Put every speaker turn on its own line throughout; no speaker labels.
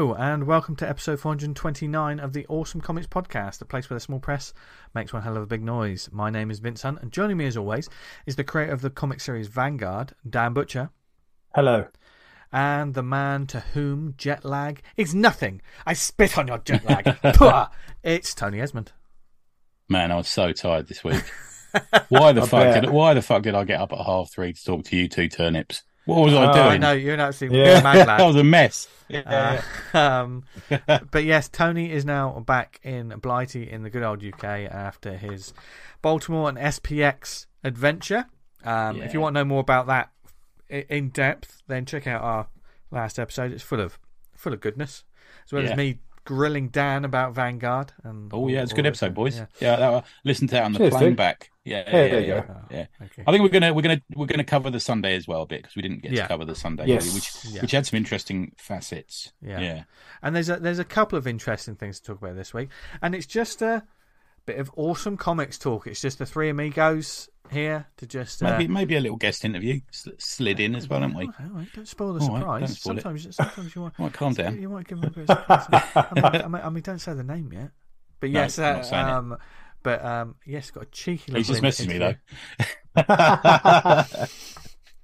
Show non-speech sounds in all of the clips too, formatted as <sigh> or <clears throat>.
Hello, and welcome to episode 429 of the Awesome Comics Podcast, the place where the small press makes one hell of a big noise. My name is Vince Hunt, and joining me as always is the creator of the comic series Vanguard, Dan Butcher,
Hello.
and the man to whom jet lag is nothing. I spit on your jet lag. <laughs> Pwah! it's Tony Esmond.
Man, I was so tired this week. <laughs> Why the
I
fuck
bet.
did why the fuck did I get up at half three to talk to you two turnips? What was I
Oh,
doing?
I know you're an absolute
Yeah.
mad lad. <laughs>
that was a mess.
Uh, <laughs> um, but yes, Tony is now back in Blighty in the good old UK after his Baltimore and SPX adventure. Um, If you want to know more about that in depth, then check out our last episode. It's full of full of goodness, as well as me grilling Dan about Vanguard. And
Oh yeah, it's a good episode, boys.
Yeah.
Yeah, that, listen to that on the
Cheers,
plane
dude.
back. Yeah,
Yeah,
yeah,
there you
yeah,
go.
yeah.
Ah, okay.
I think we're gonna we're gonna we're gonna cover the Sunday as well a bit because we didn't get
Yeah.
to cover the Sunday,
Yes.
really, which
Yeah.
which had some interesting facets.
Yeah.
yeah.
And there's a there's a couple of interesting things to talk about this week, and it's just a bit of awesome comics talk. It's just the three amigos here to just uh,
Maybe maybe a little guest interview slid in as well, haven't we?
All right, don't spoil the
All right,
surprise.
don't spoil it.
sometimes, sometimes you want. <laughs>
Right, calm down.
You want to give them a bit of surprise. <laughs> I, mean, I, mean, I mean, don't say the name yet. But yes,
I'm
uh,
not saying it.
um, but um, yes, got a cheeky.
He's just
little
messaged me though. <laughs>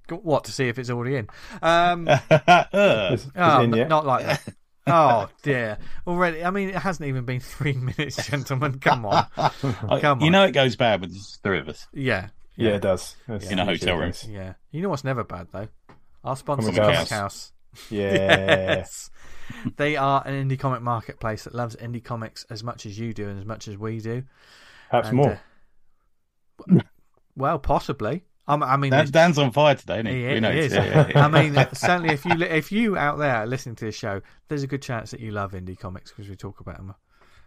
Got What to see if it's already in? Um,
Is, is
oh,
in
n- not like that. Oh dear! Already, I mean, it hasn't even been three <laughs> minutes, gentlemen. Come on, <laughs>
I-
Come
you know it goes bad with just three of us.
yeah,
yeah, it does. It's
In a hotel room.
yeah. You know what's never bad though? Our sponsor,
Comic
Comic
House.
House.
Yeah. <laughs>
Yes. they are an indie comic marketplace that loves indie comics as much as you do and as much as we do.
Perhaps
And,
more.
uh, well, possibly. Um, I mean,
Dan, Dan's on fire today, isn't he?
He- he is.
Yeah, yeah, yeah.
I mean, <laughs> certainly if you if you out there are listening to this show, there's a good chance that you love indie comics because we talk about them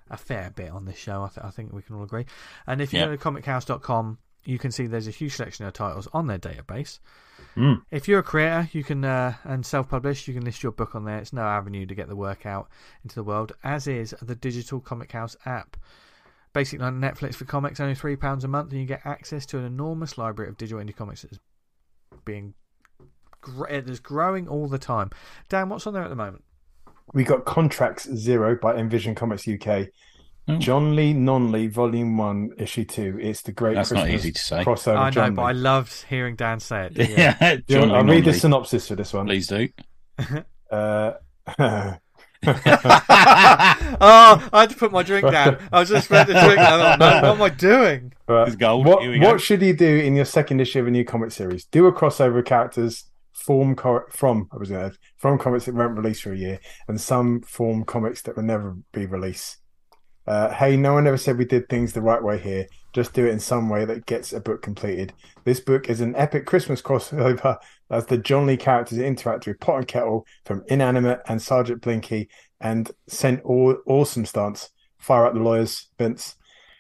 a, fair bit on this show. I, th- I think we can all agree. And if you
Yeah.
go to comichouse.com, you can see there's a huge selection of titles on their database.
Mm.
If you're a creator, you can uh, and self-publish, you can list your book on there. It's no avenue to get the work out into the world, as is the digital Comic House app. Basically, like Netflix for comics, only three pounds a month, and you get access to an enormous library of digital indie comics that's being gr- it is growing all the time. Dan, what's on there at the moment?
We got Contracts Zero by Envision Comics UK.
Oh.
John Lee Non-Lee Volume 1, Issue 2. It's the great
That's not easy to say.
crossover
I know,
John
but I
Lee.
loved hearing Dan say it.
Yeah,
Do you <laughs>
John
I'll read the synopsis for this one.
Please do. <laughs>
Uh, <laughs> <laughs>
oh, I had to put my drink down. I was just about to drink. I thought, no, what am I doing?
Right.
Gold.
What,
Here we go.
what should you do in your second issue of a new comic series? Do a crossover of characters form co- from I was going to from comics that won't released for a year, and some form comics that will never be released. Uh, hey, no one ever said we did things the right way here. Just do it in some way that gets a book completed. This book is an epic Christmas crossover <laughs> as the John Lee characters interact with Pot and Kettle from Inanimate and Sergeant Blinky and sent all awesome stunts. Fire up the lawyers, Vince,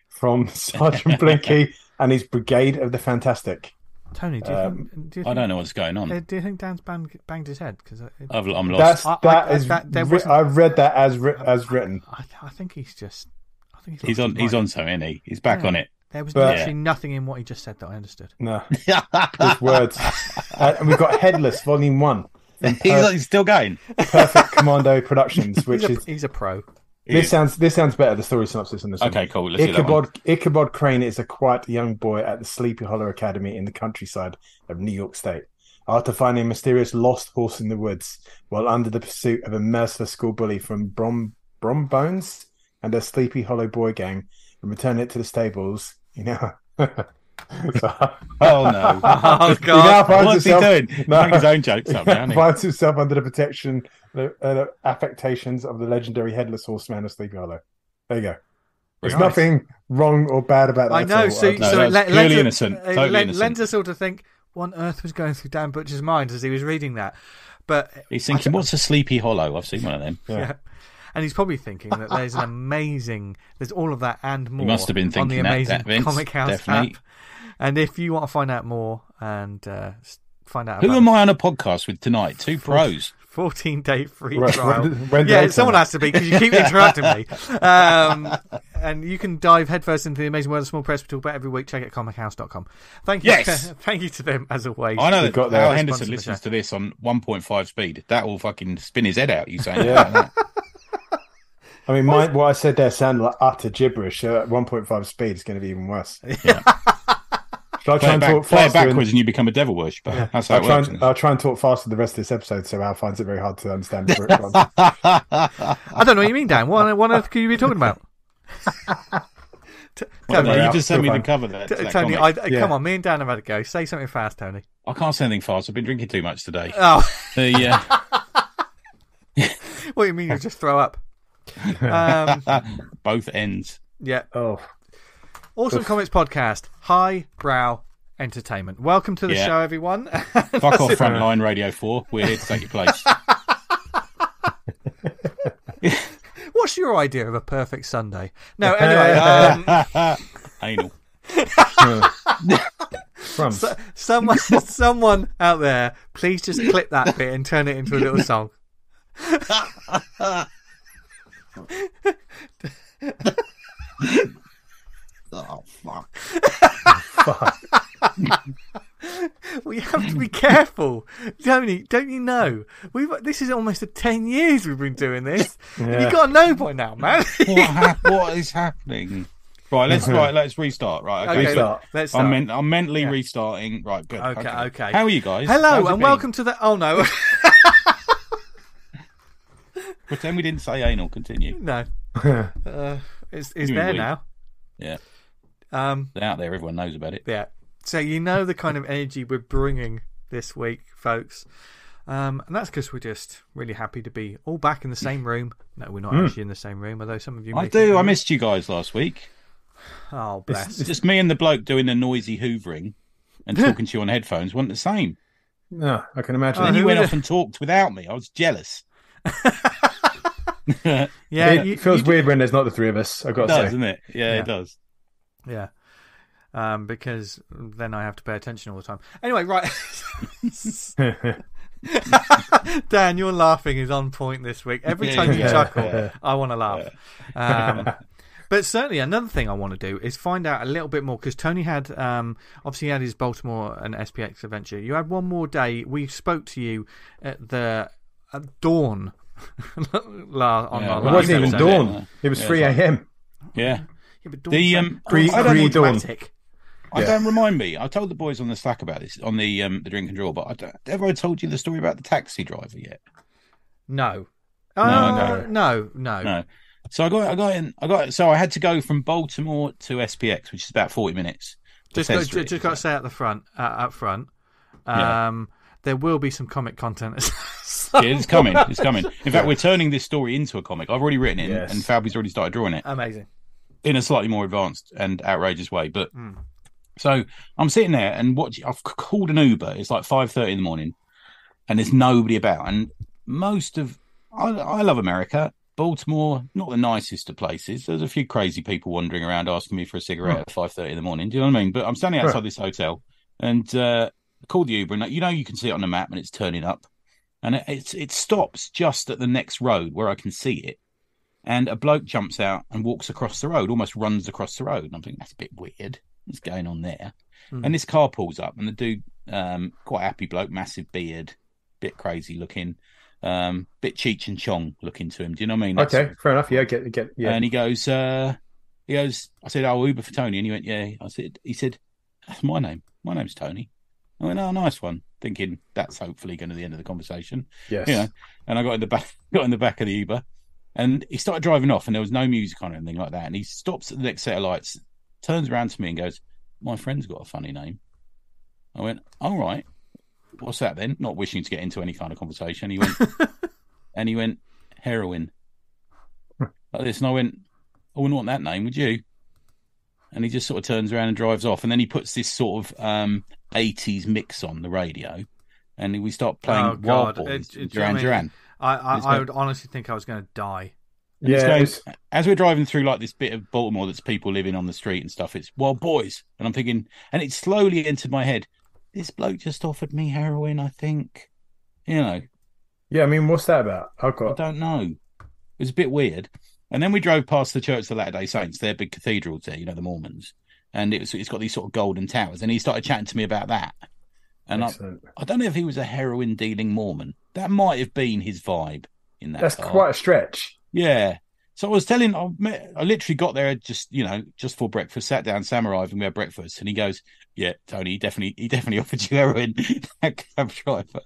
from <laughs> Sergeant Blinky <laughs> and his Brigade of the Fantastic.
Tony, do you,
Um,
think, do you
I don't know what's going on.
uh, do you think Dan's banged, banged his head? Because
I've, I'm lost.
I-
that
I-
is
that- there
wri-
wasn't-
I've read that as ri- as written.
I, I think he's just. I think he's,
He's on. He's on something, isn't he? He's back
Yeah.
on it.
There was
But-
literally nothing in what he just said that I understood.
No, <laughs> just words. Uh, and we've got Headless Volume One,
he's, he's still going.
Perfect Commando <laughs> Productions, which
he's, a,
is
he's a pro.
this sounds this sounds better. The story synopsis on this. one.
Okay, cool. Let's see that one.
Ichabod Ichabod Crane is a quiet young boy at the Sleepy Hollow Academy in the countryside of New York State. After finding a mysterious lost horse in the woods, while under the pursuit of a merciless school bully from Brom Brombones and a Sleepy Hollow boy gang, and return it to the stables, you know. <laughs> so,
Oh no!
Oh <laughs>
He now
god!
finds
What's he doing? He's
No.
making his own jokes up now. <laughs> he?
finds himself under the protection uh, uh, affectations of the legendary headless horseman of Sleepy Hollow. There you go. There's
Nice.
nothing wrong or bad about that.
I
at
know.
all.
So,
I-
No,
so
that's
it le-
purely
lends, us-
innocent,
it
totally
len-
innocent.
lends us all to think what on earth was going through Dan Butcher's mind as he was reading that. But
He's thinking, "What's a sleepy hollow?" I've seen one of them.
Yeah.
Yeah. And he's probably thinking that there's an <laughs> amazing, there's all of that and more.
must have been
on the
thinking that,
amazing
that, Vince,
Comic House
definitely.
app. And if you want to find out more and uh, find out
Who
about
am I on a podcast with tonight? Two pros.
14 day free
Right,
trial.
when- when
yeah, someone
come?
has to be because you keep interrupting me. Um, and you can dive headfirst into the amazing world of small press. We talk about every week. Check it at comichouse.com. Thank you.
Yes. <laughs>
thank you to them as always.
I know
We've
that
got that
Al Henderson listens to this on 1.5 speed. That will fucking spin his head out. You saying
Yeah.
That?
I mean, my, what I said there sounded like utter gibberish. Uh, at 1.5 speed it's going to be even worse.
Yeah. <laughs>
Shall I try
Play, it
and
back,
talk
play it
faster? and-
backwards and you become a devil worshipper. That's how
I'll
it
try,
works.
and, I'll try and talk faster the rest of this episode so Al finds it very hard to understand. where it's from.
I don't know what you mean, Dan. What, what on earth could you be talking about? <laughs> T-
Well,
Tony,
you just sent
still
me the cover there.
T-
that
Tony, I.
Yeah.
come on, me and Dan have had a go. Say something fast, Tony.
I can't say anything fast. I've been drinking too much today.
Oh,
The, uh, <laughs>
what do you mean? You just throw up? Um, <laughs>
both ends.
yeah.
oh,
Awesome Comics Podcast. High brow entertainment. Welcome to the
Yeah.
show, everyone.
Fuck off, Frontline Radio 4. We're here to take your place. <laughs>
What's your idea of a perfect Sunday? No, anyway, um, <laughs>
Anal.
crumbs.
so- someone, someone out there, please just clip that bit and turn it into a little song. <laughs>
Oh, fuck. <laughs>
We have to be careful, Tony. Don't you know? We this is almost a ten years we've been doing this.
Yeah.
You got to know by now, man.
What, <laughs> hap- what is happening? Right, let's right, let's restart. Right, okay.
Okay,
Restart.
let's
I'm, men- I'm mentally
Yeah.
restarting. Right, good.
Okay, okay.
How are you guys?
Hello
How's
and
been?
welcome to the. Oh no, <laughs>
Pretend we didn't say anal. Continue.
no. <laughs> Uh, it's it's
You mean
there
we?
now.
Yeah,
Um,
they're out there. Everyone knows about it.
yeah. So you know the kind of energy we're bringing this week, folks. Um, and that's because we're just really happy to be all back in the same room. No, we're not actually in the same room, although some of you.
I
may
do.
we
I
are.
missed you guys last week.
Oh, bless.
It's just me and the bloke doing the noisy hoovering and <laughs> talking to you on headphones wasn't the same.
No, I can imagine.
Oh,
then you went
would-
off and talked without me. I was jealous. <laughs>
yeah,
it
you,
feels
you-
weird when there's not the three of us. I've
It
got
does,
to say.
doesn't it? Yeah,
Yeah.
it does.
Yeah. Um, because then I have to pay attention all the time. Anyway, right. <laughs> <laughs> Dan, your laughing is on point this week. Every time you
yeah,
chuckle,
yeah.
I want to laugh. Um, but certainly, another thing I want to do is find out a little bit more because Tony had um, obviously he had his Baltimore and SPX adventure. You had one more day. We spoke to you at the at dawn. la- on
Yeah, well,
It wasn't even dawn.
yeah.
It was
Yeah,
3
it's
a.m.
Yeah.
Yeah, but
The, um,
Pre-
I
pre-dawn.
dramatic.
I don't remind me. I told the boys on the Slack about this on the um the drink and draw, but I don't, have I told you the story about the taxi driver yet?
No.
No,
Uh, no, no,
No. So I got I got in I got so I had to go from Baltimore to SPX, which is about forty minutes.
Just got, just, just got to say at the front, uh, up front,
Yeah.
There will be some comic content. <laughs>
Yeah, it's coming. It's coming. In fact, we're turning this story into a comic. I've already written it,
Yes.
and Fabi's already started drawing it
Amazing.
in a slightly more advanced and outrageous way. But
Mm.
so I'm sitting there and watching. I've called an Uber. It's like five thirty in the morning, and there's nobody about. And most of I, I love America. Baltimore, not the nicest of places. There's a few crazy people wandering around asking me for a cigarette at five thirty in the morning. Do you know what I mean? But I'm standing outside this hotel and uh, called the Uber, and you know you can see it on the map and it's turning up, and it, it's it stops just at the next road where I can see it, and a bloke jumps out and walks across the road, almost runs across the road, and I'm thinking that's a bit weird. What's going on there?
Hmm.
And this car pulls up, and the dude, um, quite happy bloke, massive beard, bit crazy looking, um, bit Cheech and Chong looking to him. Do you know what I mean? That's-
Okay, fair enough. Yeah, get get yeah.
and he goes, uh, he goes, I said, oh, Uber for Tony. And he went, yeah. I said, he said, that's my name. My name's Tony. I went, oh, nice one. Thinking that's hopefully going to be the end of the conversation.
yes.
You know, and I got in the back, <laughs> got in the back of the Uber and he started driving off and there was no music on or anything like that. And he stops at the next set of lights, turns around to me and goes, my friend's got a funny name. I went, all right. What's that then? Not wishing to get into any kind of conversation. He went, <laughs> and he went, heroin. Like this. And I went, I wouldn't want that name, would you? And he just sort of turns around and drives off. And then he puts this sort of um, 80s mix on the radio. And we start playing
Oh,
Wild
God.
Boys,
It- it-
Duran
I mean-
Duran.
I, I,
It's
I would honestly think I was going to die.
And
Yeah,
going- as we're driving through like this bit of Baltimore that's people living on the street and stuff, it's Wild Boys. And I'm thinking, and it slowly entered my head, this bloke just offered me heroin, I think. You know.
Yeah, I mean, what's that about? I've
I don't know. It was a bit weird. And then we drove past the Church of the Latter Day Saints, their big cathedrals there, you know, the Mormons, and it was it's got these sort of golden towers. And he started chatting to me about that. And I, I don't know if he was a heroin dealing Mormon. That might have been his vibe in that.
That's
car.
quite a stretch.
Yeah. So I was telling, I, met, I literally got there just, you know, just for breakfast, sat down, Sam arrived and we had breakfast. And he goes, Yeah, Tony, he definitely, he definitely <laughs> offered you heroin, <laughs> that cab driver.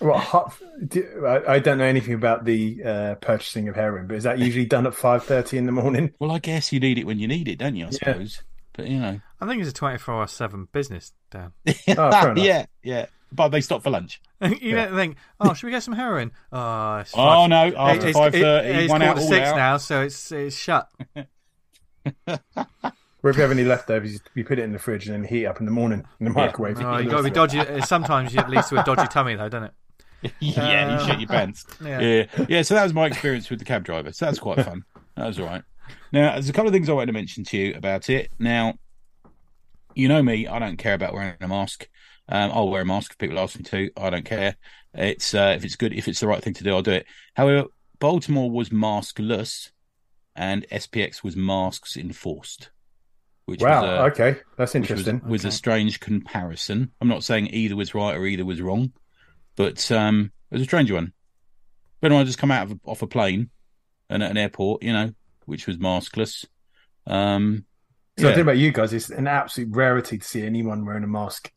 Well, hot, do, I, I don't know anything about the uh, purchasing of heroin, but is that usually done at five thirty in the morning?
Well, I guess you need it when you need it, don't you? I
Yeah.
suppose. But, you know.
I think it's a twenty-four hour seven business. Dan. <laughs>
Oh,
yeah, yeah. But they stop for lunch. <laughs>
you
Yeah.
don't think, oh, should we get some heroin? Oh, it's
Oh,
five-
no, after
it's,
5.30,
it- it's
one out,
quarter six now, so it's it's shut. <laughs>
Or if you have any leftovers, you- you put it in the fridge and then heat up in the morning in the microwave.
Oh, you got to be dodgy. uh, Sometimes it leads to a dodgy tummy, though, doesn't it? <laughs>
yeah, you
Uh,
shit your pants.
Yeah.
Yeah. yeah. So that was my experience with the cab driver. So that's quite fun. That was all right. Now, there's a couple of things I wanted to mention to you about it. Now, you know me, I don't care about wearing a mask. Um, I'll wear a mask if people ask me to. I don't care. It's uh, if it's good, if it's the right thing to do, I'll do it. However, Baltimore was maskless, and SPX was masks enforced. Which
Wow.
was a,
okay, that's
which was,
interesting.
was a strange comparison. I'm not saying either was right or either was wrong, but um, it was a strange one. But I just come out of off a plane and at an airport, you know, which was maskless. Um,
So I
yeah.
think about you guys, it's an absolute rarity to see anyone wearing a mask.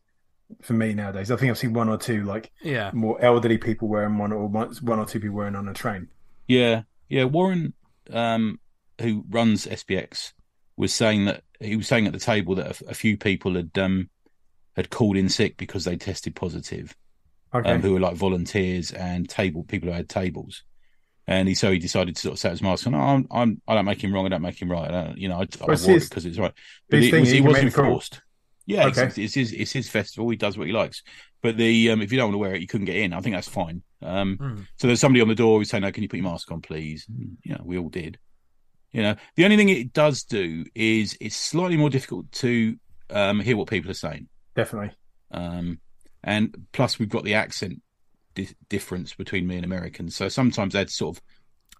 For me nowadays, I think I've seen one or two like
Yeah.
more elderly people wearing one, or one, one or two people wearing on a train.
Yeah, yeah. Warren, um, who runs SPX, was saying that he was saying at the table that a, a few people had um, had called in sick because they tested positive.
Okay,
um, who were like volunteers and table people who had tables. And he so he decided to sort of set his mask on. Oh, I'm, I'm I don't make him wrong. I don't make him right. I don't, you know, I, I wore it because it's right. But it was
he
wasn't
make the call.
enforced. Yeah, it's, it's his it's his festival. He does what he likes. But the um, if you don't want to wear it, you couldn't get in. I think that's fine. Um,
Mm.
so there's somebody on the door who's saying, "No, can you put your mask on, please?" And, You know, we all did. You know, the only thing it does do is it's slightly more difficult to um, hear what people are saying.
definitely.
Um, and plus, we've got the accent di- difference between me and Americans. So sometimes they'd sort of,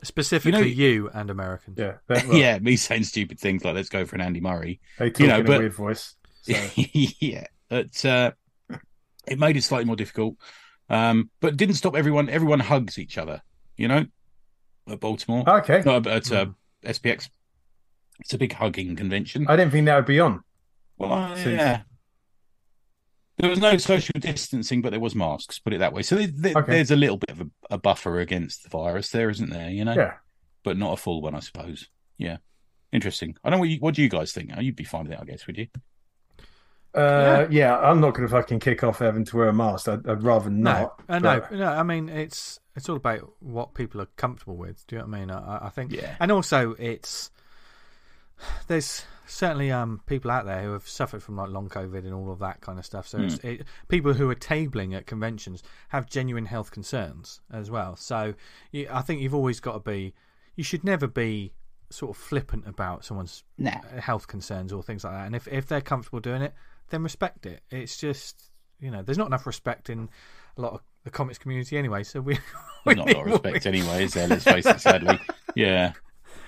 Specifically,
You
you, and Americans.
Yeah, that- <laughs> well,
yeah, me saying stupid things like, let's go for an Andy Murray.
They talk
you know,
in
but-
a weird voice. So. <laughs>
yeah. But uh, it made it slightly more difficult. Um, but it didn't stop everyone. Everyone hugs each other, you know, at Baltimore.
okay,
No, but at uh, SPX. It's a big hugging convention.
I didn't think that would be on.
Well, uh, yeah. There was no social distancing, but there was masks. Put it that way. So there, there-
Okay.
there's a little bit of a, a buffer against the virus, there isn't there? You know,
Yeah,
but not a full one, I suppose. Yeah, interesting. I don't know what you, what do you guys think? Oh, you'd be fine with it, I guess, would you?
Uh, yeah. I'm not going to fucking kick off having to wear a mask. I'd, I'd rather
No,
not.
uh, no,
but-
no. I mean, it's it's all about what people are comfortable with. Do you know what I mean? I, I think,
Yeah.
and also it's there's certainly um people out there who have suffered from like long COVID and all of that kind of stuff. So it's it, people who are tabling at conventions have genuine health concerns as well. So you, I think you've always got to be. You should never be sort of flippant about someone's
Nah.
uh, health concerns or things like that. And if if they're comfortable doing it, then respect it. It's just you know, there's not enough respect in a lot of the comics community anyway. So we, <laughs> we
Not a lot of
need-
respect anyway, is there? Let's face it, sadly. <laughs> Yeah.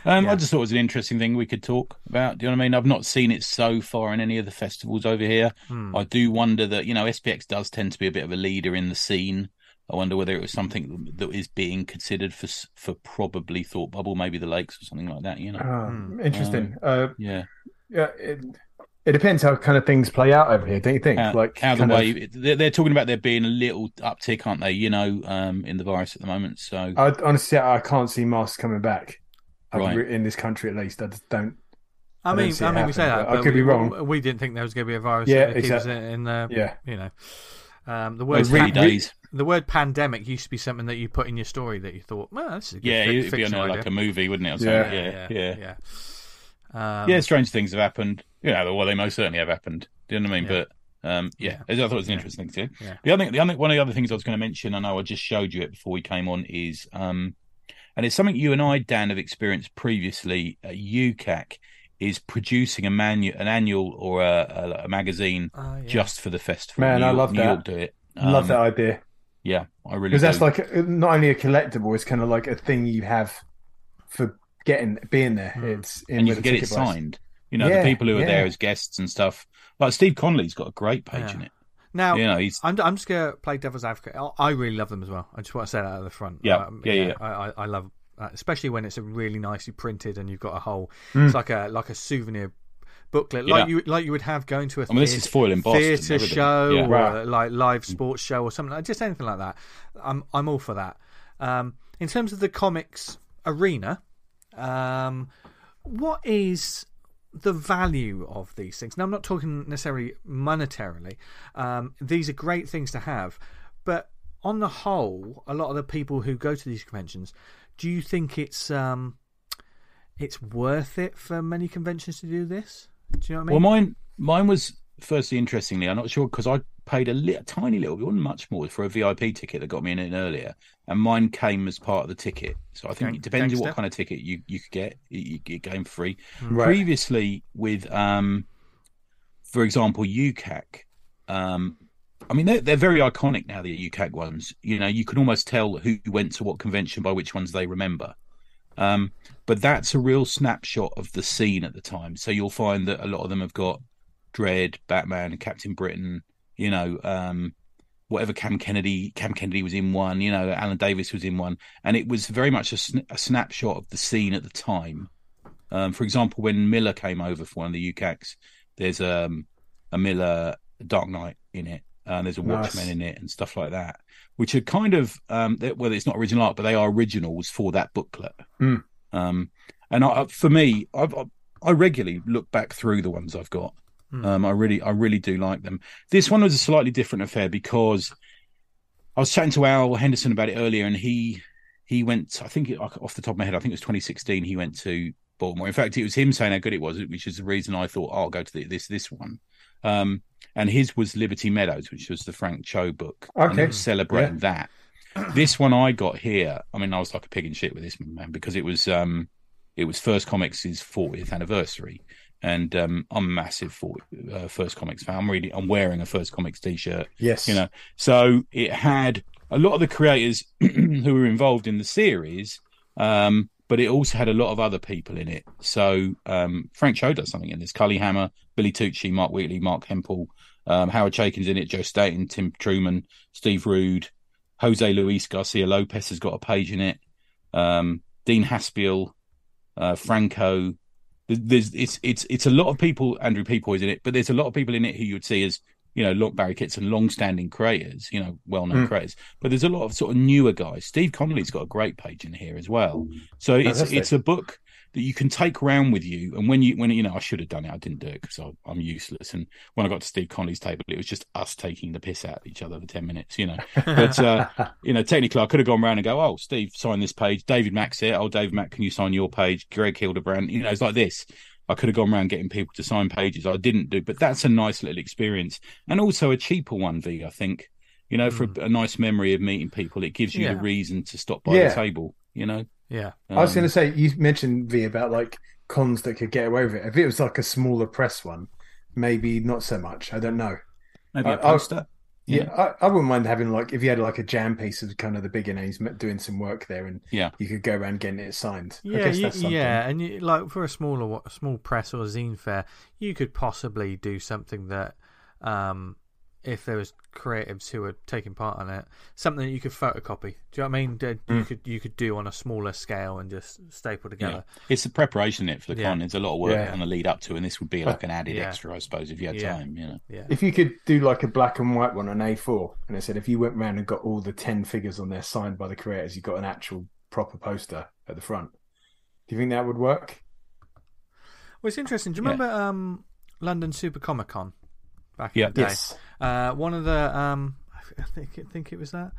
Um,
Yeah.
I just thought it was an interesting thing we could talk about. Do you know what I mean? I've not seen it so far in any of the festivals over here.
Hmm.
I do wonder that, you know, SPX does tend to be a bit of a leader in the scene. I wonder whether it was something that is being considered for for probably Thought Bubble, maybe the Lakes or something like that, you know?
Hmm.
Interesting. Uh,
yeah.
yeah, it, it depends how kind of things play out over here, don't you think?
How,
like
how the
kind of-
way they're, they're talking about there being a little uptick, aren't they? You know, um, in the virus at the moment. So
I honestly, I can't see masks coming back.
Right.
In this country, at least, I just don't.
I
I
mean, I
it
mean, we say that,
but I
but
could be wrong.
We didn't think there was going to be a virus.
Yeah,
that
exactly.
in, in the,
Yeah.
you know, um, the word
three
pan-
days.
the word pandemic used to be something that you put in your story that you thought, well, this is a good
Yeah,
fi-
it'd be on a, like a movie, wouldn't it? Or
Yeah.
something? yeah, yeah.
yeah. Um,
yeah, strange things have happened. You know, well, they most certainly have happened. Do you know what I mean?
Yeah.
But um, yeah, I thought it was an interesting thing.
Yeah.
The other, the other, one of the other things I was going to mention, I know I just showed you it before we came on, is um, and it's something you and I, Dan, have experienced previously. Uh, UKCAC is producing a manu- an annual or a, a, a magazine
yeah.
just for the festival.
Man,
New
I
York-
love
New
that.
York do it.
Love
Um,
that idea.
Yeah, I really
because that's like not only a collectible, it's kind of like a thing you have for getting being there.
Mm.
It's in
and you can
the
get it
ticket price.
signed. You know,
Yeah,
the people who are
yeah.
there as guests and stuff. Like Steve Conley's got a great page
Yeah.
in it.
Now,
you know, he's
I'm, I'm just going to play devil's advocate. I- I really love them as well. I just want to say that at the front.
Yeah,
Um,
yeah, yeah.
I, I, I love, uh, especially when it's a really nicely printed and you've got a whole.
Mm.
It's like a like a souvenir booklet, like
Yeah.
you like you would have going to a
I mean, this is foil embossed. and
theatre show
Yeah.
or
Wow.
like live sports show or something just anything like that. I'm I'm all for that. Um, in terms of the comics arena, um, what is the value of these things? Now, I'm not talking necessarily monetarily. Um, these are great things to have, but on the whole, a lot of the people who go to these conventions, do you think it's um, it's worth it for many conventions to do this? Do you know what I mean?
Well, mine mine was firstly interestingly, I'm not sure because I paid a, li- a tiny little, it wasn't much more for a VIP ticket that got me in it earlier, and mine came as part of the ticket. So I think
Gang-
it depends on what kind of ticket you you could get. You, you get game free.
Right.
Previously, with um, for example, UKCAC. Um, I mean, they're, they're very iconic now. The UKCAC ones, you know, you can almost tell who went to what convention by which ones they remember. Um, but that's a real snapshot of the scene at the time. So you'll find that a lot of them have got Dredd, Batman, Captain Britain, you know, um, whatever Cam Kennedy, Cam Kennedy was in one, you know, Alan Davis was in one, and it was very much a, sn- a snapshot of the scene at the time. Um, for example, when Miller came over for one of the UKCACs, there's um, a Miller Dark Knight in it, and there's a
Nice.
Watchmen in it, and stuff like that, which are kind of um, well, it's not original art, but they are originals for that booklet. Um, and I, for me, I've, I I regularly look back through the ones I've got.
Hmm.
Um, I really, I really do like them. This one was a slightly different affair because I was chatting to Al Henderson about it earlier, and he he went. I think off the top of my head, I think it was 2016. He went to Baltimore. In fact, it was him saying how good it was, which is the reason I thought oh, I'll go to the, this this one. Um, and his was Liberty Meadows, which was the Frank Cho book.
Okay.
celebrating that. This one I got here. I mean, I was like a pig in shit with this man, because it was um, it was First Comics' 40th anniversary, and um, I'm a massive for uh, First Comics fan. I'm really I'm wearing a First Comics t-shirt
Yes.
you know so it had a lot of the creators <clears throat> who were involved in the series um but it also had a lot of other people in it so um frank cho does something in this cully hamner billy tucci mark wheatley marc hempel um howard chaykin's in it joe staton tim truman steve rude jose luis garcia lopez has got a page in it um dean haspiel uh franco there's it's it's it's a lot of people andrew pepoy is in it but there's a lot of people in it who you would see as you know, long Barry Kitson, long-standing creators, you know, well-known
Mm.
creators. But there's a lot of sort of newer guys. Steve Conley's got a great page in here as well. So it's
Fantastic.
it's a book that you can take around with you. And when you when you know, I should have done it, I didn't do it because I'm useless. And when I got to Steve Conley's table, it was just us taking the piss out of each other for ten minutes, you know. But uh, <laughs> you know, technically, I could have gone around and go, "Oh, Steve, sign this page." David Mack's here. Oh, David Mack, can you sign your page? Greg Hildebrandt. You know, it's like this. I could have gone around getting people to sign pages. I didn't do, but that's a nice little experience, and also a cheaper one. V, I think. You know, for a, a nice memory of meeting people, it gives you
Yeah.
the reason to stop by
Yeah.
the table. You know,
yeah.
I was
Um,
going to say, you mentioned V about like cons that could get away with it. If it was like a smaller press one, maybe not so much. I don't know.
maybe
I-
a
I-
poster.
Yeah, I, I wouldn't mind having like if you had like a jam piece of kind of the bigger names doing some work there, and
Yeah.
you could go around getting it signed. I
Yeah,
guess
you,
that's
yeah, and you, like for a smaller wa- small press or zine fair, you could possibly do something that, um, if there was creatives who were taking part in it, something that you could photocopy. Do you know what I mean? That You
Mm.
could you could do on a smaller scale and just staple together.
It's the preparation in it for the
Yeah.
con. It's a lot of work
Yeah.
on the lead up to, and this would be like an added
Yeah.
extra, I suppose, if you had
Yeah.
time. You know,
Yeah,
If you could do like a black and white one on A4, and it said if you went around and got all the ten figures on there signed by the creators, you got an actual proper poster at the front. Do you think that would work?
well, it's interesting. Do you
Yeah.
remember um, London Super Comic Con back
Yeah.
in the day?
Yes.
Uh, one of the um, I think I think it was that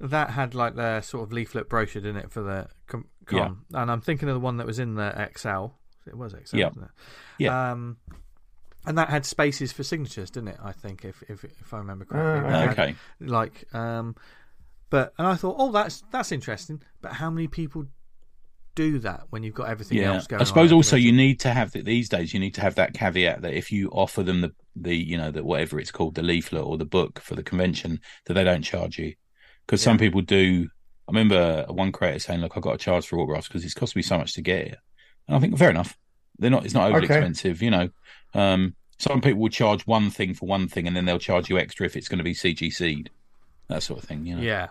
that had like the sort of leaflet brochure in it for the com- con, and I'm thinking of the one that was in the XL. It was XL,
Yeah.
wasn't it?
Yeah.
Um, and that had spaces for signatures, didn't it? I think if if if I remember correctly.
Ah,
That had,
okay.
Like um, but and I thought, oh, that's that's interesting. But how many people do that when you've got everything
Yeah,
else going?
I suppose
at
also you need to have that these days. You need to have that caveat that if you offer them the the you know that whatever it's called the leaflet or the book for the convention that they don't charge you. because some people do. I remember one creator saying, "Look, I got to charge for autographs because it's cost me so much to get here." And I think fair enough. They're not. It's not overly
Okay.
expensive, you know. Um, some people will charge one thing for one thing, and then they'll charge you extra if it's going to be CGC'd, that sort of thing. You know.
Yeah.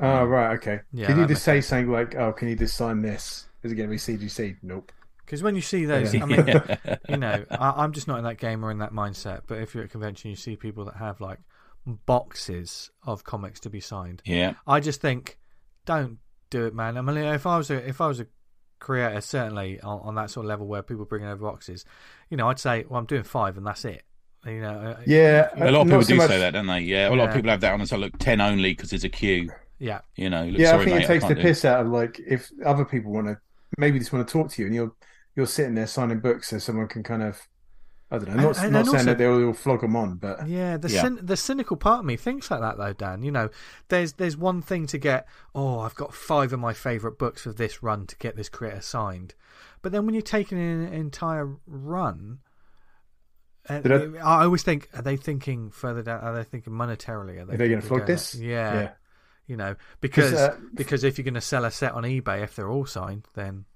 Oh, right. Okay.
Yeah,
Did you just say something like, "Oh, can you just sign this? Is it going to be CGC?" Nope.
Because when you see those, <laughs>
Yeah.
I mean, you know, I, I'm just not in that game or in that mindset. But if you're at a convention, you see people that have like boxes of comics to be signed.
yeah.
I just think, don't do it, man. I mean, if I was a if I was a creator, certainly on, on that sort of level where people bring over boxes, you know, I'd say, well, I'm doing five and that's it. You know, uh,
Yeah,
A lot of people
so
do
much-
say that, don't they? Yeah, a lot of people have that on. So look, ten only because there's a queue.
Yeah,
You know. Look,
Yeah,
sorry,
I think
mate,
it takes the
can't do
piss out of like if other people want to maybe just want to talk to you and you're you're sitting there signing books so someone can kind of I don't know, not,
And- and
not saying
also-
that they'll all flog them on, but
Yeah, the
Yeah.
Cyn- the cynical part of me thinks like that though, Dan. You know, there's there's one thing to get. Oh, I've got five of my favourite books of this run to get this creator signed, but then when you're taking an entire run, uh,
Did
I, always think: Are they thinking further down? Are they thinking monetarily? Are they,
they gonna flog this?
Yeah,
yeah.
You know, because
uh,
because if you're going to sell a set on eBay, if they're all signed, then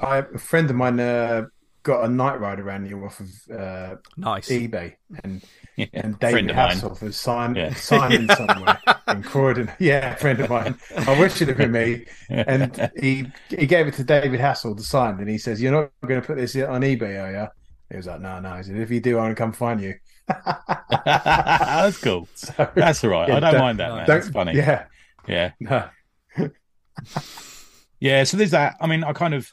I, a friend of mine uh, got a Knight Rider annual off of uh,
nice.
eBay, and <laughs>
Yeah.
and
Friend
David
of mine.
Hasselhoff was sign,
Yeah. <laughs>
signing somewhere in Croydon. <laughs> Yeah, a friend of mine. I wish it had been me. And he he gave it to David Hassel to sign, and he says, "You're not going to put this on eBay, are you?" He was like, "No, no." He said, "If you do, I'm going to come find you." <laughs>
That's cool. <laughs>
So,
That's all right.
Yeah,
I don't,
don't-
mind that. Man.
don't-
That's funny.
Yeah,
yeah. <laughs>
no,
Yeah, so there's that. I mean, I kind of,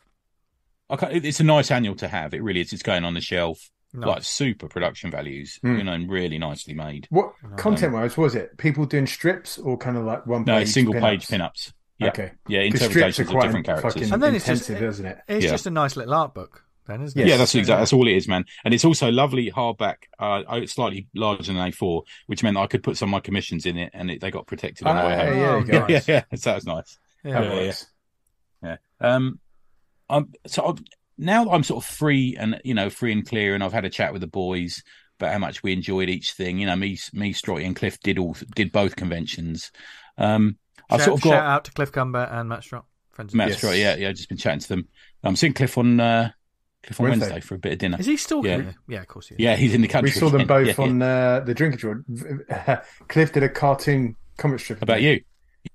I kind it's a nice annual to have. It really is. It's going on the shelf,
Nice.
like super production values,
Hmm.
you know, and really nicely made.
What
No.
content wise was it? People doing strips or kind of like one
No,
page
single
pin-ups?
page pinups. Yeah,
Okay,
yeah,
'Cause strips are
interpretations of
quite
different characters.
fucking
And then it's just-
intensive, isn't it?
it's
yeah.
just a nice little art book, then, isn't
Yes.
it?
Yeah, that's exactly that's all it is, man. And it's also lovely hardback, uh, oh, slightly larger than A4, which meant I could put some of my commissions in it, and it, they got protected on the way home.
yeah,
Oh,
you go.
Yeah, yeah,
nice.
yeah. So that was nice.
Yeah.
That
Yeah, yeah. Um, I'm so I'm, now that I'm sort of free and you know free and clear, and I've had a chat with the boys about how much we enjoyed each thing. You know, me, me, Strotty, and Cliff did all did both conventions. Um, I've sort of
shout
got
out to Cliff Cumber and Matt Strott, friends. of
Matt
Yes.
Strotty, yeah, yeah. Just been chatting to them. I'm seeing Cliff on uh, Cliff on Wednesday.
Wednesday.
for a bit of dinner.
Is he still
Yeah.
here? Yeah, of course he is.
Yeah, he's in the country.
We saw them <laughs> both
Yeah, yeah.
on uh, the Drinker Draw. <laughs> Cliff did a cartoon comic strip of
About you.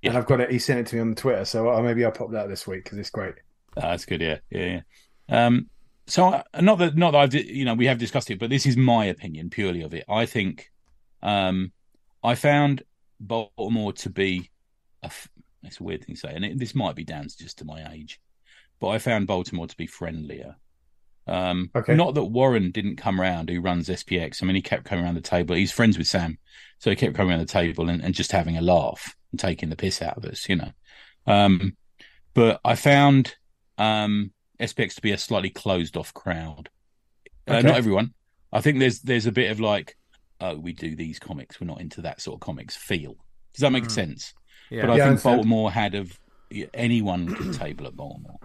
Yeah.
and I've got it. He sent it to me on Twitter, so uh, maybe I'll pop that this week because it's great.
Ah, that's good. Yeah, yeah, yeah. Um, so uh, not that not that I've you know we have discussed it, but this is my opinion purely of it. I think um, I found Baltimore to be a it's a weird thing to say, and it, this might be down to just to my age, but I found Baltimore to be friendlier. Um,
Okay.
Not that Warren didn't come around, who runs SPX. I mean, he kept coming around the table. He's friends with Sam, so he kept coming around the table and, and just having a laugh and taking the piss out of us, you know. Um, but I found um, SPX to be a slightly closed off crowd. Uh, not everyone. I think there's there's a bit of like, oh, we do these comics. We're not into that sort of comics feel. Does that make
Mm.
sense?
Yeah.
But I
Yeah,
think. Baltimore had of anyone could table at Baltimore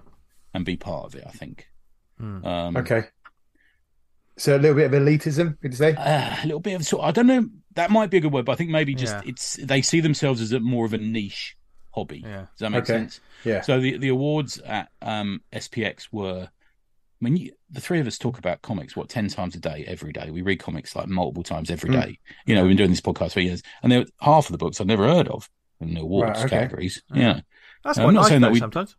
and be part of it. I think.
Mm.
Um,
Okay. So a little bit of elitism, would you say?
uh, a little bit of sort. I don't know. That might be a good word, but I think maybe just
Yeah.
it's they see themselves as a more of a niche hobby.
Yeah.
Does that make
Okay.
sense?
Yeah.
So the the awards at um, SPX were. I mean, you, the three of us talk about comics what ten times a day, every day. We read comics like multiple times every
Mm.
day. You know, we've been doing this podcast for years, and there are half of the books I've never heard of in the awards
Right, okay.
categories.
Mm.
Yeah.
That's
I'm not
nice
saying that we-
sometimes.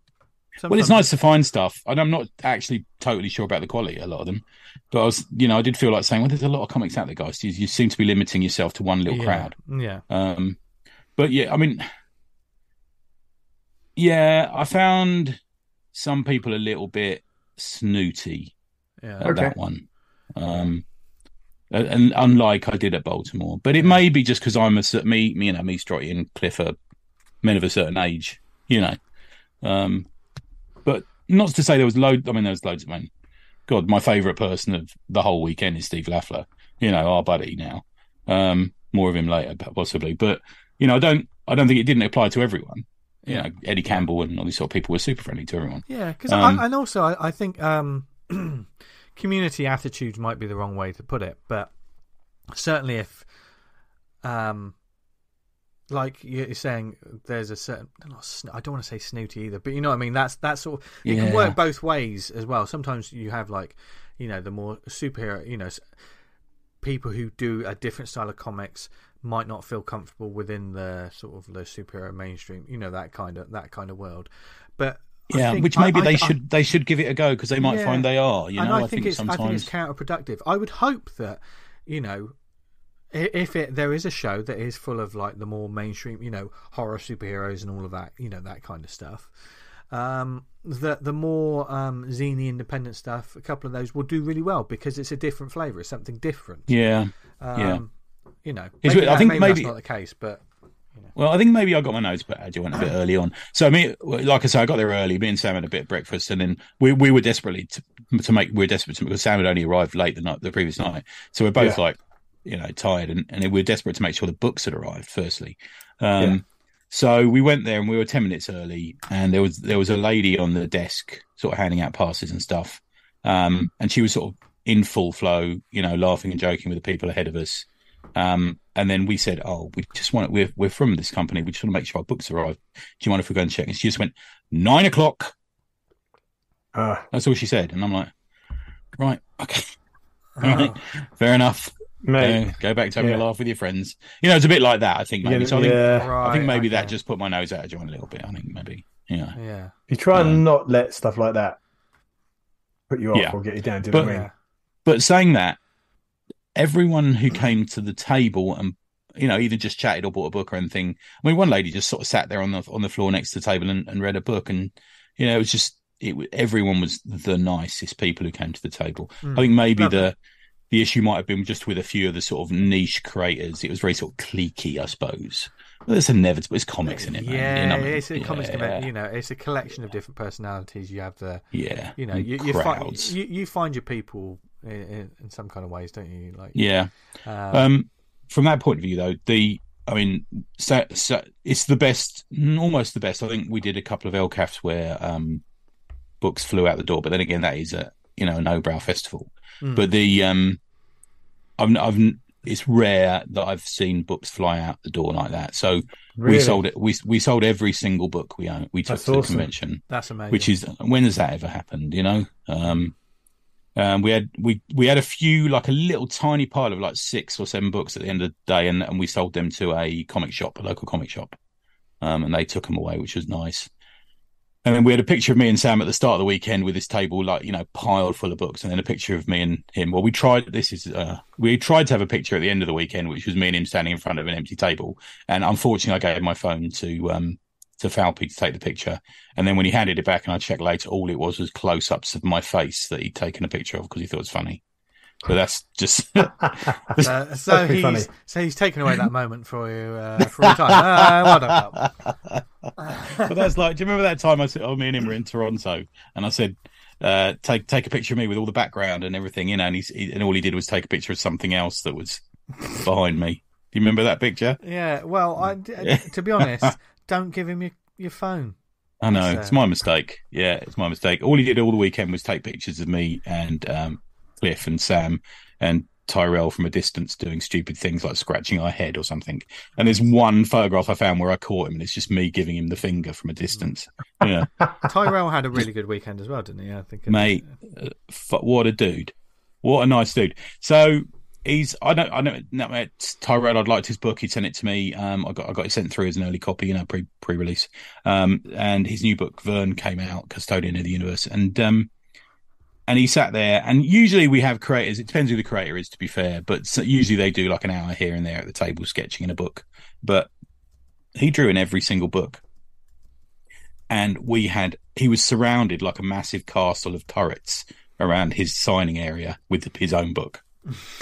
Well, it's nice to find stuff, and I'm not actually totally sure about the quality a lot of them. But I was, you know, I did feel like saying, "Well, there's a lot of comics out there, guys. You, you seem to be limiting yourself to one little
yeah.
crowd."
Yeah.
Um, but yeah, I mean, yeah, I found some people a little bit snooty
Yeah.
at
Okay.
that one. Um, and- and unlike I did at Baltimore, but it may be just because I'm a cer- me, me, you know, me, Strotty and Cliff are men of a certain age, you know. Um, but not to say there was load. I mean, there was loads of men. God, my favourite person of the whole weekend is Steve Lafler. You know, our buddy now. Um, more of him later, possibly. But you know, I don't. I don't think it didn't apply to everyone. You know, Eddie Campbell and all these sort of people were super friendly to everyone.
Yeah, because
Um,
and also I, I think um, <clears throat> community attitudes might be the wrong way to put it, but certainly if, um, like you're saying, there's a certain. Not, I don't want to say snooty either, but you know what I mean. That's that sort. Of, it can work both ways as well. Sometimes you have like, you know, the more superhero, you know, people who do a different style of comics might not feel comfortable within the sort of the superhero mainstream. You know that kind of that kind of world, but.
Yeah, which maybe
I-
they
I-
should they should give it a go because they might
Yeah.
find they are. You know,
I,
I,
think, it's
sometimes
I think it's counterproductive. I would hope that you know if it there is a show that is full of like the more mainstream, you know, horror superheroes and all of that, you know, that kind of stuff. Um, the the more um, zany independent stuff, a couple of those will do really well because it's a different flavour, it's something different.
yeah.
Um,
yeah.
You know, maybe.
I think
maybe,
maybe-
that's not the case, but
Well, I think maybe I got my nose put adjuvant a bit early on. So me, like I said, I got there early. Me and Sam had a bit of breakfast, and then we we were desperately to, to make we were desperate to because Sam had only arrived late the night the previous night. So we're both
Yeah.
like, you know, tired, and, and we are desperate to make sure the books had arrived. Firstly, um,
Yeah.
so we went there and we were ten minutes early, and there was there was a lady on the desk sort of handing out passes and stuff, um, and she was sort of in full flow, you know, laughing and joking with the people ahead of us. Um, and then we said, "Oh, we just want we're we're from this company. We just want to make sure our books arrive. Do you mind if we go and check?" And she just went nine o'clock.
Ah,
That's all she said, and I'm like, "Right, okay, all right, <laughs> fair enough.
Mate.
Uh, go back to having
Yeah.
a laugh with your friends. You know, it's a bit like that. I think maybe.
Yeah,
so I think
yeah.
right,
I think maybe that
okay.
just put my nose out of joint a little bit. I think maybe, yeah,
yeah,
You try and
Um,
not let stuff like that put you off
Yeah.
or get you down. Do you know
But-
what
yeah.
But saying that, everyone who came to the table and you know either just chatted or bought a book or anything. I mean, one lady just sort of sat there on the on the floor next to the table and, and read a book, and you know it was just it. Everyone was the nicest people who came to the table.
Mm.
I think maybe
Lovely.
the the issue might have been just with a few of the sort of niche creators. It was very sort of cliquey, I suppose. But it's inevitable. It's comics in it, man.
Yeah,
You know what I mean?
it's a comics
yeah.
convention. You know, it's a collection of different personalities. You have the,
Yeah,
you know, you you find you, you find your people in, in, in some kind of ways, don't you? Like,
yeah.
um,
Um, from that point of view, though, the I mean, so, so it's the best, almost the best. I think we did a couple of LCAFs where um, books flew out the door, but then again, that is a you know a Nobrow festival.
mm.
But the um, I've I've it's rare that I've seen books fly out the door like that. So
Really?
we sold it. We we sold every single book we own. We took
That's
to the convention
that's amazing.
which is when has that ever happened you know um um we had we we had a few like a little tiny pile of like six or seven books at the end of the day and, and we sold them to a comic shop a local comic shop um and they took them away which was nice and then we had a picture of me and Sam at the start of the weekend with this table, like, you know, piled full of books. And then a picture of me and him. Well, we tried, this is, uh, we tried to have a picture at the end of the weekend, which was me and him standing in front of an empty table. And unfortunately, I gave my phone to, um, to Falpy to take the picture. And then when he handed it back and I checked later, all it was was close ups of my face that he'd taken a picture of because he thought it was funny. But that's just, <laughs>
Uh, <laughs> so he's
funny.
so he's taken away that moment for you uh, for all time. Uh, well done, <laughs>
but that's like, do you remember that time I said, oh, me and him were in Toronto and I said, uh, take, take a picture of me with all the background and everything, you know, and he's, he, and all he did was take a picture of something else that was behind me. Do you remember that picture?
Yeah, well, I, to be honest, don't give him your, your phone.
I know it's my mistake. Yeah, it's my mistake. All he did all the weekend was take pictures of me and um, Cliff and Sam and Tyrell from a distance doing stupid things like scratching our head or something. And there's one photograph I found where I caught him, and it's just me giving him the finger from a distance. Yeah, <laughs>
Tyrell had a really good weekend as well, didn't he? I think,
mate, uh, what a dude! What a nice dude. So he's I don't I know no, uh, Tyrell. I'd liked his book. He sent it to me. Um, I got I got it sent through as an early copy, you know, pre pre release. Um, and his new book Vern came out, Custodian of the Universe, and um, and he sat there. And usually we have creators. It depends who the creator is, to be fair. But usually they do like an hour here and there at the table sketching in a book. But he drew in every single book. And we had, he was surrounded like a massive castle of turrets around his signing area with his own book.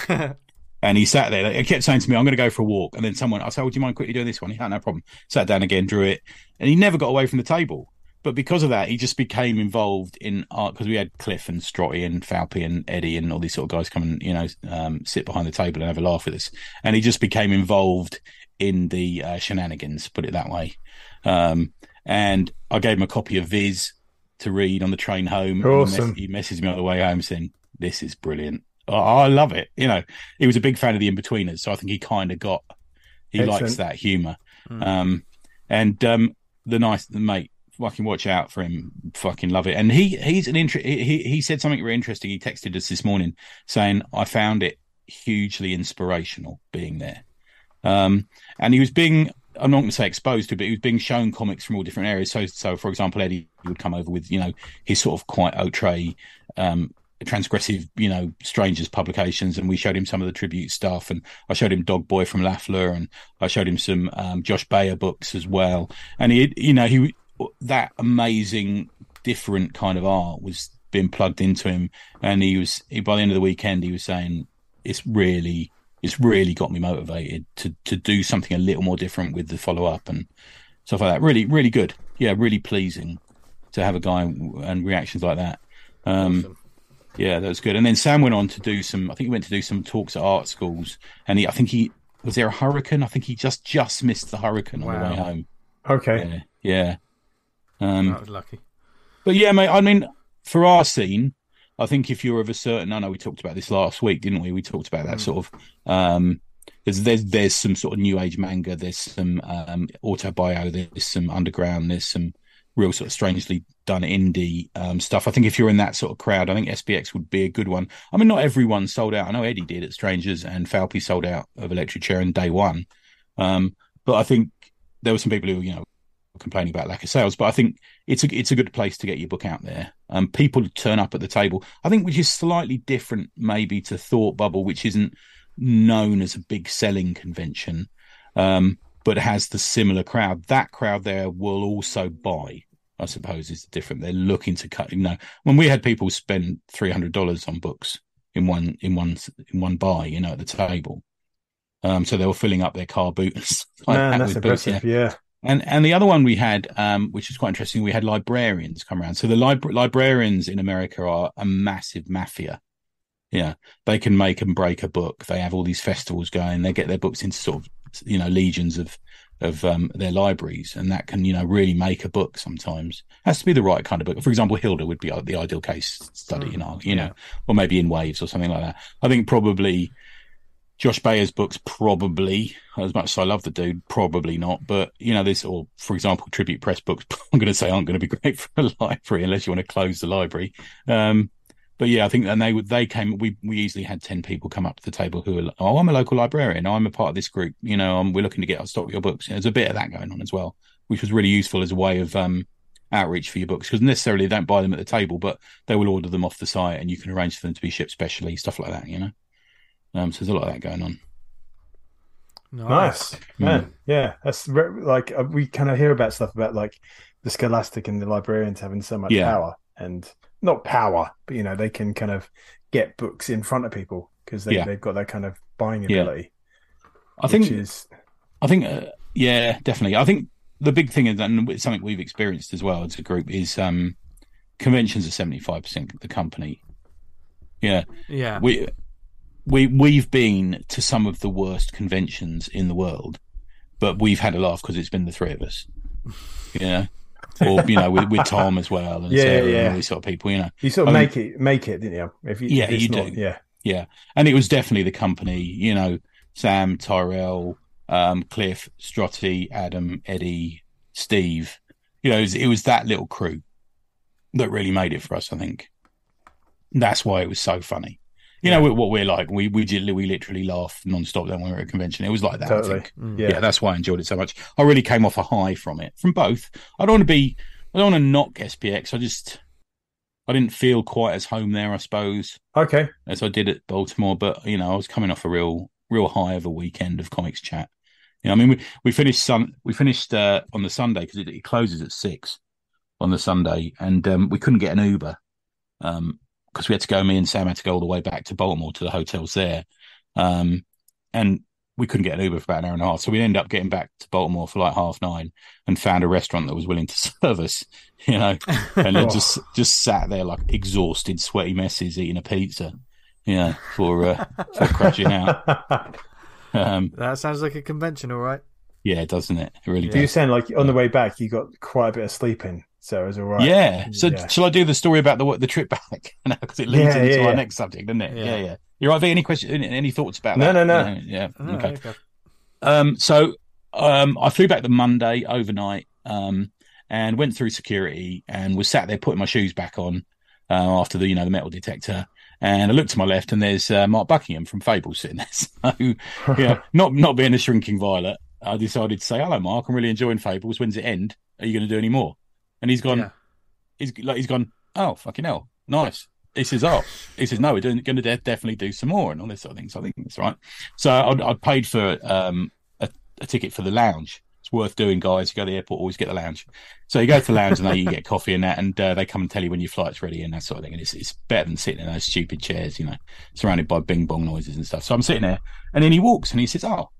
<laughs> And he sat there. He kept saying to me, "I'm going to go for a walk." And then someone, I said, "Would you mind quickly doing this one?" He had no problem. Sat down again, drew it, and he never got away from the table. But because of that, he just became involved in art because we had Cliff and Strotty and Falpy and Eddie and all these sort of guys come and you know um, sit behind the table and have a laugh with us. And he just became involved in the uh, shenanigans, put it that way. Um, and I gave him a copy of Viz to read on the train home. And he mess-
Awesome.
He messaged me on the way home saying, "This is brilliant." Oh, I love it. You know, he was a big fan of the Inbetweeners, so I think he kind of got He likes that humour.
Mm.
Um, and um, the nice the mate, fucking watch out for him. Fucking love it. And he he's an he he he said something really interesting. He texted us this morning saying, "I found it hugely inspirational being there." Um, and he was being I'm not going to say exposed to, but he was being shown comics from all different areas. So, so for example, Eddie would come over with, you know, his sort of quite outre, um, transgressive, you know, strangers publications, and we showed him some of the tribute stuff, and I showed him Dog Boy from Lafler, and I showed him some um, Josh Bayer books as well, and he, you know, he that amazing, different kind of art was being plugged into him, and he was he, by the end of the weekend, he was saying it's really it's really got me motivated to to do something a little more different with the follow up and stuff like that. Really, really good. Yeah, really pleasing to have a guy and reactions like that. Um,
Awesome.
Yeah, that was good. And then Sam went on to do some. I think he went to do some talks at art schools, and he. I think he was there a hurricane. I think he just just missed the hurricane on the way home.
Okay.
Yeah, yeah. Um,
that was lucky.
but yeah, mate. I mean, for our scene, I think if you're of a certain, I know we talked about this last week, didn't we? We talked about that
Mm.
sort of. Um, there's there's there's some sort of new age manga. There's some um, autobio. There's some underground. There's some real sort of strangely done indie um, stuff. I think if you're in that sort of crowd, I think SPX would be a good one. I mean, not everyone sold out. I know Eddie did at Strangers, and Falpy sold out of Electric Chair in day one. Um, but I think there were some people who you know complaining about lack of sales. But I think it's a it's a good place to get your book out there. Um, people turn up at the table. I think which is slightly different maybe to Thought Bubble, which isn't known as a big selling convention, um, but has the similar crowd. That crowd there will also buy. I suppose is different. They're looking to cut. You know, when we had people spend three hundred dollars on books in one in one in one buy, you know, at the table. Um, so they were filling up their car boot. <laughs> like
Man,
that
that's
with books, yeah.
impressive. Yeah.
And and the other one we had, um, which is quite interesting, we had librarians come around. So the libra- librarians in America are a massive mafia. Yeah, they can make and break a book. They have all these festivals going. They get their books into sort of you know legions of of um, their libraries, and that can you know really make a book. Sometimes it has to be the right kind of book. For example, Hilda would be the ideal case study, you know, you
yeah.
know, or maybe in waves or something like that. I think probably Josh Bayer's books probably, as much as I love the dude, probably not. But you know, this or for example, tribute press books. <laughs> I'm going to say aren't going to be great for a <laughs> library unless you want to close the library. Um, but yeah, I think and they they came. We we easily had ten people come up to the table who are oh, I'm a local librarian. I'm a part of this group. You know, we're looking to get our stock your books. There's a bit of that going on as well, which was really useful as a way of um, outreach for your books because necessarily they don't buy them at the table, but they will order them off the site and you can arrange for them to be shipped specially, stuff like that. You know, um, so there's a lot of that going on.
Nice, man. Yeah, that's re- like uh, we kind of hear about stuff about like the Scholastic and the librarians having so much
Yeah.
power, and not power, but you know they can kind of get books in front of people because they,
Yeah.
they've got that kind of buying
Yeah.
ability.
I think
which is
I think, uh, yeah, definitely. I think the big thing is, and it's something we've experienced as well as a group, is um, conventions are seventy five percent the company. Yeah,
Yeah.
we we we've been to some of the worst conventions in the world, but we've had a laugh because it's been the three of us. Yeah, or you know, with, with Tom as well, and
Yeah,
Sarah
yeah.
and all these sort of people. You know,
you sort of
I mean-
make it make it, didn't you? If you,
Yeah,
if
you
not-
do.
Yeah,
Yeah, and it was definitely the company. You know, Sam, Tyrell, um, Cliff, Strotty, Adam, Eddie, Steve. You know, it was, it was that little crew that really made it for us. I think that's why it was so funny. You know what we're like. We we did- we literally laugh non-stop when we were at a convention. It was like that. I
totally.
think.
Mm.
Yeah.
Yeah. that's why I enjoyed it so much. I really came off a high from it, from both. I don't want to be, I don't want to knock SPX. I just, I didn't feel quite as home there, I suppose
Okay.
as I did at Baltimore, but you know, I was coming off a real, real high of a weekend of comics chat. You know, I mean, we, we finished sun, we finished uh, on the Sunday because it, it closes at six on the Sunday, and um, we couldn't get an Uber because we had to go. Me and Sam had to go all the way back to Baltimore to the hotels there, um, and we couldn't get an Uber for about an hour and a half. So we ended up getting back to Baltimore for like half nine and found a restaurant that was willing to <laughs> serve us. You know, and then <laughs>
Oh.
just just sat there like exhausted, sweaty messes eating a pizza. You know, for uh, for crashing out. <laughs> Um,
That sounds like a convention, all right.
yeah, doesn't it? It really
Do you
does.
sound like on the way back you got quite a bit of sleep in, so it was all right.
Yeah. So
Yeah.
shall I do the story about the the trip back? <laughs> Because it leads
Yeah,
into
yeah,
our next subject, doesn't it?
Yeah.
Yeah. You're right. Any question? Any thoughts about
No,
that?
no, no. No.
Yeah.
Oh,
okay.
okay.
Um, so um, I flew back the Monday overnight um, and went through security and was sat there putting my shoes back on uh, after the you know the metal detector. And I looked to my left, and there's uh, Mark Buckingham from Fable sitting there. <laughs> So, yeah, <laughs> not not being a shrinking violet, I decided to say, "Hello, Mark. I'm really enjoying Fables. When's it end? Are you going to do any more?" And he's gone.
Yeah.
He's like, he's gone. Oh, fucking hell, nice. He says, "Oh," he says, "No, we're doing, going to de- definitely do some more and all this sort of thing." So I think that's right. So I, I paid for um, a, a ticket for the lounge. It's worth doing, guys. You go to the airport, always get the lounge. So you go to the lounge and they you get coffee and that, and uh, they come and tell you when your flight's ready and that sort of thing. And it's it's better than sitting in those stupid chairs, you know, surrounded by bing bong noises and stuff. So I'm sitting there, and then he walks and he says, "Oh."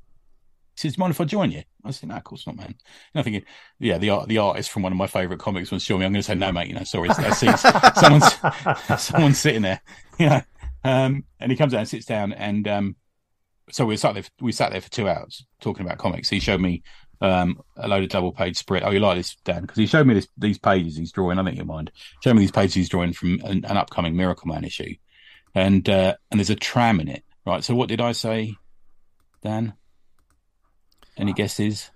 He says, "Mind if I join you?" I said, "No, of course not, man." And I'm thinking, yeah, the art, the artist from one of my favourite comics wants to join me. I'm going to say, "No, mate, you know, sorry, I see <laughs> someone's <laughs> someone's sitting there, you know." Um, and he comes out and sits down, and um, so we sat there. We sat there for two hours talking about comics. He showed me um, a load of double page spread. Oh, you like this, Dan? Because he showed me this, these pages he's drawing. I think you'll mind. Showed me these pages he's drawing from an, an upcoming Miracleman issue, and uh, and there's a tram in it. Right. So what did I say, Dan? Any guesses?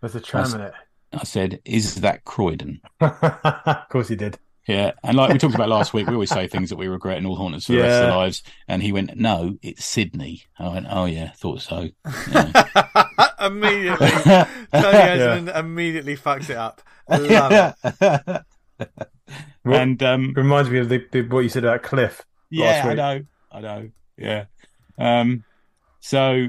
There's a tram in it.
I said, "Is that Croydon?" <laughs>
of course he did.
Yeah, and like we talked about last week, we always say things that we regret and all haunt us for the rest of our lives. And he went, "No, it's Sydney." I went, "Oh yeah, thought so." <laughs> Yeah.
immediately, <laughs> Tony Esmond immediately fucks it up. I love it.
What-
and um,
Reminds me of the, the what you said about Cliff.
yeah,
last
I know, I know, yeah. Um, so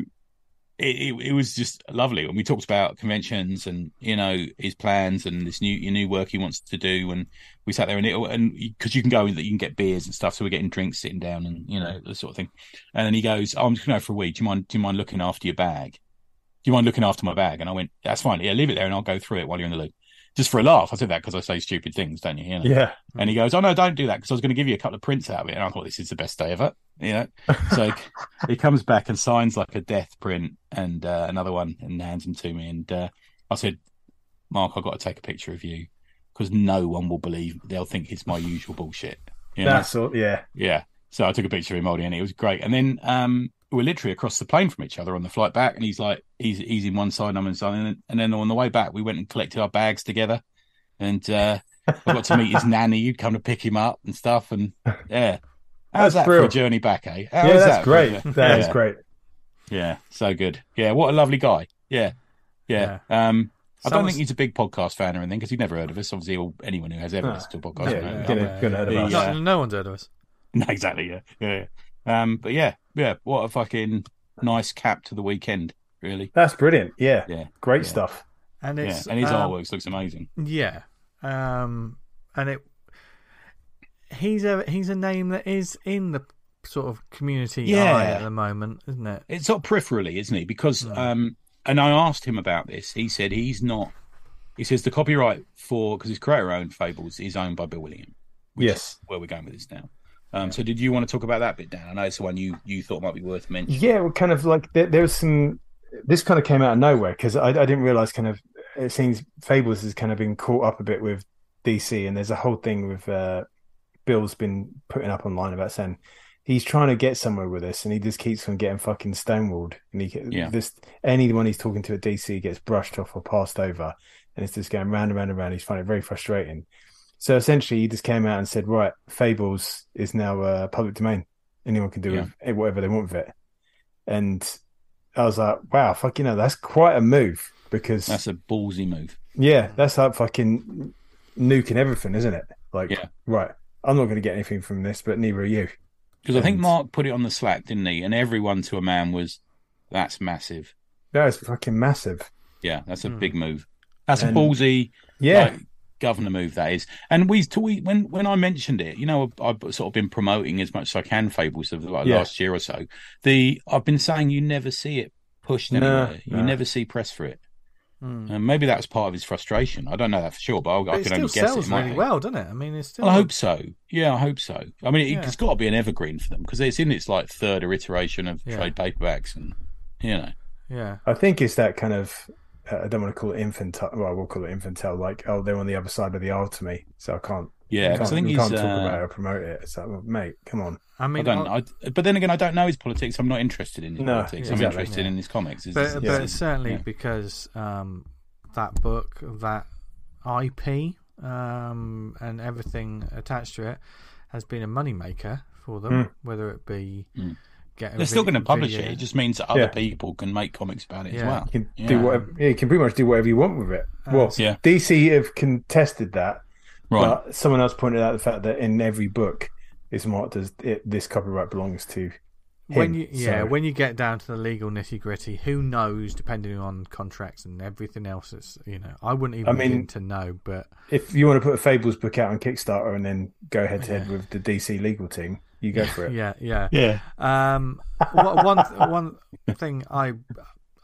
it, it it was just lovely, and we talked about conventions and you know his plans and this new new work he wants to do, and we sat there and it and because you can go and you can get beers and stuff, so we're getting drinks sitting down and you know the sort of thing, and then he goes, oh, "I'm just going to go for a week. Do you mind? Do you mind looking after your bag? Do you mind looking after my bag?" And I went, "That's fine. Yeah, leave it there, and I'll go through it while you're in the loop." Just for a laugh, I said that because I say stupid things, don't you? you know?
Yeah.
And he goes, "Oh no, don't do that because I was going to give you a couple of prints out of it." And I thought this is the best day ever, you know. So <laughs> he comes back and signs like a death print and uh, another one and hands them to me. And uh, I said, "Mark, I've got to take a picture of you because no one will believe. They'll think it's my usual bullshit." You know?
That's all. Yeah.
Yeah. So I took a picture of him holding it. and It was great. And then um, we're literally across the plane from each other on the flight back. And he's like, he's he's in one side, and I'm in side. And then, and then on the way back, we went and collected our bags together. And uh, I got to meet his <laughs> nanny. You'd come to pick him up and stuff. And yeah. How's
That's
that for a
brilliant.
journey back, eh? How
yeah, that's
that for
great.
journey?
That is
yeah.
great.
Yeah, so good. Yeah, what a lovely guy. Yeah. Yeah. Um, I don't think he's a big podcast fan or anything because he'd never heard of us. Obviously, or anyone who has ever listened to a podcast.
Yeah,
knows.
gonna- gonna heard of us.
No, no one's heard of us. <laughs>
No, exactly. Yeah, yeah. yeah. Um, but yeah, yeah. What a fucking nice cap to the weekend. Really.
That's brilliant. Yeah.
Yeah.
Great
Yeah.
stuff.
And
Yeah, and his
um,
artworks looks amazing.
Yeah, um, and it he's a he's a name that is in the sort of community
Yeah.
eye at the moment, isn't it?
It's sort of peripherally, isn't he? Because
Mm.
um, and I asked him about this. He said he's not. He says the copyright for because his creator-owned Fables is owned by Bill Willingham. which
Yes.
is where we're going with this now. Um, so did you want to talk about that bit, Dan? I know it's the one you you thought might be worth mentioning.
Yeah, well, kind of like there, there was some. This kind of came out of nowhere because I, I didn't realize kind of it seems Fables has kind of been caught up a bit with DC, and there's a whole thing with uh, Bill's been putting up online about saying he's trying to get somewhere with this, and he just keeps on getting fucking stonewalled, and he
Yeah.
this anyone he's talking to at DC gets brushed off or passed over, and it's just going round and round and round. He's finding it very frustrating. So essentially, he just came out and said, "Right, Fables is now uh, public domain. Anyone can do
Yeah.
with it whatever they want with it." And I was like, "Wow, fuck, you know, that's quite a move because
That's a ballsy move.
yeah, that's like fucking nuking everything, isn't it? Like,
Yeah.
right, I'm not going to get anything from this, but neither are you."
Because I think Mark put it on the Slack, didn't he? And everyone to a man was, "That's massive."
That is fucking massive.
Yeah, that's a
Hmm.
big move. That's
And-
a ballsy
Yeah,
like, governor move. That is. And we, we when when I mentioned it, you know, I've sort of been promoting as much as I can Fables of like
Yeah.
last year or so. The I've been saying you never see it pushed
No,
anywhere. You
no.
never see press for it.
Mm.
And maybe that was part of his frustration. I don't know that for sure, but I,
But
I can only guess
sells
it. might
really
be.
well, doesn't it? I mean, it's still.
I hope so. Yeah, I hope so. I mean, it,
Yeah.
it's got to be an evergreen for them because it's in its like third iteration of
Yeah.
trade paperbacks, and you know,
Yeah,
I think it's that kind of. Uh, I don't want to call it infantile. Well, we'll call it infantile. Like, oh, they're on the other side of the aisle to me, so I can't
Yeah,
we
because
can't,
I think
we
he's.
can't talk
uh,
about it or promote it. It's like, well, mate, come on.
I
I
mean,
don't.
I-
I, but then again, I don't know his politics. I'm not interested in his
No,
politics.
yeah,
I'm
exactly.
interested
Yeah.
in his comics. Is-
but,
is-
but
is-
certainly
yeah.
because um, that book, that IP, um, and everything attached to it has been a moneymaker for them.
Mm.
Whether it be
Mm.
Getting
they're still going to publish
video-
it. It just means that other
Yeah.
people can make comics about it as
Yeah.
well.
You can
Yeah.
do whatever. Yeah, you can pretty much do whatever you want with it.
Uh,
well,
so-
Yeah.
DC have contested that,
Right.
but someone else pointed out the fact that in every book is marked as it, this copyright belongs to
when
him,
you yeah
so-
when you get down to the legal nitty gritty, who knows? Depending on contracts and everything else, it's you know I wouldn't even
I mean-
begin to know. But
if you want to put a Fables book out on Kickstarter and then go head to head with the DC legal team, you go for it. <laughs>
yeah, yeah.
yeah.
Um, one one thing I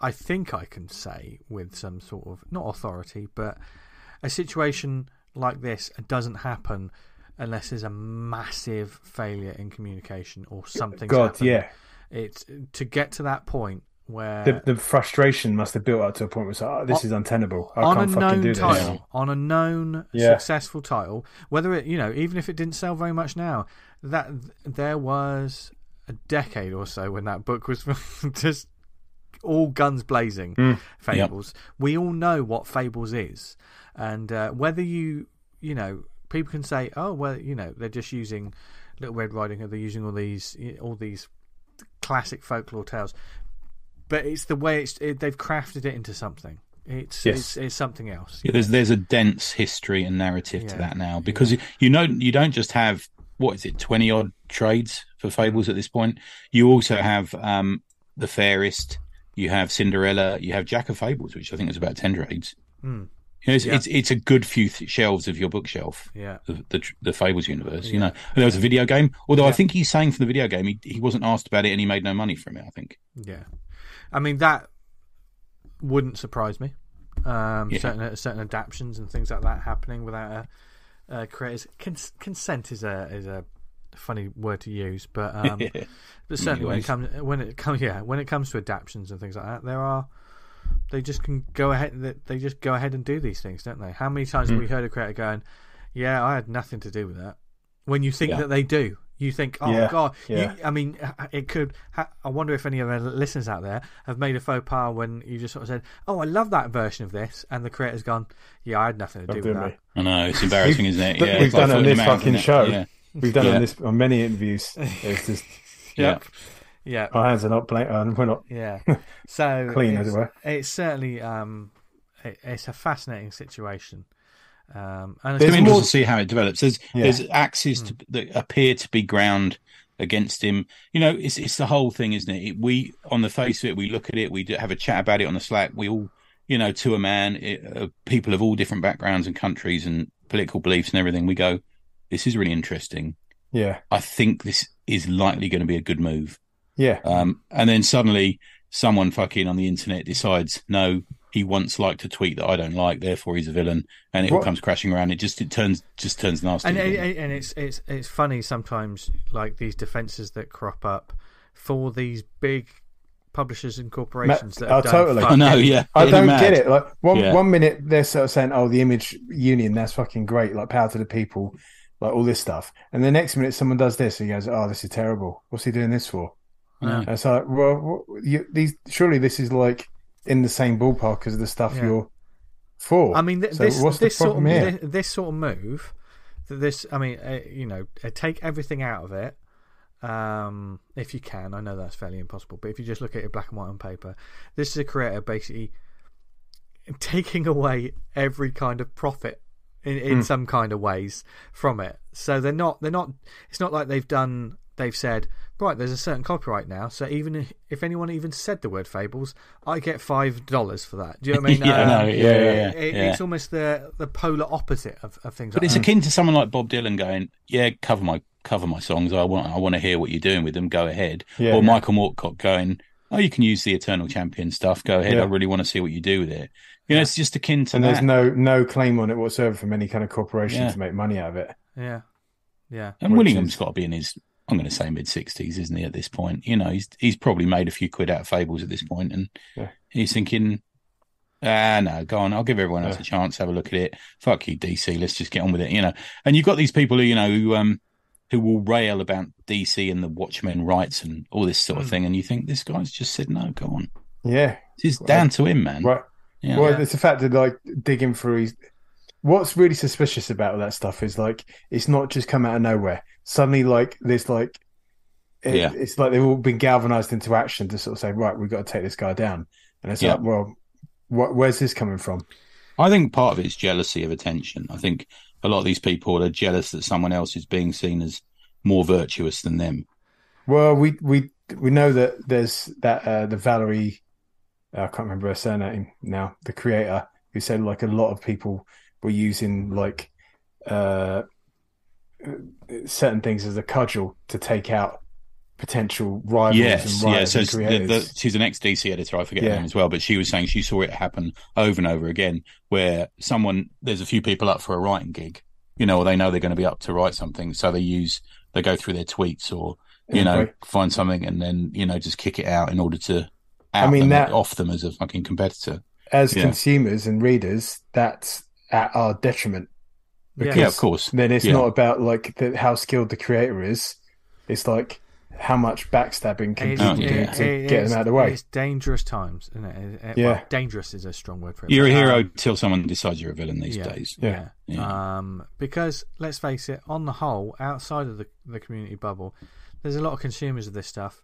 I think I can say with some sort of not authority, but a situation like this doesn't happen unless there's a massive failure in communication or something.
God, yeah.
It's to get to that point where
The, the frustration must have built up to a point where it's like, oh, this
On-
is untenable. I
on
can't fucking
known
do this.
title, on a known
Yeah.
successful title, whether it you know even if it didn't sell very much now, that there was a decade or so when that book was <laughs> just all guns blazing.
Mm.
Fables. We all know what Fables is, and uh, whether you you know people can say, oh well, you know they're just using Little Red Riding Hood, they're using all these all these classic folklore tales, but it's the way it's it, they've crafted it into something. It's
Yes.
it's, it's something else.
Yeah, there's there's a dense history and narrative to that now because you you know you don't just have what is it twenty odd trades for fables at this point. You also have um, the fairest, you have Cinderella, you have Jack of Fables, which I think is about ten trades.
Mm.
You know, it's,
Yeah.
it's it's a good few th- shelves of your bookshelf.
Yeah.
The, the the Fables universe, you know. And there was a video game, although I think he's saying for the video game he he wasn't asked about it and he made no money from it. I think.
Yeah, I mean that wouldn't surprise me. Um,
Yeah.
Certain certain adaptations and things like that happening without a, a creator's cons- consent is a is a funny word to use, but <laughs> um, but certainly when it comes when it comes yeah when it comes to adaptations and things like that, there are they just can go ahead they- just go ahead and do these things, don't they? How many times have we heard a creator going, "Yeah, I had nothing to do with that," when you think
Yeah.
that they do. You think, oh
Yeah,
god,
yeah.
you, I mean, it could. I wonder if any of our listeners out there have made a faux pas when you just sort of said, "Oh, I love that version of this," and the creator's gone, "Yeah, I had nothing to
Don't
do
do
with
me.
that."
I know it's embarrassing, isn't it? Yeah,
we've
it's like
done it on this
out,
fucking show.
Yeah.
We've done
it
on this on many interviews. <laughs> It's just
Yeah.
Yeah,
our hands are not blank, and we're not
yeah. <laughs> So
clean, as
it's,
it were.
it's certainly um, it, it's a fascinating situation, um, and
It's
There's
going to be
more-
interesting to see how it develops. There's
Yeah.
there's axes to, that appear to be ground against him. You know, it's it's the whole thing, isn't it? it? We on the face of it, we look at it, we do have a chat about it on the Slack. We all, you know, to a man, it, uh, people of all different backgrounds and countries and political beliefs and everything. We go, this is really interesting.
Yeah,
I think this is likely going to be a good move.
yeah,
Um, and then suddenly someone fucking on the internet decides, no, he once liked a tweet that I don't like, therefore he's a villain, and it all comes crashing around. It just it turns just turns nasty.
and
again.
and and it's it's it's funny sometimes, like these defenses that crop up for these big publishers and corporations that
oh, totally.
I know,
fucking-
yeah.
I don't
mad.
get it. Like one
Yeah.
one minute they're sort of saying, "Oh, the image union, that's fucking great." Like power to the people, like all this stuff. And the next minute someone does this, and he goes, "Oh, this is terrible. What's he doing this for?"
I know.
And it's like, well, what- you, these surely this is like in the same ballpark as the stuff
Yeah.
you're for.
I mean, th-
So
this this sort of this, this sort of move, that this I mean, uh, you know, uh, take everything out of it, um, if you can. I know that's fairly impossible, but if you just look at it black and white on paper, this is a creator basically taking <laughs> away every kind of profit in, in
Mm.
some kind of ways from it. So they're not they're not. It's not like they've done. They've said right. There's a certain copyright now. So even if, if anyone even said the word fables, I get five dollars for that. Do you know what I mean? <laughs>
yeah,
Um,
no, yeah, yeah, yeah,
it,
yeah.
It's almost the the polar opposite of, of things.
But
like
it's
that.
akin to someone like Bob Dylan going, "Yeah, cover my cover my songs. I want I want to hear what you're doing with them. Go ahead."
Yeah.
or Michael Moorcock going, "Oh, you can use the Eternal Champion stuff. Go ahead.
Yeah.
I really want to see what you do with it." You know, it's just akin to
and
that.
there's no no claim on it whatsoever from any kind of corporation
Yeah.
to make money out of it.
yeah, yeah,
and
which
Willingham's
is-
got to be in his, I'm going to say mid sixties, isn't he? At this point, you know, he's he's probably made a few quid out of Fables at this point, and
Yeah.
he's thinking, Ah, no, go on. I'll give everyone else a chance. Have a look at it. Fuck you, DC. Let's just get on with it. You know, and you've got these people who you know who um who will rail about DC and the Watchmen rights and all this sort of
Mm.
thing, and you think this guy's just said no. Go on.
Yeah,
It's down to him, man.
right.
Yeah.
Well, it's the fact that like digging through his. What's really suspicious about all that stuff is like it's not just come out of nowhere. Suddenly, like there's like, it-
Yeah.
it's like they've all been galvanized into action to sort of say, right, we've got to take this guy down. And it's
Yeah.
like, well, what, where's this coming from?
I think part of it is jealousy of attention. I think a lot of these people are jealous that someone else is being seen as more virtuous than them.
Well, we we we know that there's that uh, the Valerie, uh, I can't remember her surname now, the creator who said like a lot of people were using like uh, certain things as a cudgel to take out potential rivals
Yes,
and
yeah.
writers
So
and
the,
creators.
the, she's an ex DC editor. I forget
Yeah.
her name as well, but she was saying she saw it happen over and over again, where someone there's a few people up for a writing gig, you know, or they know they're going to be up to write something, so they use they go through their tweets or you
Yeah,
know
right.
find something and then you know just kick it out in order to
I mean,
them,
that-
off them as a fucking competitor.
as
yeah.
consumers and readers, that's at our detriment.
Yeah.
Because
Yeah, of course.
then it's
Yeah.
not about like the, how skilled the creator is. It's like how much backstabbing can
It's-
people do
yeah.
to
it-
get them out of the way.
It's dangerous times, isn't it? It- it-
Yeah.
well, dangerous is a strong word for it.
You're a hero
um,
till someone decides you're a villain these
yeah,
days.
Yeah.
Yeah. Um, because let's face it, on the whole, outside of the the community bubble, there's a lot of consumers of this stuff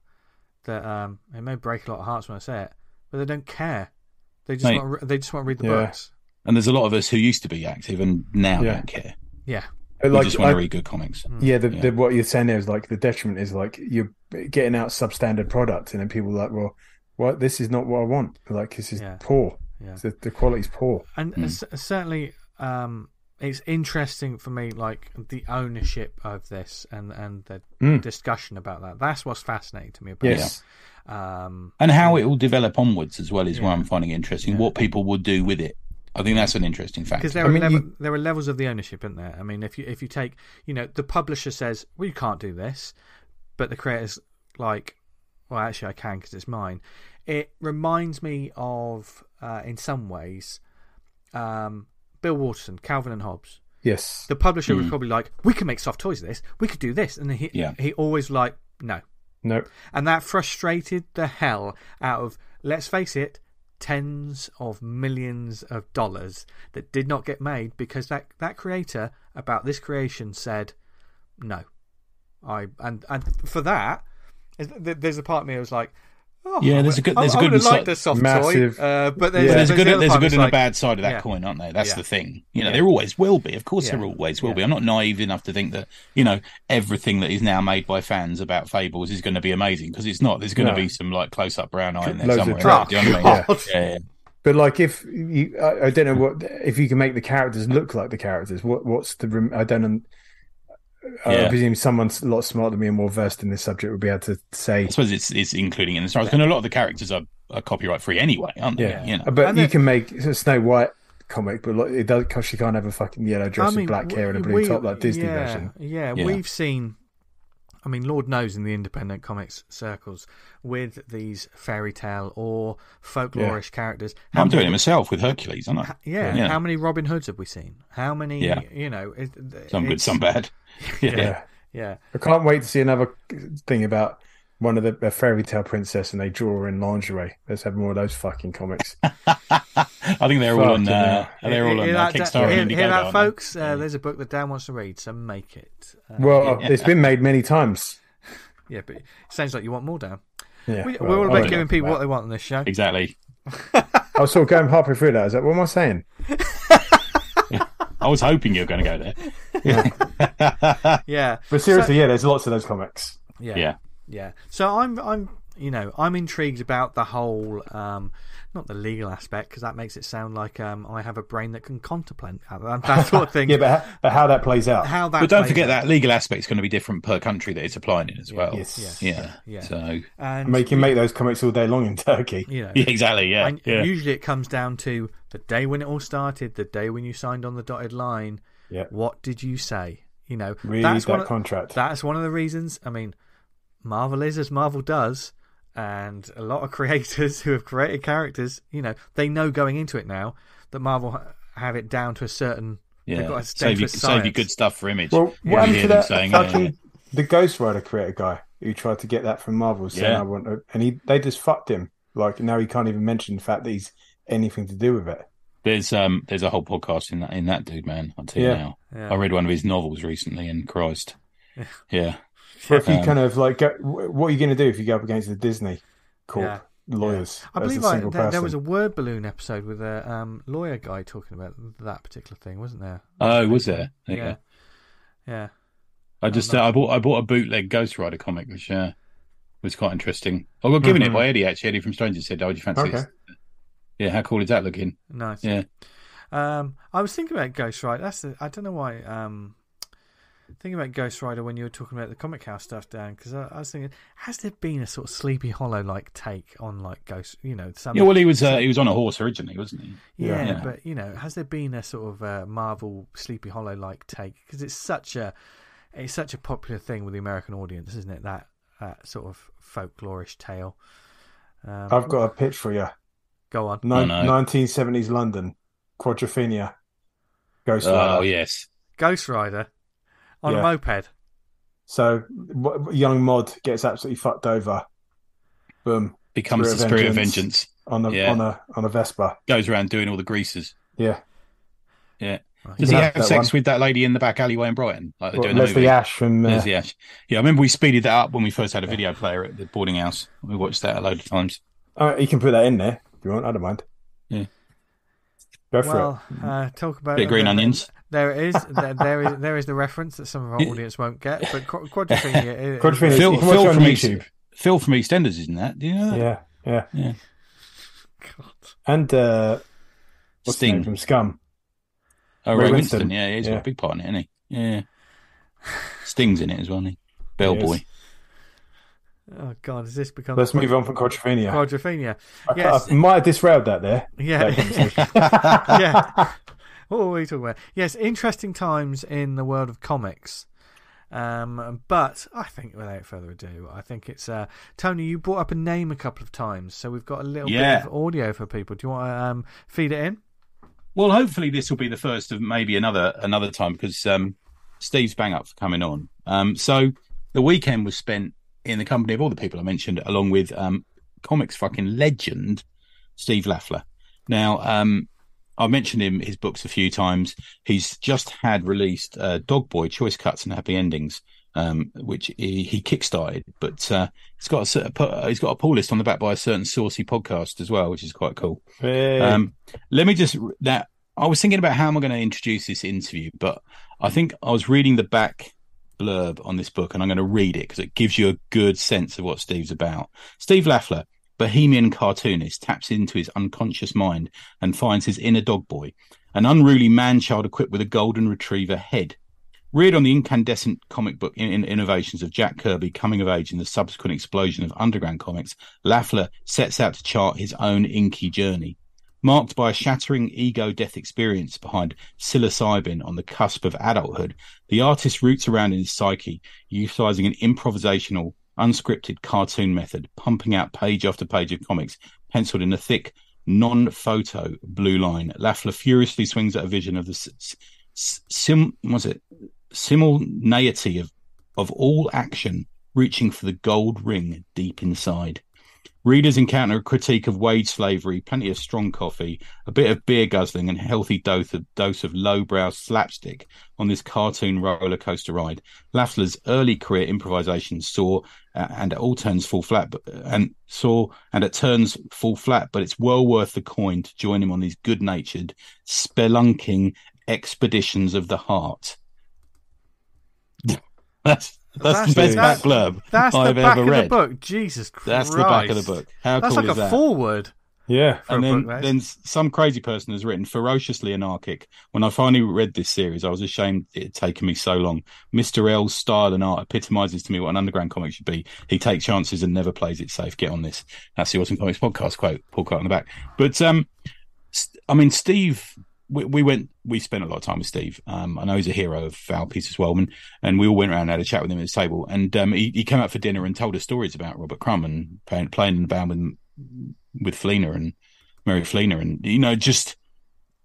that um, it may break a lot of hearts when I say it, but they don't care. They just
Mate.
want to re- they just want to read the
Yeah.
books.
And there's a lot of us who used to be active and now
Yeah.
don't care.
Yeah,
But
We
like,
just want
I-
to read good comics.
yeah, the,
Yeah.
The, what you're saying there is like the detriment is like you're getting out substandard product, and then people are like, well, what? This is not what I want. Like this is
Yeah.
poor.
yeah.
The, the quality's poor.
and
Mm.
c- certainly um, it's interesting for me like the ownership of this and and the
Mm.
discussion about that that's what's fascinating to me about
Yes.
it um
And how it will develop onwards as well is why
Yeah.
I'm finding interesting.
Yeah.
What people will do with it. I think that's an interesting fact.
because there
I
are
mean,
level,
you-
there are levels of the ownership, isn't there? I mean, if you if you take, you know, the publisher says, "Well, you can't do this," but the creator's like, "Well, actually, I can because it's mine." It reminds me of, uh, in some ways, um, Bill Watterson, Calvin and Hobbes.
Yes.
The publisher was
Mm.
probably like, "We can make soft toys of this. We could do this," and he
Yeah.
he always like, "No,"
No.
and that frustrated the hell out of. Let's face it, tens of millions of dollars that did not get made because that that creator about this creation said no. I and and for that, there's a part of me that was like. Oh,
Yeah, there's a good- there's a
I
good
would have
and
liked
si-
soft
Massive-
toy, uh, but there's,
Yeah.
But there's a good,
the
there's a good
that's
and a bad side of that
yeah.
coin, aren't there? That's
Yeah.
the thing. You know,
Yeah.
there always will be. Of course,
Yeah.
there always will
Yeah.
be. I'm not naive enough to think that you know everything that is now made by fans about Fables is going to be amazing because it's not. There's going to
No.
be some like close up brown eye in there
Loads
somewhere.
drop.
You know I mean? <laughs> Yeah, yeah.
But like, if you, I, I don't know what if you can make the characters look like the characters. What what's the? I don't. Know. I presume someone's a lot smarter than me and more versed in this subject would be able to say.
I suppose it's it's including in the stars because a lot of the characters are, are copyright free anyway, aren't they?
Yeah.
You know.
But
And
you can make a Snow White comic, but like, it does because she can't have a fucking yellow dress
I mean,
with black hair and a
we-
blue top like Disney
yeah,
version.
Yeah,
Yeah.
we've seen. I mean, Lord knows in the independent comics circles with these fairy tale or folklorish characters.
I'm doing it myself with Hercules, aren't I?
ha- Yeah,
Yeah.
how many Robin Hoods have we seen? How many?
Yeah.
You know, it,
Some good, some bad. <laughs>
Yeah.
Yeah.
Yeah,
I can't wait to see another thing about one of the a fairy tale princess and they draw her in lingerie. Let's have more of those fucking comics. <laughs>
I think they're all on.
Fucking
Uh, they're all
Hear
on uh,
that,
Kickstarter.
hear,
and
hear that, folks? Uh, there's a book that Dan wants to read, so make it. Uh,
Well,
Yeah.
it's been made many times. <laughs>
yeah, but it sounds like you want more, Dan.
Yeah,
We,
well,
we're all about giving people
about
what they want on this show.
Exactly.
I was sort of going halfway through that. Is that what am I saying?
I was hoping you were going to go there.
Yeah, <laughs>
But seriously, yeah, there's lots of those comics.
yeah,
Yeah.
Yeah. So I'm I'm you know I'm intrigued about the whole um not the legal aspect because that makes it sound like um I have a brain that can contemplate that, that sort of <laughs> thing.
Yeah, but, how- but how that plays out.
how that.
But don't forget
out.
that legal aspect is going to be different per country that it's applying in as well.
Yes.
Yes.
Yeah.
Yeah.
So
And
Make you make those comics all day long in Turkey.
you <laughs> know.
yeah, exactly. Yeah.
And
yeah.
usually it comes down to the day when it all started, the day when you signed on the dotted line.
Yeah.
What did you say? You know,
Read
that's
that
one of,
contract.
that's one of the reasons. I mean, Marvel is as Marvel does, and a lot of <laughs> creators who have created characters, you know, they know going into it now that Marvel ha- have it down to a certain. They've
Yeah,
got a
save you, save you good stuff for image.
Well,
You
what happened
hear
to that
saying, yeah, yeah.
the Ghost Rider creator guy who tried to get that from Marvel? Saying
Yeah.
I want, to, and he they just fucked him. Like now he can't even mention the fact that he's anything to do with it.
There's um there's a whole podcast in that in that dude, man. I'll tell you
Yeah.
now.
Yeah.
I read one of his novels recently, and Christ, yeah,
But if you
Um,
kind of like, go, what are you going to do if you go up against the Disney Corp
Yeah.
lawyers?
I believe
a
I,
single
there, there was a word balloon episode with a um, lawyer guy talking about that particular thing, wasn't there?
Oh, was there? There you
Yeah. Yeah.
I just uh, I bought I bought a bootleg Ghost Rider comic, which uh, was quite interesting. I got given it
Mhm.
by Eddie actually. Eddie from Stranger said, "Oh, do you fancy
Okay.
this?" Yeah, how cool is that looking?
Nice.
Yeah,
Um, I was thinking about Ghost Rider. That's the, I don't know why. Um, thinking about Ghost Rider when you were talking about the comic house stuff, Dan, because I, I was thinking, has there been a sort of Sleepy Hollow like take on like Ghost? You know, some
yeah. Well, he was uh, he was on a horse originally, wasn't he?
yeah,
Yeah.
but you know, has there been a sort of uh, Marvel Sleepy Hollow like take? Because it's such a it's such a popular thing with the American audience, isn't it? That that sort of folklorish tale. Um,
I've got a pitch for you.
go on.
Nin-
Oh, no.
1970s London, Quadrophenia, Ghost Rider.
Oh yes,
Ghost Rider on a moped.
So w- young Mod gets absolutely fucked over. Boom
becomes
Spirit
the spirit of
vengeance.
vengeance.
on a
Yeah.
on a on a Vespa.
Goes around doing all the greases.
Yeah,
Yeah.
Right.
Does he have
have that
sex
one.
with that lady in the back alleyway in Brighton? Like they're
Well,
doing the
Leslie
movie?
Ash from uh,
Leslie Ash. Yeah, I remember we speeded that up when we first had a video player at the boarding house. We watched that a load of times.
oh, you can put that in there if you want. I don't mind.
Yeah.
Go for
Well, uh, talk about
Bit of green
there-
onions.
There it is <laughs> there, there is there is the reference that some of our audience won't get, but Qu- Quadrophenia.
it.
is-
Quadrophenia.
Phil-
you can watch
Phil from
YouTube.
Phil from EastEnders, isn't that? Do you know that?
Yeah, yeah,
Yeah.
God.
and uh, what's
Sting.
from Scum?
Oh,
Ray
Ray
Winstone.
Winstone. Yeah, he's got a big part in it, isn't he? Yeah. Sting's in it as well, isn't he? Bellboy.
Oh God, has this become
Let's move on from Quadrophenia.
Quadrophenia?
I,
Yes.
I might have disrailed that there.
Yeah,
That <laughs>
yeah. <laughs> What were we talking about? Yes, interesting times in the world of comics. Um, but I think, without further ado, I think it's uh, Tony. You brought up a name a couple of times, so we've got a little
Yeah.
bit of audio for people. Do you want to um, feed it in?
Well, hopefully this will be the first of maybe another another time because um, Steve's bang up for coming on. Um, so the weekend was spent in the company of all the people I mentioned, along with um, comics fucking legend Steve Lafler. Now, um, I mentioned him his books a few times. He's just had released uh, Dog Boy: Choice Cuts and Happy Endings, um, which he, he kickstarted, but uh, he's got a he's got a pull list on the back by a certain saucy podcast as well, which is quite cool.
Hey.
Um, let me just that I was thinking about how am I going to introduce this interview, but I think I was reading the back blurb on this book, and I'm going to read it because it gives you a good sense of what Steve's about. Steve Lafler, bohemian cartoonist, taps into his unconscious mind and finds his inner dog boy, an unruly man-child equipped with a golden retriever head. Reared on the incandescent comic book in, in innovations of Jack Kirby coming of age in the subsequent explosion of underground comics, Lafler sets out to chart his own inky journey. Marked by a shattering ego death experience behind psilocybin on the cusp of adulthood, the artist roots around in his psyche, utilizing an improvisational, unscripted cartoon method, pumping out page after page of comics, penciled in a thick, non-photo blue line. Lafler furiously swings at a vision of the s- s- sim, was it simultaneity of of all action, reaching for the gold ring deep inside. Readers encounter a critique of wage slavery, plenty of strong coffee, a bit of beer guzzling, and a healthy dose of, dose of lowbrow slapstick on this cartoon roller coaster ride. Lafler's early career improvisation saw, uh, and it all turns full flat, but, and saw, and it turns full flat, but it's well worth the coin to join him on these good-natured, spelunking expeditions of the heart. <laughs> that's that's, the best
that's-
back blurb
That's
I've
the back
ever
of
read.
the book. Jesus Christ!
That's the back of the book. How
That's
cool
like
is
a
that?
forward
yeah.
and
a
then,
book. that is.
then some crazy person has written ferociously anarchic. When I finally read this series, I was ashamed it had taken me so long. Mr. L's style and art epitomizes to me what an underground comic should be. He takes chances and never plays it safe. Get on this. That's the Awesome Comics podcast quote. Paul quote on the back. But um, I mean, Steve we, we went, we spent a lot of time with Steve. Um, I know he's a hero of Valpiece as well, and and we all went around and had a chat with him at his table. And um, he, he came out for dinner and told us stories about Robert Crumb and playing, playing in the band with with Fleener and Mary Fleener, and you know, just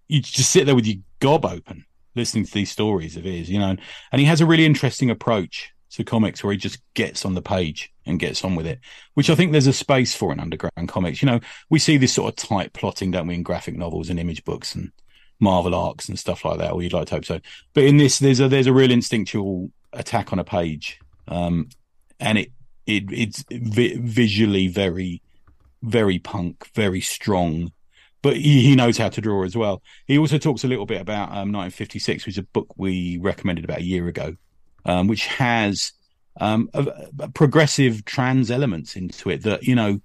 you just sit there with your gob open listening to these stories of his, you know, and he has a really interesting approach to comics where he just gets on the page and gets on with it, which I think there's a space for in underground comics. You know, we see this sort of tight plotting, don't we, in graphic novels and image books and Marvel arcs and stuff like that, or you'd like to hope so. But in this, there's a there's a real instinctual attack on a page, um, and it it it's vi- visually very very punk, very strong, but he, he, knows how to draw as well. He also talks a little bit about um, 1956, which is a book we recommended about a year ago, um, which has um, a, a progressive trans elements into it that you know,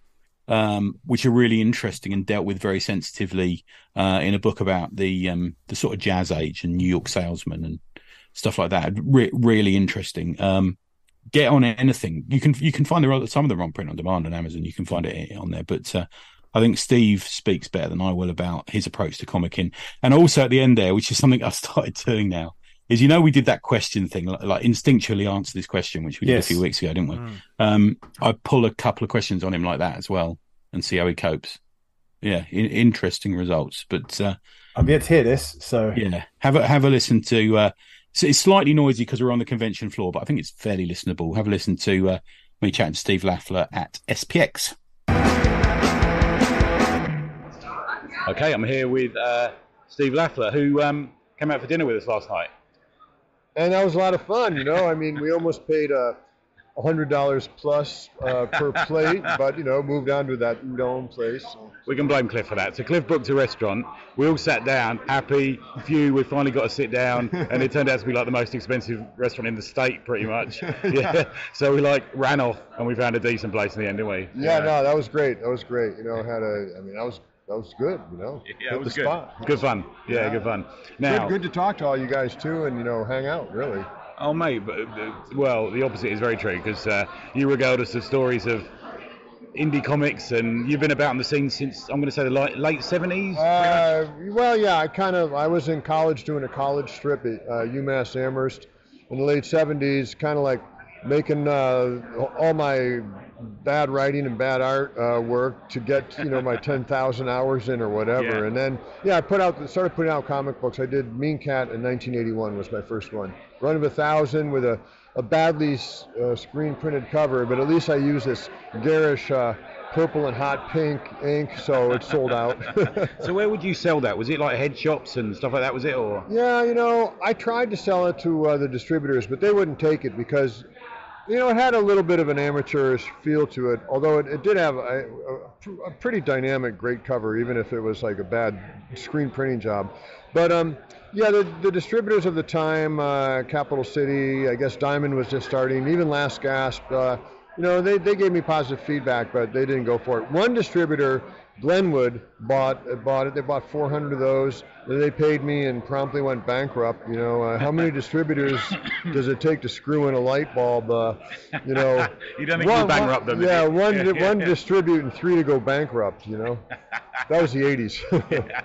um, which are really interesting and dealt with very sensitively uh, in a book about the um, the sort of jazz age and New York salesmen and stuff like that. Re- really interesting. Um, get on anything. You can you can find the some of them on print on demand on Amazon. You can find it on there, but. Uh, I think Steve speaks better than I will about his approach to comicing. And also at the end there, which is something I've <laughs> started doing now, is you know we did that question thing like, like instinctually answer this question which we did a few weeks ago didn't we? Mm. um, i pull a couple of questions on him like that as well and see how he copes. Yeah in, interesting results but uh,
i've yet to hear this so.
Yeah have a have a listen to uh, so it's slightly noisy because we're on the convention floor but i think it's fairly listenable. Have a listen to uh, me chatting to steve lafler at spx okay i'm here with uh, steve lafler who um, came out for dinner with us last night
and that was a lot of fun. You know, I mean, we almost paid a uh, hundred dollars plus uh, per <laughs> plate, but you know, moved on to that udon place. So.
We can blame Cliff for that. So Cliff booked a restaurant. We all sat down, happy, few. We finally got to sit down, <laughs> and it turned out to be like the most expensive restaurant in the state, pretty much. <laughs> yeah. So we like ran off, and we found a decent place in the end, didn't we?
Yeah, yeah. no, that was great. That was great. You know, had a. I mean, that was that was good. You know,
yeah, it was good. Spot. Good fun. Yeah, yeah, good fun.
Now, good, good to talk to all you guys too, and you know, hang out. Really.
Oh, mate. But, uh, well, the opposite is very true because uh, you regard us as stories of indie comics, and you've been about on the scene since I'm going to say the late seventies.
Uh, well, yeah, I kind of I was in college doing a college strip at uh, UMass Amherst in the late seventies, kind of like making uh, all my bad writing and bad art uh, work to get you know my <laughs> 10,000 hours in or whatever. Yeah. And then yeah, I put out started putting out comic books. I did Mean Cat in 1981 was my first one. Run of a Thousand with a a badly uh, screen printed cover, but at least I use this garish uh, purple and hot pink ink, so it sold out. <laughs> <laughs>
so where would you sell that? Was it like head shops and stuff like that? Was it or?
Yeah, you know, I tried to sell it to uh, the distributors, but they wouldn't take it because you know, it had a little bit of an amateurish feel to it, although it, it did have a, a, a, pretty dynamic, great cover, even if it was like a bad screen printing job. But um, yeah, the, the distributors of the time, uh, Capital City, I guess Diamond was just starting, even Last Gasp, uh, you know, they, they gave me positive feedback, but they didn't go for it. One distributor Glenwood bought bought it. They bought 400 of those. They paid me and promptly went bankrupt. You know, uh, how many <coughs> distributors does it take to screw in a light bulb? Uh, you know, <laughs>
you don't think one, bankrupt them?
Yeah, one yeah, <laughs> one yeah. distribute and three to go bankrupt. You know, that was the 80s. <laughs>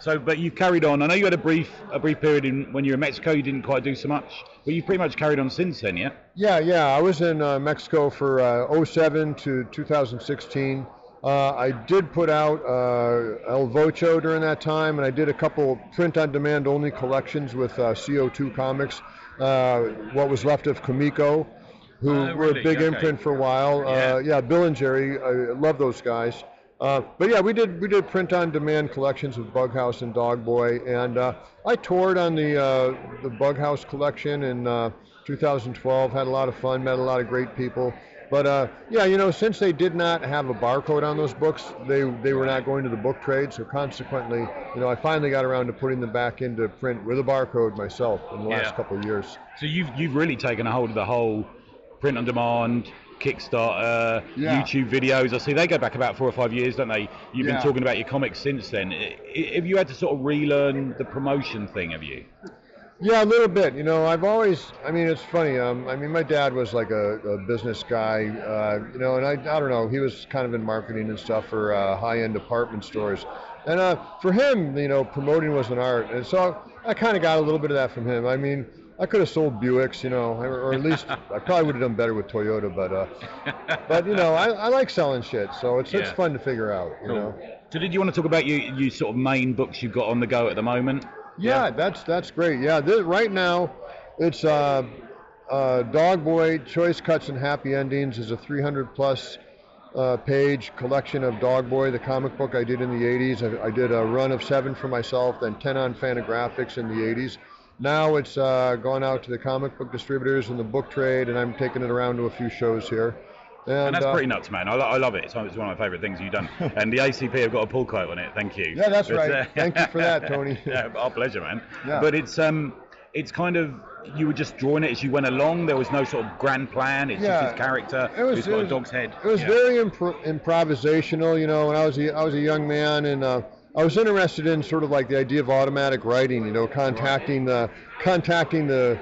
So, but you've carried on. I know you had a brief a brief period in when you were in Mexico. You didn't quite do so much, but you've pretty much carried on since then, yeah.
Yeah, yeah. I was in uh, Mexico for uh, 07 to 2016. Uh, I did put out uh, El Vocho during that time, and I did a couple print-on-demand only collections with uh, CO2 Comics. Uh, what was left of Comico, who uh, were a big okay. imprint for a while. Yeah. Uh, yeah, Bill and Jerry, I love those guys. but yeah, we did we did print-on-demand collections with Bughouse and Dogboy, and I toured on the the Bughouse collection in 2012. Had a lot of fun, met a lot of great people. But uh, yeah, you know, since they did not have a barcode on those books, they they were not going to the book trade. So consequently, you know, I finally got around to putting them back into print with a barcode myself in the last yeah. couple of years.
So you've you've really taken a hold of the whole print on demand. Kickstarter, yeah. YouTube videos. I see they go back about four or five years, don't they? You've yeah. been talking about your comics since then. Have you had to sort of relearn the promotion thing? Have you?
Yeah, a little bit. You know, I've always. I mean, it's funny. Um, I mean, my dad was like a, a business guy. Uh, you know, and I, I don't know. He was kind of in marketing and stuff for uh, high-end department stores. And uh, for him, you know, promoting was an art, and so I kind of got a little bit of that from him. I mean, I could have sold Buicks, you know, or, or at least I probably would have done better with Toyota, but uh, but you know, I, I like selling shit, so it's it's fun to figure out, you
Cool.
know.
So did you want to talk about you, you sort of main books you've got on the go at the moment?
Yeah, that's that's great. Yeah, this, right now, it's uh, uh, Dog Boy Choice Cuts and Happy Endings is a 300 plus uh, page collection of Dog Boy, the comic book I did in the 80s. I, I did a run of seven for myself, then 10 on Fantagraphics in the 80s. Now it's uh, gone out to the comic book distributors and the book trade, and I'm taking it around to a few shows here. And,
And that's
uh,
pretty nuts, man. I, lo- I love it. It's one, it's one of my favourite things you've done. <laughs> and the ACP have got a pull quote on it. Thank you.
Yeah, that's
It's,
right.
uh,
Thank you for that, <laughs> Tony.
yeah, our pleasure, man.
Yeah.
But it's um, it's kind of you were just drawing it as you went along. There was no sort of grand plan. It's
Yeah.
just his character.
It was-
who's
it
got
was-
a dog's head.
It was
Yeah.
very impro- improvisational, you know. When I was a, I was a young man, and uh, I was interested in sort of like the idea of automatic writing, you know, contacting the contacting the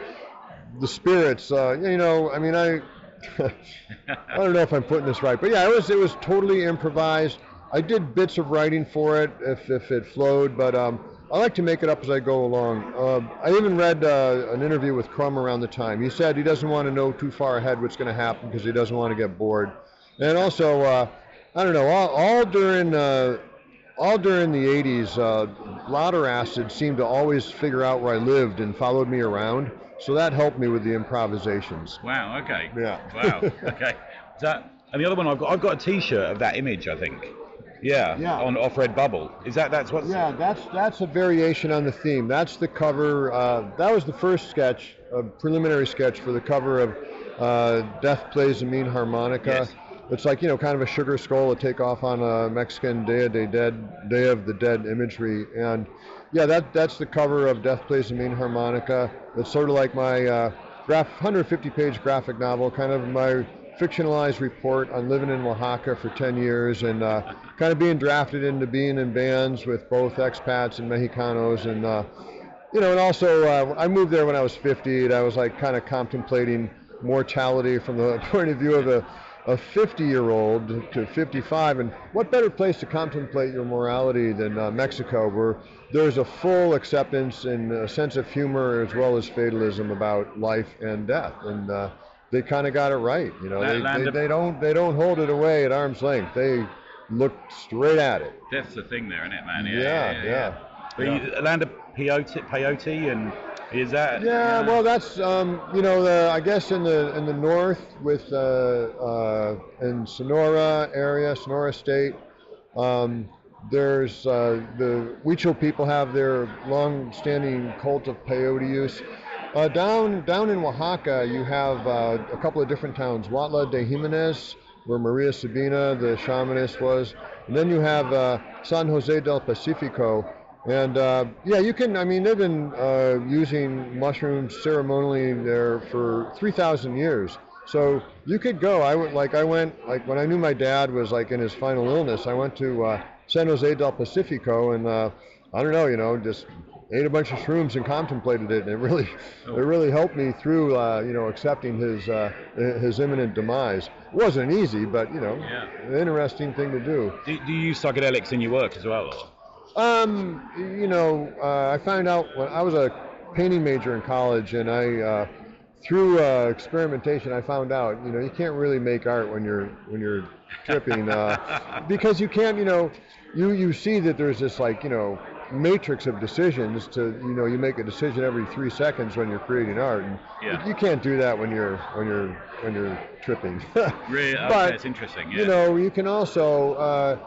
the spirits. Uh, you know, I mean, I <laughs> I don't know if I'm putting this right, but yeah, it was it was totally improvised. I did bits of writing for it if if it flowed, but um, I like to make it up as I go along. Uh, I even read uh, an interview with Crumb around the time. He said he doesn't want to know too far ahead what's going to happen because he doesn't want to get bored. And also, uh, I don't know, all, all during uh, all during the 80s, uh, Louder Acid seemed to always figure out where I lived and followed me around. So that helped me with the improvisations.
Wow. Okay.
Yeah.
Wow. <laughs> Okay. Is that and the other one I've got I've got a T-shirt of that image. I think. Yeah.
Yeah.
On off red bubble. Is that that's what's
Yeah, that's that's a variation on the theme. That's the cover. Uh, that was the first sketch, a preliminary sketch for the cover of uh, Death Plays a Mean Harmonica.
Yes.
It's like you know, kind of a sugar skull, to take off on a Mexican Day of the Dead, Day of the Dead imagery, and yeah, that that's the cover of Death Plays a Mean Harmonica. It's sort of like my uh, graph, 150-page graphic novel, kind of my fictionalized report on living in Oaxaca for 10 years and uh, kind of being drafted into being in bands with both expats and Mexicanos and uh, you know and also uh, I moved there when I was 50 and I was like kind of contemplating mortality from the <laughs> point of view of a a 50 year old to 55 and what better place to contemplate your morality than uh, Mexico where there's a full acceptance and a sense of humor as well as fatalism about life and death and uh, they kind of got it right you know? They, they, they don't they don't hold it away at arm's length. They look straight at it.
Death's the thing there, isn't it, man?
yeah yeah,
But you, land of peyote, peyote, and is that?
Yeah, well, that's um, you know, the, I guess in the in the north with uh, uh, in Sonora area, Sonora State, um, there's uh, the Huichol people have their long-standing cult of peyote use. Uh, down down in Oaxaca, you have uh, a couple of different towns, Huautla de Jiménez, where Maria Sabina, the shamanist, was, and then you have uh, San Jose del Pacifico, and uh, yeah, you can. I mean, they've been uh, using mushrooms ceremonially there for 3,000 years. So you could go. I went like I went like when I knew my dad was like in his final illness. I went to uh, San Jose del Pacifico, and uh, I don't know, you know, just ate a bunch of shrooms and contemplated it, and it really, it really helped me through, uh, you know, accepting his uh, his imminent demise. It wasn't easy, but you know,
Yeah.
an interesting thing to do.
Do, do you use psychedelics in your work as well? Or?
Um, you know, uh, I found out when I was a painting major in college, and I, uh, through uh, experimentation, I found out, you know, you can't really make art when you're when you're tripping, uh, <laughs> because you can't, you know, you you see that there's this like, you know, matrix of decisions to, you know, you make a decision every three seconds when you're creating art, and
Yeah.
you, you can't do that when you're when you're when you're tripping. <laughs>
Really? Okay,
But,
it's interesting. Yeah.
you know, you can also, uh,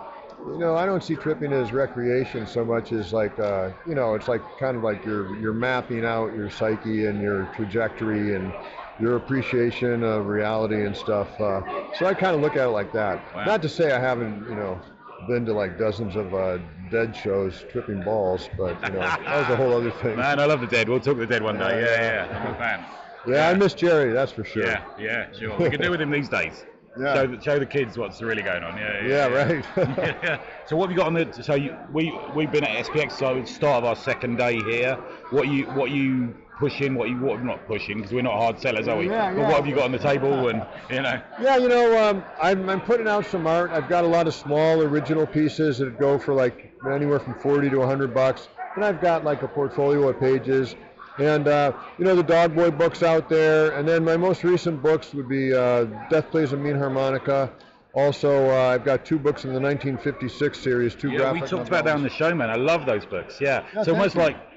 you know, I don't see tripping as recreation so much as like, uh, you know, it's like kind of like you're you're mapping out your psyche and your trajectory and your appreciation of reality and stuff. Uh, so I kind of look at it like that.
Wow.
Not to say I haven't, you know, been to like dozens of uh, dead shows tripping balls, but you know, that was a whole other thing.
Man, I love the dead. We'll talk the dead one day.
Yeah,
Yeah,
yeah.
yeah. I'm a fan.
Yeah, I miss Jerry, that's for sure.
Yeah, yeah, sure. We can do with him these days.
Yeah.
Show, the- show the kids what's really going on. Yeah,
Yeah,
yeah,
right. <laughs>
yeah. So what have you got on the? So you, we we've been at SPX. So it's start of our second day here. What you what you pushing? What you what are not pushing? Because we're not hard sellers, are we?
Yeah,
But what have you got on the table? And you know,
Yeah, you know, um, I'm, I'm putting out some art. I've got a lot of small original pieces that go for like anywhere from 40 to 100 bucks. And I've got like a portfolio of pages. And, uh, you know, the Dog Boy books out there. And then my most recent books would be uh, Death Plays a Mean Harmonica. Also, uh, I've got two books in the 1956 series, two
Yeah, we talked about that on the show, man. I love those books. Yeah,
Yeah,
it's almost
thank
like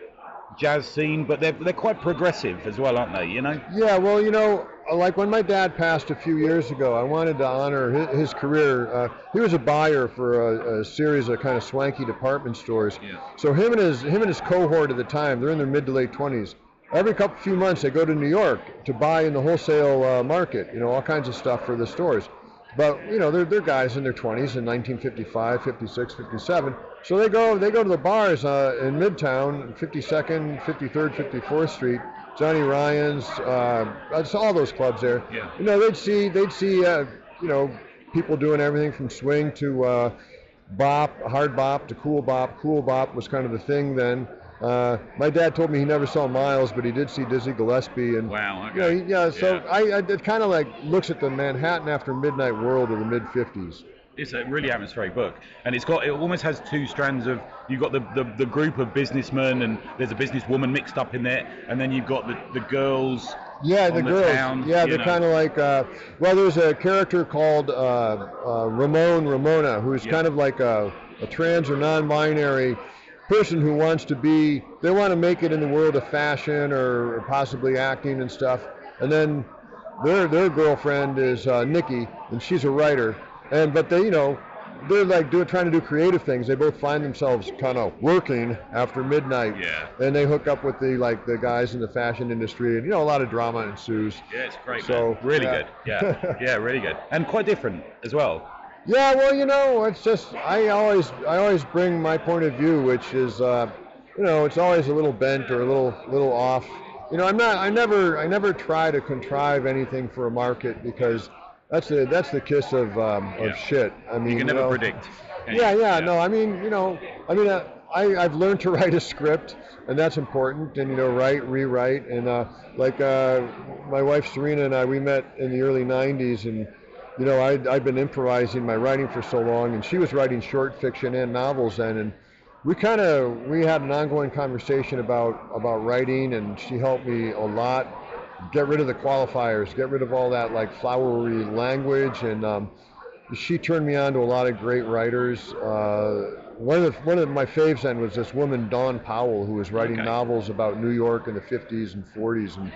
jazz scene, but they're they're quite progressive as well, aren't they? You know.
Yeah, well, you know, like when my dad passed a few years ago, I wanted to honor his, his career. Uh, he was a buyer for a, a series of kind of swanky department stores.
Yeah.
So him and his him and his cohort at the time, they're in their mid to late twenties. Every couple few months, they go to New York to buy in the wholesale uh, market. You know, all kinds of stuff for the stores. But you know, they're, they're guys in their 20s in 1955, 56, 57. So they go they go to the bars uh, in Midtown, 52nd, 53rd, 54th Street. Johnny Ryan's, uh, all those clubs there.
Yeah.
You know, they'd see they'd see uh, you know people doing everything from swing to uh, bop, hard bop to cool bop. Cool bop was kind of the thing then. Uh, my dad told me he never saw Miles, but he did see Dizzy Gillespie, and
Wow.
you know, he- yeah. So
Yeah.
I, I it kind of like looks at the Manhattan after midnight world of the mid '50s.
It's a really atmospheric book, and it's got it almost has two strands of you've got the, the, the group of businessmen, and there's a businesswoman mixed up in there, and then you've got the, the girls.
Yeah, the
the
girls.
town,
yeah, they're kind of like. Uh, well, there's a character called uh, uh, Ramon Ramona, who's
Yeah.
kind of like a, a trans or non-binary person who wants to be. They want to make it in the world of fashion or, possibly acting and stuff. And then their their girlfriend is uh, Nikki, and she's a writer. And but they, you know. They're like doing, trying to do creative things. They both find themselves kind of working after midnight,
Yeah.
and they hook up with the like the guys in the fashion industry, and you know a lot of drama ensues.
Yeah, it's great.
So,
man. really
yeah.
good. Yeah, <laughs> yeah, really good, and quite different as well.
Yeah, well, you know, it's just I always I always bring my point of view, which is uh, you know it's always a little bent or a little little off. You know, I'm not I never I never try to contrive anything for a market because that's the that's the kiss of um,
Yeah.
of shit. I mean,
You can never
know,
predict. can
Yeah, yeah, no, I mean, you know, I mean, uh, I I've learned to <laughs> write a script, and that's important. And you know, write, rewrite, and uh, like uh, my wife Serena and I, we met in the early '90s, and you know, I'd, I'd been improvising my writing for so long, and she was writing short fiction and novels then, and we kind of we had an ongoing conversation about about writing, and she helped me a lot. Get rid of the qualifiers, get rid of all that like flowery language, and um, she turned me on to a lot of great writers. Uh, one of the, one of my faves then was this woman Dawn Powell, who was writing
Okay.
novels about New York in the 50s and 40s, and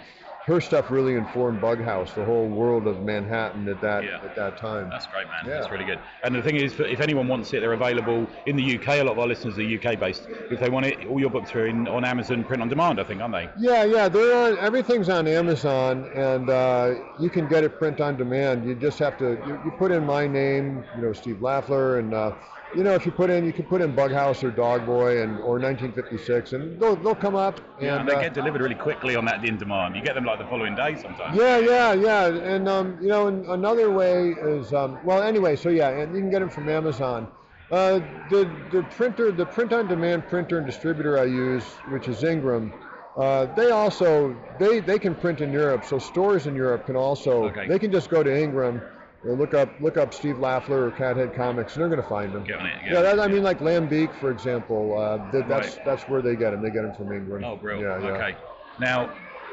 her stuff really informed Bughouse, the whole world of Manhattan at that
Yeah.
at that time.
That's great, man.
Yeah.
That's really good. And the thing is, if anyone wants it, they're available in the UK. A lot of our listeners are UK based. If they want it, all your books are in on Amazon print on demand. I think, aren't they?
Yeah, yeah, they're on. Everything's on Amazon, and uh, you can get it print on demand. You just have to you, you put in my name, you know, Steve Lafler, and uh, you know, if you put in, you can put in Bughouse or Dog Boy and or 1956, and they'll they'll come up.
Yeah,
and
and they
uh,
get delivered really quickly on that in demand. You get them like the following day sometimes.
Yeah, yeah, yeah, and um, you know, and another way is um, well, anyway, so yeah, and you can get them from Amazon. Uh, the the printer, the print-on-demand printer and distributor I use, which is Ingram, uh, they also they they can print in Europe. So stores in Europe can also
Okay.
they can just go to Ingram, you know, look up look up Steve Lafler or Cathead Comics, and they're going to find them.
Get it. Get
Yeah, that. I mean, like Lambiek, for example, uh, th- that's
Right.
that's where they get them. They get them from England.
Oh, brilliant.
Yeah, yeah.
Okay. Now,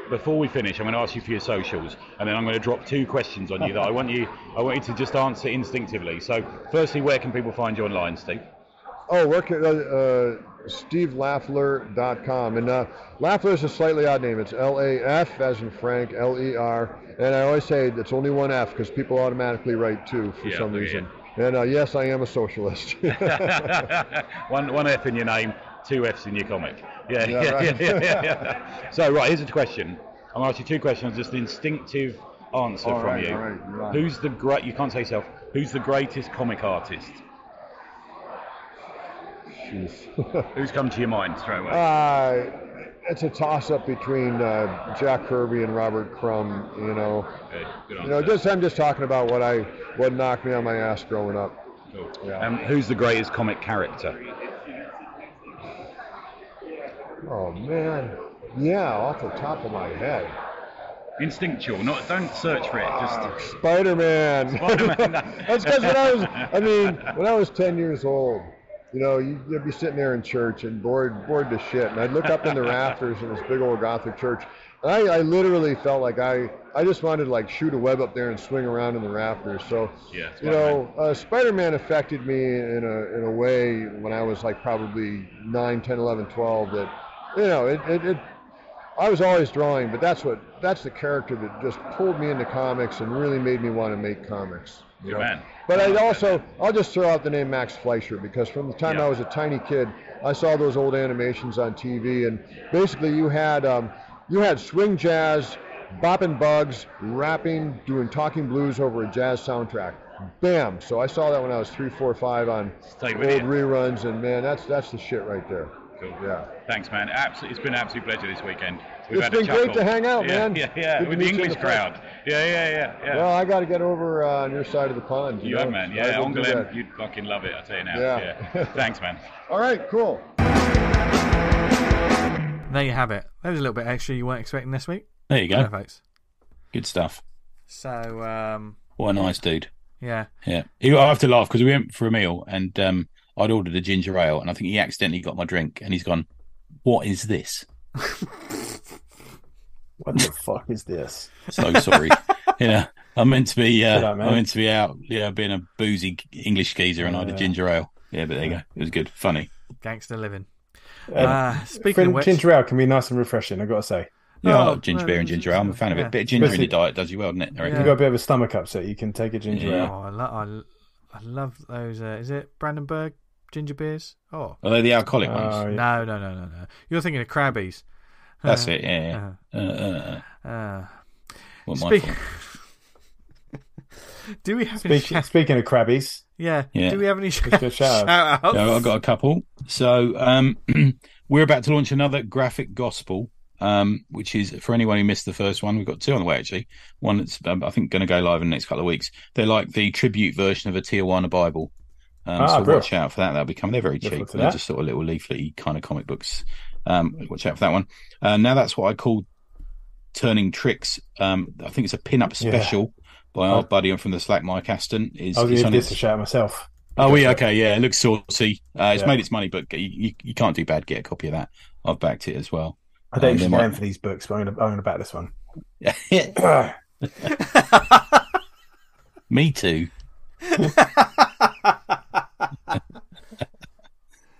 before we finish, I'm going to ask you for your socials, and then I'm going to drop two questions on you that I want you. I want you to just answer instinctively. So, firstly, where can people find you online, Steve?
Oh, work at uh, uh, stevelafler.com. And uh, Lafler is a slightly odd name. It's L A F as in Frank, L E R. And I always say it's only one F because people automatically write two for
Yeah,
some reason. And uh, yes, I am a socialist. <laughs> <laughs>
one one F in your name, two Fs in your comic. Yeah,
Yeah,
yeah,
right.
yeah, yeah, yeah. So, right, here's a question. I'm going to ask you two questions, just an instinctive answer
All
from
right,
you.
right.
Who's the great? You can't say yourself. Who's the greatest comic artist?
Jeez. <laughs>
Who's come to your mind straight away?
uh, it's a toss up between uh, Jack Kirby and Robert Crumb, you know.
Good, good
You know, just I'm just talking about what I what knocked me on my ass growing up.
Cool.
Yeah.
Um, who's the greatest comic character?
Oh man. Yeah, off the top of my head.
Instinctual. Not. Don't search for it. Just.
Spider-Man.
Spider-Man. <laughs>
That's because when I was, I mean, when I was 10 years old, You know, you, you'd be sitting there in church and bored, bored to shit. And I'd look up in the rafters in this big old Gothic church. And I, I literally felt like I, I just wanted to like shoot a web up there and swing around in the rafters. So,
Yeah,
you know, uh, Spider-Man affected me in a, in a way when I was like probably 9, 10, 11, 12 that, you know, it, it, it I was always drawing, but that's what, that's the character that just pulled me into comics and really made me want to make comics. you know? But I also, I'll just throw out the name Max Fleischer because from the time
Yeah.
I was a tiny kid, I saw those old animations on TV, and basically you had um, you had swing jazz, bopping bugs, rapping, doing talking blues over a jazz soundtrack. Bam! So I saw that when I was three, four, five on old reruns, and man, that's that's the shit right there.
Cool.
Yeah.
Thanks, man. Absolutely, it's been an absolute pleasure this weekend. We've
It's
had a
been great to hang out,
yeah,
man. <laughs>
Yeah, yeah,
Good
with the
meet you in
English
the
crowd. Yeah, yeah, yeah, yeah.
Well, I got to get over uh, on your side of the pond.
you
know?
have, man.
I
Yeah,
will do
Angoulême,
that.
you'd fucking love it. I tell you now.
Yeah.
Yeah. <laughs> Thanks, man.
All right, cool.
There you have it. There was a little bit extra you weren't expecting this week.
There you go.
Yeah, folks.
Good stuff.
So, um,
What a nice dude.
yeah.
Yeah. He, I have to laugh because we went for a meal and um, I'd ordered a ginger ale and I think he accidentally got my drink and he's gone, What is this? <laughs>
What the fuck is this?
So sorry. <laughs> yeah. I'm meant to be uh,
Good.
I'm meant to be out, yeah, being a boozy English geezer and I had a ginger ale. Yeah, but there you go. It was good. Funny.
Gangster living.
Uh,
Uh, speaking
Friend,
of which,
ginger ale can be nice and refreshing. I've got to say.
Yeah, I
Oh,
ginger
no,
beer and ginger ale. I'm a fan of
yeah.
it. bit of ginger in
Especially-
the diet does you well, doesn't it?
If.
Yeah.
you've got a bit of a stomach upset, you can take a ginger
Yeah.
ale.
oh, I, lo- I, I love those. Uh, is it Bundaberg ginger beers? Oh,
Are they the alcoholic
Oh,
ones?
yeah.
no, no, no, no, no. You're thinking of Crabbie's.
That's
Uh,
it. Yeah. yeah. Uh, uh, uh,
Uh,
what
speak- <laughs> do we have any?
Speak,
Shout-
speaking of Crabbie's,
yeah.
Yeah.
Do we have any
Let's shout
shout outs?
Yeah, I've got a couple. So um, <clears throat> we're about to launch another graphic gospel, um, which is for anyone who missed the first one. We've got two on the way actually. One that's um, I think going to go live in the next couple of weeks. They're like the tribute version of a Tijuana Bible. Um,
Ah,
so watch out for that. That'll be coming. They're very cheap. They're just sort of little leaflety kind of comic books. Um, watch out for that one. Uh, now that's what I call turning tricks. Um, I think it's a pin-up
Yeah.
special by our
Oh.
buddy from the Slack, Mike Aston. Is
I was
it's
going
on
to give this a shout myself.
Oh, yeah, okay, yeah, it looks saucy. Uh, it's
Yeah.
made its money, but you, you, you can't do bad. Get a copy of that. I've backed it as well.
I don't
Um, might-
for these books, but I'm going to, I'm going to back this one. <laughs> <clears throat>
Me too. <laughs>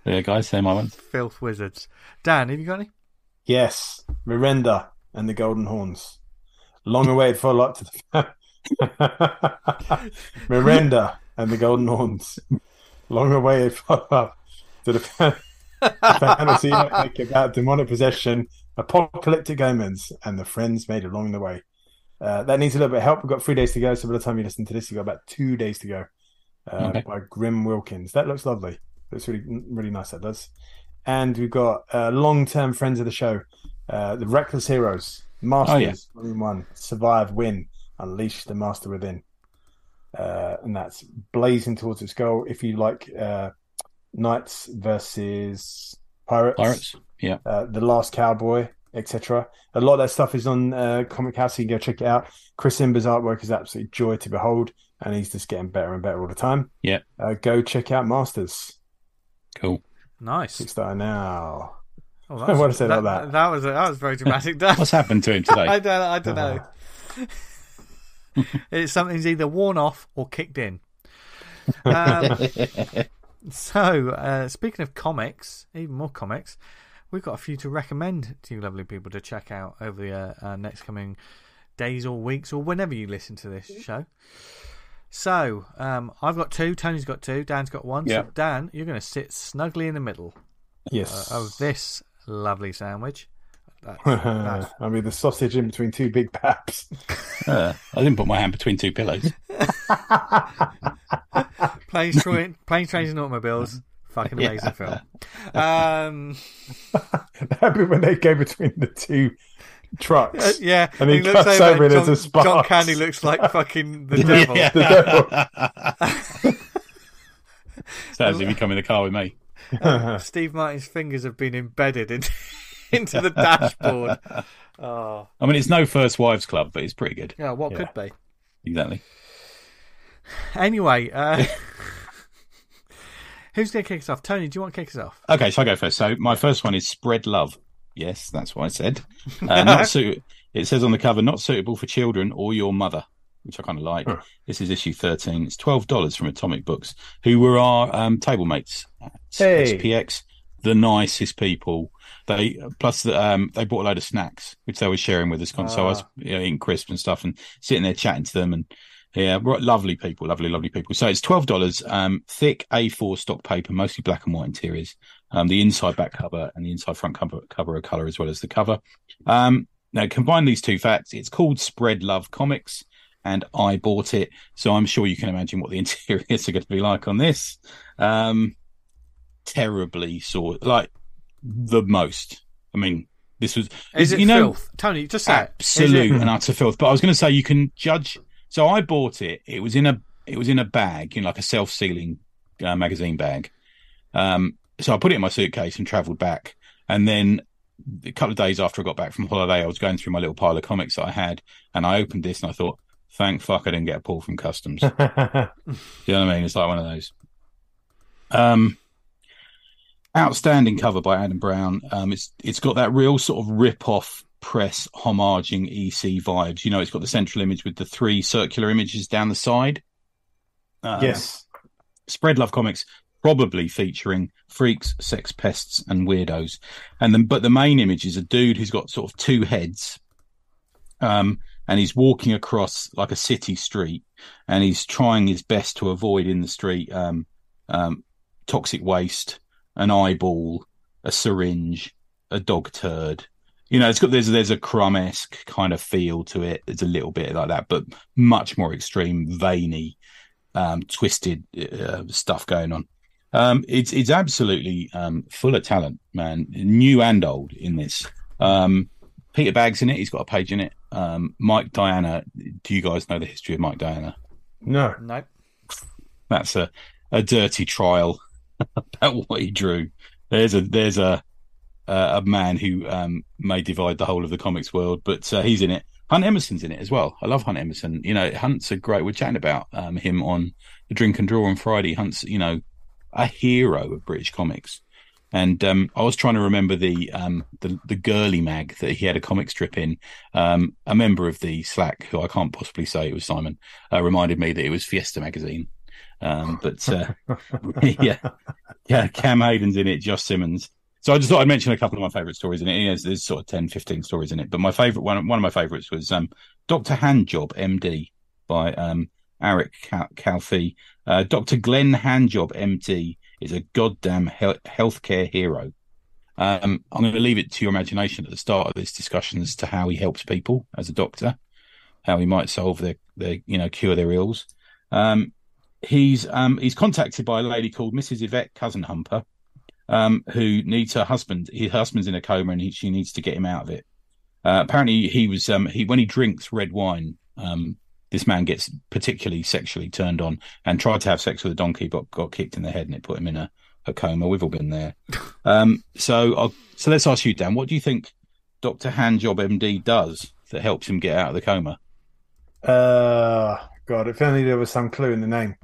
yeah, guys, say my ones.
Filth wizards. Dan, have you got any?
yes, Merenda and the Golden Horns. Long awaited follow up to the <laughs> Merenda and the Golden Horns. Long awaited follow up to the <laughs> fantasy epic about demonic possession, apocalyptic omens, and the friends made along the way. Uh, that needs a little bit of help. We've got three days to go, so by the time you listen to this, you've got about two days to go. Uh,
Okay.
By Grim Wilkins. That looks lovely. Looks really, really nice. That does. And we've got uh, long-term friends of the show, uh, the Reckless Heroes, Masters,
Oh, yeah.
Volume One, Survive, Win, Unleash the Master Within, uh, and that's blazing towards its goal. If you like uh, Knights versus Pirates,
Pirates. Yeah.
uh, The Last Cowboy, etc. A lot of that stuff is on uh, Comic House. So you can go check it out. Chris Imber's artwork is absolutely joy to behold, and he's just getting better and better all the time.
Yeah.
Uh, go check out Masters.
Cool.
Nice.
Kickstarter now.
Oh, <laughs>
I wanna say
that,
like that.
That was that was very dramatic. <laughs> Dan.
What's happened to him today? <laughs>
I don't. I don't know.
Uh,
it's something's either worn off or kicked in. Um, so, uh, speaking of comics, even more comics, we've got a few to recommend to you lovely people to check out over the uh, uh, next coming days or weeks or whenever you listen to this show. So, um, I've got two. Tony's got two. Dan's got one.
Yeah.
So, Dan, you're going to sit snugly in the middle
yes.
uh, of this lovely sandwich. That- <laughs> that-
I mean, the sausage in between two big paps.
Uh, I didn't put my hand between two pillows. <laughs>
Planes, <laughs> train, planes, trains, and automobiles. Fucking amazing film. Um,
That'd be when they go between the two
uh,
trucks.
yeah,
And he
looks
cuts
over
over
and
and there's
John,
a spark.
John Candy looks like <laughs> fucking the devil.
Yeah.
The devil.
Sounds as if you come in the car with me. <laughs>
Steve Martin's fingers have been embedded in, <laughs> into the dashboard. Oh,
I mean, it's no First Wives Club, but it's pretty good.
yeah, what
Yeah.
could be?
Exactly.
Anyway, uh, Who's going to kick us off? Tony, do you want to kick us off?
Okay, so I go first. So my first one is spread love. Yes, that's what I said. <laughs> Uh, not suit. It says on the cover, not suitable for children or your mother, which I kind of like.
Huh.
This is issue thirteen. It's twelve dollars from Atomic Books, who were our um, table mates. at
Hey.
SPX, the nicest people. They plus the, um, they bought a load of snacks, which they were sharing with us. So I was
Ah.
you know, eating crisps and stuff, and sitting there chatting to them, and yeah, lovely people, lovely, lovely people. So it's twelve dollars, um, thick A4 stock paper, mostly black and white interiors. Um, the inside back cover and the inside front cover cover are color as well as the cover. Um, now combine these two facts. It's called Spread Love Comics, and I bought it, so I'm sure you can imagine what the <laughs> interiors are going to be like on this. Um, terribly sort like the most. I mean, this was
Is it
you know
filth? Tony, just say. Is it-
absolute <laughs> and utter filth. But I was going to say you can judge. So I bought it. It was in a it was in a bag, in like a self sealing uh, magazine bag. Um, so I put it in my suitcase and travelled back. And then a couple of days after I got back from holiday, I was going through my little pile of comics that I had, and I opened this and I thought, "Thank fuck I didn't get a pull from customs." <laughs> You know what I mean? It's like one of those. Um, outstanding cover by Adam Brown. Um, it's it's got that real sort of rip off press homaging EC vibes. You know, it's got the central image with the three circular images down the side. Um,
yes.
Spread Love Comics probably featuring freaks, sex pests, and weirdos. And then, but the main image is a dude who's got sort of two heads. Um, and he's walking across like a city street, and he's trying his best to avoid in the street um, um, toxic waste, an eyeball, a syringe, a dog turd. You know, it's got there's there's a crumb esque kind of feel to it. It's a little bit like that, but much more extreme, veiny, um, twisted uh, stuff going on. Um, it's it's absolutely um, full of talent, man, new and old in this. Um, Peter Bagge's in it. He's got a page in it. Um, Mike Diana. Do you guys know the history of Mike Diana?
No.
No.
That's a, a dirty trial <laughs> about what he drew. There's a there's a a man who um, may divide the whole of the comics world, but uh, he's in it. Hunt Emerson's in it as well. I love Hunt Emerson. You know, Hunt's a great. We're chatting about um, him on the Drink and Draw on Friday. Hunt's you know a hero of British comics. And um, I was trying to remember the um, the the girly mag that he had a comic strip in. Um, a member of the Slack, who I can't possibly say it was Simon, uh, reminded me that it was Fiesta magazine. Um, but uh, <laughs> yeah, yeah, Cam Hayden's in it, Josh Simmons. So I just thought I'd mention a couple of my favourite stories in it. There's, there's sort of 10, 15 stories in it, but my favourite one, one of my favourites was um, Doctor Handjob, MD, by um, Eric Cal- Calfee. Uh, Dr. Glenn Handjob, MD, is a goddamn he- healthcare hero. Um, I'm going to leave it to your imagination at the start of this discussion as to how he helps people as a doctor, how he might solve their, their you know, cure their ills. Um, he's um, he's contacted by a lady called Mrs. Yvette Cousin Humper, um, who needs her husband. Her husband's in a coma, and he, she needs to get him out of it. Uh, apparently, he was um, he when he drinks red wine. Um, this man gets particularly sexually turned on and tried to have sex with a donkey, but got kicked in the head, and it put him in a, a coma. We've all been there. <laughs> Um, so, I'll, so let's ask you, Dan. What do you think Doctor Handjob MD does that helps him get out of the coma?
Uh, God, if only there was some clue in the name.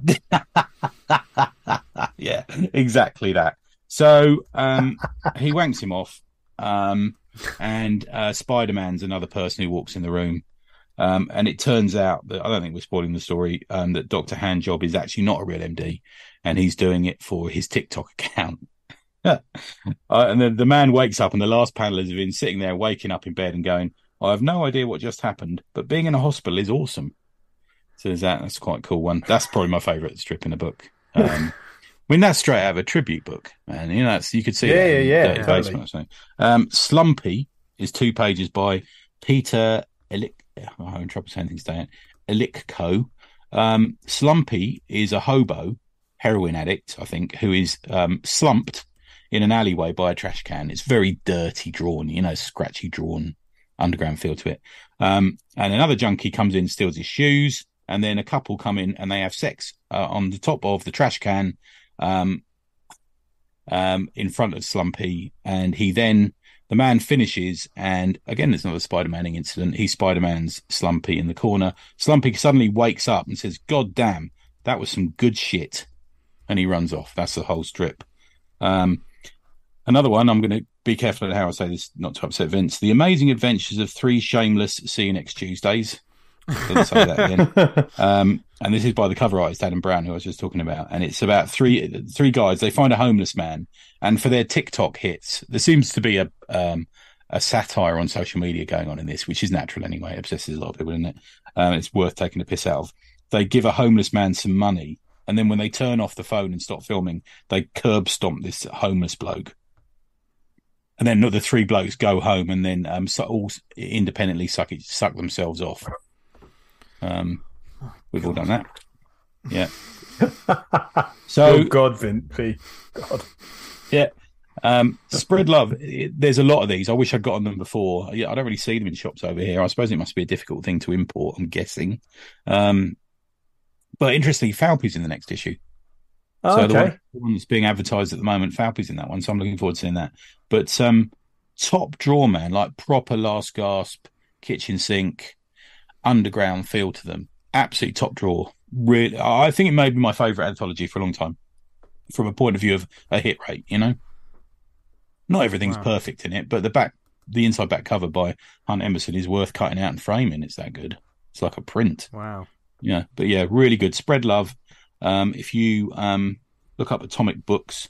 <laughs>
yeah, exactly that. So um, he wanks him off, um, and uh, Spider Man's another person who walks in the room. Um, and it turns out that I don't think we're spoiling the story. Um, that Doctor Handjob is actually not a real MD, and he's doing it for his TikTok <laughs> account. <laughs> uh, and then the man wakes up, and the last panel is of him sitting there, waking up in bed, and going, "I have no idea what just happened, but being in a hospital is awesome." So there's that. That's quite a cool one. That's probably my favourite strip in the book. <laughs> Um, I mean, that's straight out of a tribute book, and you know, that's, you could see
Yeah, yeah, yeah, totally.
Basement. Um, Slumpy is two pages by Peter Elick. I'm having trouble saying things down. Elikko. Um, Slumpy is a hobo, heroin addict, I think, who is um, slumped in an alleyway by a trash can. It's very dirty drawn, you know, scratchy drawn underground feel to it. Um, and another junkie comes in, steals his shoes, and then a couple come in and they have sex uh, on the top of the trash can um, um, in front of Slumpy. And he then, the man finishes, and again, there's another Spider Maning incident. He Spider Man's Slumpy in the corner. Slumpy suddenly wakes up and says, God damn, that was some good shit. and he runs off. That's the whole strip. Um, another one, I'm going to be careful at how I say this, not to upset Vince. The Amazing Adventures of Three Shameless See You Next Tuesdays. Didn't say that again. <laughs> Um, and this is by the cover artist Adam Brown, who I was just talking about. And it's about three three guys. They find a homeless man, and for their TikTok hits, there seems to be a um, a satire on social media going on in this, which is natural anyway. It obsesses a lot of people, isn't it? Um, it's worth taking a piss out of. They give a homeless man some money, and then when they turn off the phone and stop filming, they curb stomp this homeless bloke. And then the three blokes go home and then um, so all independently suck it, suck themselves off. Um, we've all done that. Yeah. <laughs> So
oh God, Vin P. God.
yeah. Um, spread love. It- There's a lot of these. I wish I'd gotten them before. Yeah, I don't really see them in shops over here. I suppose it must be a difficult thing to import. I'm guessing. Um, but interestingly, Falpy's in the next issue.
Oh,
so the,
okay.
one, the one that's being advertised at the moment, Falpy's in that one. So I'm looking forward to seeing that. But um, top drawer man, like proper last gasp, kitchen sink, underground feel to them. Absolutely top drawer. Really, I think it may be my favourite anthology for a long time, from a point of view of a hit rate. You know, not everything's
Wow.
perfect in it, but the back, the inside back cover by Hunt Emerson is worth cutting out and framing. It's that good. It's like a print.
Wow.
Yeah, but yeah, really good. Spread love. Um, if you um, look up Atomic Books,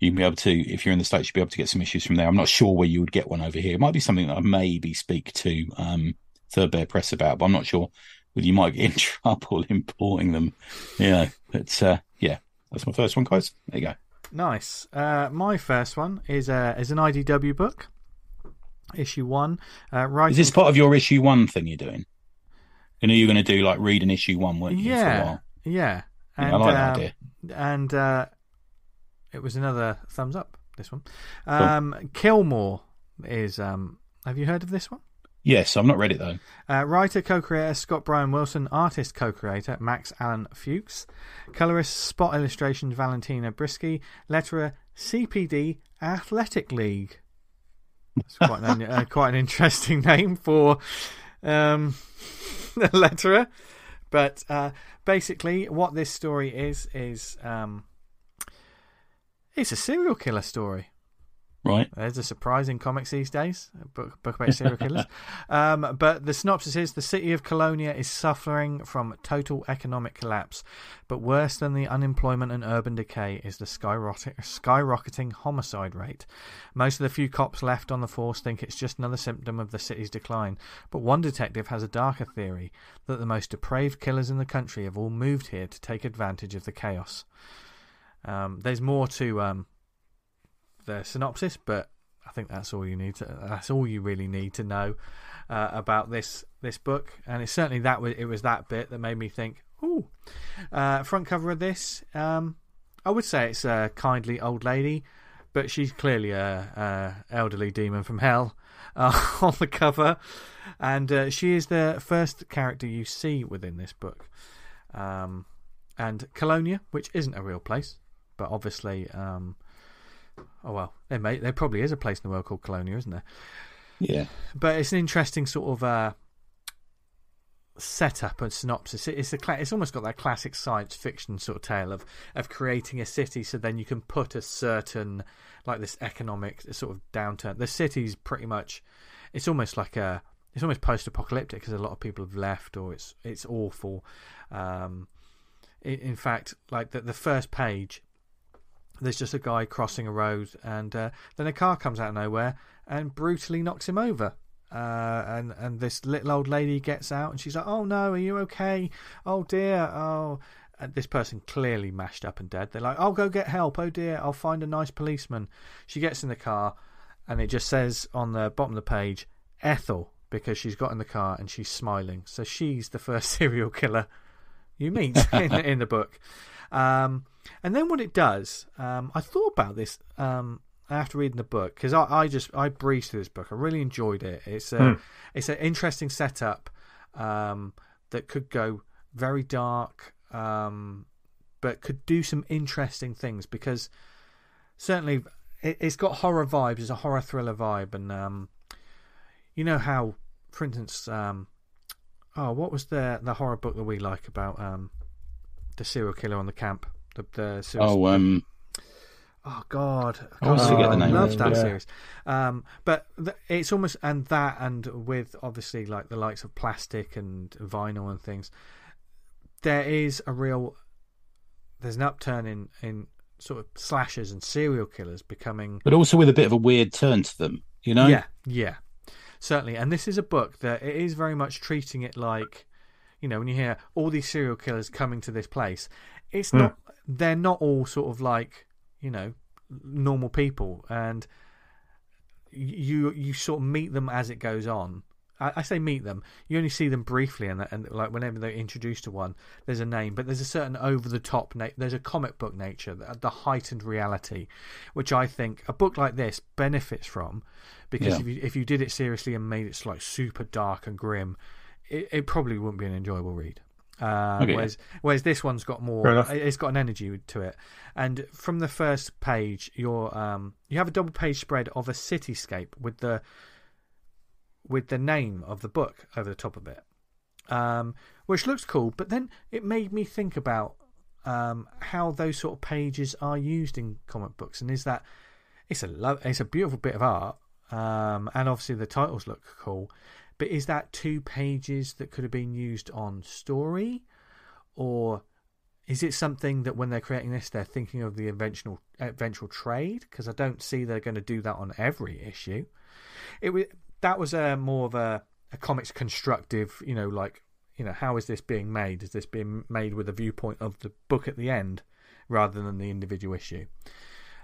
you can be able to. If you're in the states, you'll be able to get some issues from there. I'm not sure where you would get one over here. It might be something that I maybe speak to um, Third Bear Press about, but I'm not sure whether you might get in <laughs> trouble importing them. You know, but uh, yeah, that's my first one, guys. There you go.
Nice. Uh, my first one is uh, is an IDW book, issue one. Uh,
Is this part of your issue one thing you're doing? And are you going to do like read an issue one, weren't you, for
yeah,
while?
yeah,
Yeah, I like that
um,
idea.
and uh, it was another thumbs up. This one, um, Kill More is. Um, have you heard of this one?
Yes, I've not read it though.
Uh, writer, co-creator Scott Bryan Wilson, artist, co-creator Max Allen Fuchs, colorist, spot illustration Valentina Brisky, letterer CPD Athletic League. That's quite an, <laughs> uh, quite an interesting <laughs> name for um, <laughs> a letterer. But uh, basically, what this story is is um, it's a serial killer story.
Right.
There's a surprise in comics these days. A book, book about serial <laughs> killers. um, but the synopsis is the city of Colonia is suffering from total economic collapse. But worse than the unemployment and urban decay is the skyrocket, skyrocketing homicide rate. Most of the few cops left on the force think it's just another symptom of the city's decline. But one detective has a darker theory that the most depraved killers in the country have all moved here to take advantage of the chaos. Um, there's more to um, the synopsis, but I think that's all you need to. That's all you really need to know uh, about this this book, and it's certainly that it was that bit that made me think. Ooh, uh, front cover of this. Um, I would say it's a kindly old lady, but she's clearly a, a elderly demon from hell uh, <laughs> on the cover, and uh, she is the first character you see within this book. Um, and Colonia, which isn't a real place, but obviously. Um, Oh well, there may there probably is a place in the world called Colonia, isn't there?
Yeah.
But it's an interesting sort of uh, setup and synopsis. It- It's a it's almost got that classic science fiction sort of tale of of creating a city, so then you can put a certain like this economic sort of downturn. The city's pretty much it's almost like a it's almost post-apocalyptic because a lot of people have left or it's it's awful. Um, in, in fact, like the the first page there's just a guy crossing a road, and uh, then a car comes out of nowhere and brutally knocks him over. Uh, and and this little old lady gets out, and she's like, "Oh no, are you okay? Oh dear, oh." And this person clearly mashed up and dead. They're like, "I'll go get help. Oh dear, I'll find a nice policeman." She gets in the car, and it just says on the bottom of the page, "Ethel," because she's got in the car and she's smiling. So she's the first <laughs> serial killer you meet <laughs> in, in the book. Um, and then what it does, um, I thought about this um, after reading the book because I, I just I breezed through this book. I really enjoyed it. It's a it's an interesting setup um, that could go very dark, um, but could do some interesting things because certainly it, it's got horror vibes. It's a horror thriller vibe, and um, you know how, for instance, um, oh, what was the the horror book that we like about um, the serial killer on the camp? The the series.
Oh, um,
Oh God,
I always forget the
I
name
love
of
that
yeah.
series. Um, but th- it's almost and that and with obviously like the likes of plastic and vinyl and things, there is a real there's an upturn in in sort of slashers and serial killers becoming
but also with a bit of a weird turn to them. You know?
yeah yeah certainly. And this is a book that it is very much treating it like you know when you hear all these serial killers coming to this place, it's hmm. not they're not all sort of like you know normal people. And you you sort of meet them as it goes on. I, I say meet them. You only see them briefly and, and like whenever they're introduced to one there's a name but there's a certain over the top na- there's a comic book nature the, the heightened reality which i think a book like this benefits from. Because
Yeah.
if you if you did it seriously and made it like super dark and grim it, it probably wouldn't be an enjoyable read. Uh,
Okay.
whereas whereas this one's got more it's got an energy to it. And from the first page you're um you have a double page spread of a cityscape with the with the name of the book over the top of it um which looks cool but then it made me think about um how those sort of pages are used in comic books. And is that it's a lo- it's a beautiful bit of art um and obviously the titles look cool but is that two pages that could have been used on story? Or is it something that when they're creating this they're thinking of the eventual eventual trade? Because i don't see they're going to do that on every issue. It was that was a more of a, a comics constructive you know like you know how is this being made? Is this being made with a viewpoint of the book at the end rather than the individual issue?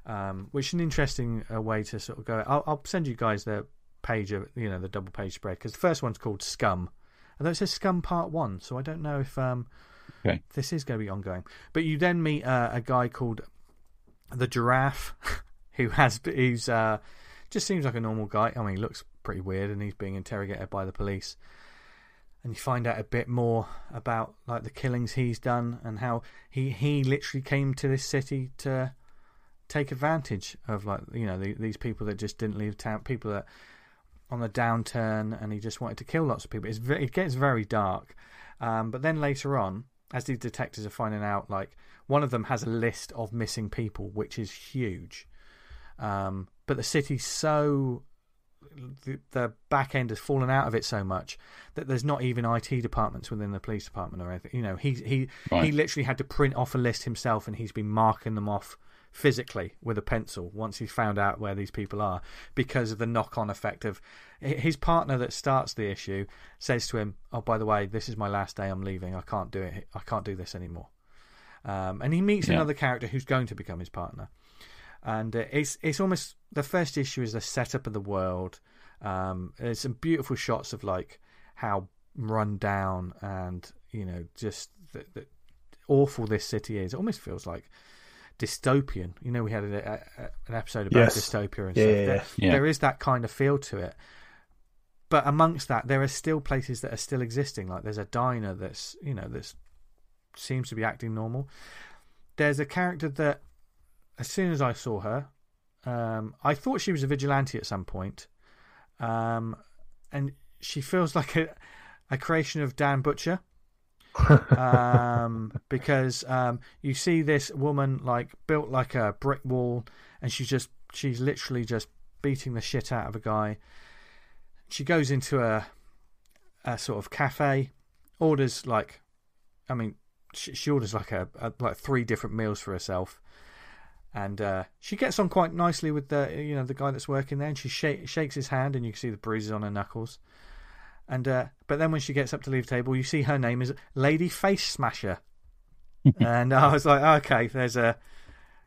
Um, which is an interesting uh, way to sort of go. I'll, I'll send you guys the page of you know the double page spread because the first one's called scum. Although it says scum part one so i don't know if um
Okay.
this is going to be ongoing. But you then meet uh, a guy called the giraffe <laughs> who has who's uh just seems like a normal guy. I mean he looks pretty weird and he's being interrogated by the police. And you find out a bit more about like the killings he's done and how he he literally came to this city to take advantage of like you know the, these people that just didn't leave town people that on the downturn and he just wanted to kill lots of people. It's very, it gets very dark. Um, but then later on as these detectives are finding out like one of them has a list of missing people which is huge. Um, but the city's so the, the back end has fallen out of it so much that there's not even IT departments within the police department or anything. You know, he he he literally had to print off a list himself, and he's been marking them off physically with a pencil once he's found out where these people are because of the knock-on effect of his partner that starts the issue says to him, "Oh, by the way, this is my last day. I'm leaving. I can't do it. I can't do this anymore." Um, and he meets
Yeah.
another character who's going to become his partner and uh, it's it's almost the first issue is the setup of the world. Um, there's some beautiful shots of like how run down and you know just the, the awful this city is. It almost feels like dystopian. You know, we had a, a, an episode about
Yes.
dystopia and
Yeah,
stuff.
yeah,
There-
yeah.
Yeah.
There is that kind of feel to it. But amongst that, there are still places that are still existing. Like there's a diner that's you know that's seems to be acting normal. There's a character that, as soon as I saw her, um, I thought she was a vigilante at some point, um, and she feels <laughs> like a a creation of Dan Butcher. Um, because um, you see this woman like built like a brick wall, and she's just she's literally just beating the shit out of a guy. She goes into a a sort of cafe, orders like, I mean, she, she orders like a, a like three different meals for herself, and uh, she gets on quite nicely with the you know the guy that's working there, and she shake, shakes his hand, and you can see the bruises on her knuckles. And uh, but then when she gets up to leave the table, you see her name is Lady Face Smasher, <laughs> and I was like, okay, there's a,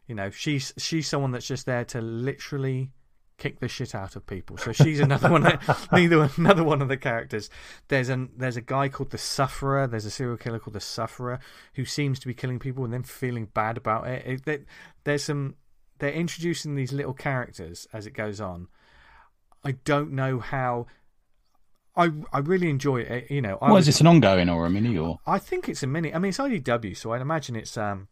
you know, she's she's someone that's just there to literally kick the shit out of people. So she's another one. That, <laughs> neither another one of the characters. There's an there's a guy called the Sufferer. There's a serial killer called the Sufferer who seems to be killing people and then feeling bad about it. it there- there's some. They're introducing these little characters as it goes on. I don't know how. I I really enjoy it. You know, I
Well,
was-
is this an ongoing or a mini or?
I think it's a mini. I mean, it's IDW, so I'd imagine it's um.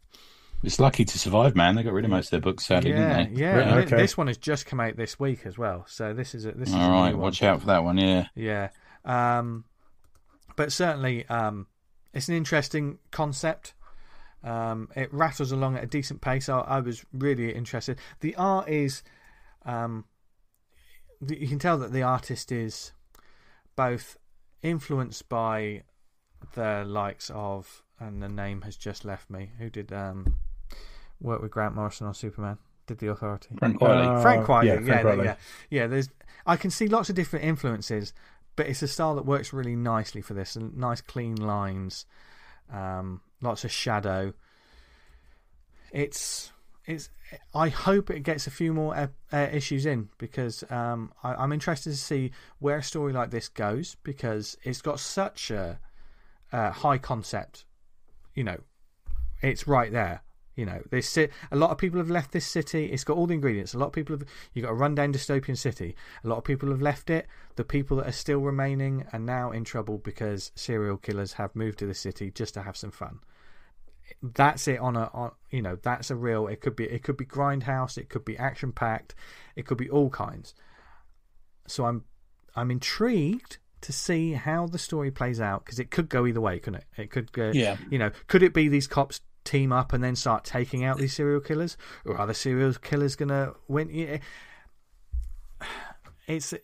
It's lucky to survive, man. They got rid of most of their books, sadly,
yeah,
didn't they?
yeah.
Really?
and
Okay.
This one has just come out this week as well, so this is a, this is
All
a
right,
one.
watch out for that one. Yeah.
Yeah. Um, but certainly, um, it's an interesting concept Um, it rattles along at a decent pace. I, I was really interested. The art is, um, the, you can tell that the artist is both influenced by the likes of, and the name has just left me. Who did um, work with Grant Morrison on Superman? Did the Authority?
Frank Quitely.
Uh,
Frank Quitely,
yeah,
yeah,
Frank
yeah,
Quitely.
yeah, yeah. There's, I can see lots of different influences, but it's a style that works really nicely for this. And nice, clean lines, um, lots of shadow. It's, it's. I hope it gets a few more uh, uh, issues in because um, I, I'm interested to see where a story like this goes because it's got such a, high concept. You know, it's right there. You know, this a lot of people have left this city. It's got all the ingredients. A lot of people have. You got a rundown dystopian city. A lot of people have left it. The people that are still remaining are now in trouble because serial killers have moved to the city just to have some fun. That's it on a on. You know, that's a real. It could be. It could be grindhouse. It could be action packed. It could be all kinds. So I'm I'm intrigued to see how the story plays out because it could go either way, couldn't it? It could go.
Yeah.
You know, could it be these cops team up and then start taking out these serial killers, or are the serial killers gonna win? Yeah. It's.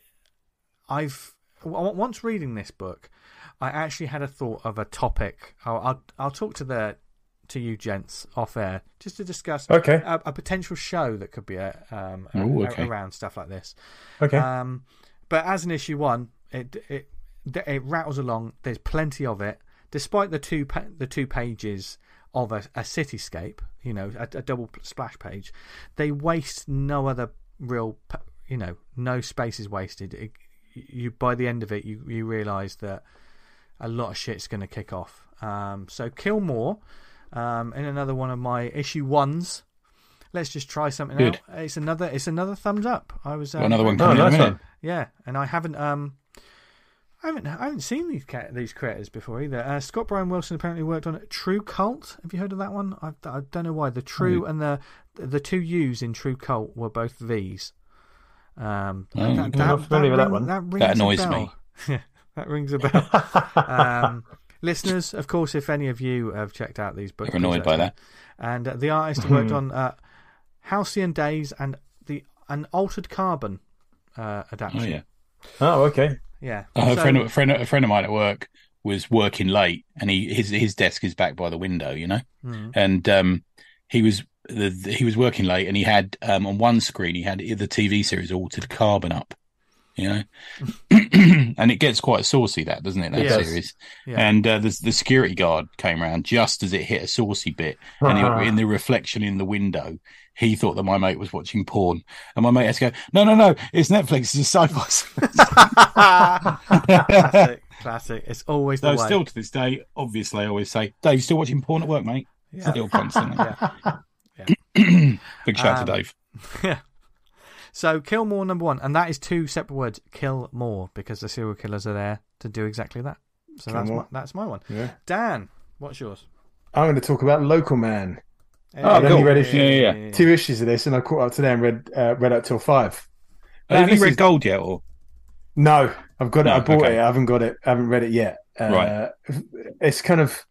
I've once reading this book, I actually had a thought of a topic. I'll I'll, I'll talk to the to you gents off air just to discuss
Okay.
a, a potential show that could be a, um, a-
Ooh,
a-
okay.
around stuff like this.
Okay.
Um, but as an issue one, it it it rattles along. There's plenty of it, despite the two pa- the two pages of a, a cityscape. You know, a, a double splash page. They waste no other real. You know, no space is wasted. It, you by the end of it, you you realise that a lot of shit's going to kick off. Um, so kill more. Um, in another one of my issue ones. Let's just try something
Good.
out. It's another. It's another thumbs up. I was um,
another one
Oh,
coming in a
nice
minute.
one.
yeah, and I haven't um, I haven't I haven't seen these cat these creators before either. Uh, Scott Bryan Wilson apparently worked on True Cult. Have you heard of that one? I, I don't know why the True and the the two U's in True Cult were both V's. Um,
Oh, I'm
not familiar with that
ring-
one.
That, rings
That
a
annoys
bell.
me. <laughs>
Yeah, that rings a <laughs> bell. um, listeners, of course, if any of you have checked out these books,
They're annoyed by that.
And uh, the artist worked <laughs> on uh, Halcyon Days and the an Altered Carbon uh, adaptation.
Oh yeah.
oh, okay.
Yeah.
A
So-
friend, a friend, a friend of mine at work was working late, and he his his desk is back by the window, you know,
Mm.
and um, he was the, the- he was working late, and he had um on one screen he had the TV series Altered Carbon up, you know, <laughs> and it gets quite saucy that doesn't it that
does.
series,
Yeah.
and uh, the the security guard came around just as it hit a saucy bit, <laughs> and he, in the reflection in the window. He thought that my mate was watching porn, and my mate has to go, "No, no, no! It's Netflix. It's a sci-fi." <laughs>
classic, classic. It's always the
So
way.
still to this day, obviously, I always say, Dave, you still watching porn at work, mate?
yeah.
Still constantly.
yeah. <clears throat>
Big shout
Um,
to Dave.
yeah. So kill more number one, and that is two separate words. Kill more because the serial killers are there to do exactly that. So
Kill
that's
more.
my, that's my one.
Yeah.
Dan, what's yours?
I'm going to talk about Local Man.
Oh,
I've only
cool.
read issue,
Yeah, yeah,
two issues of this, and I caught up today and read uh, read up till five.
Have
Dan,
you read
is-
Gold yet? Or
No, I've got it. I bought
okay.
it. I haven't got it. I haven't read it yet. Uh,
Right.
It's kind of.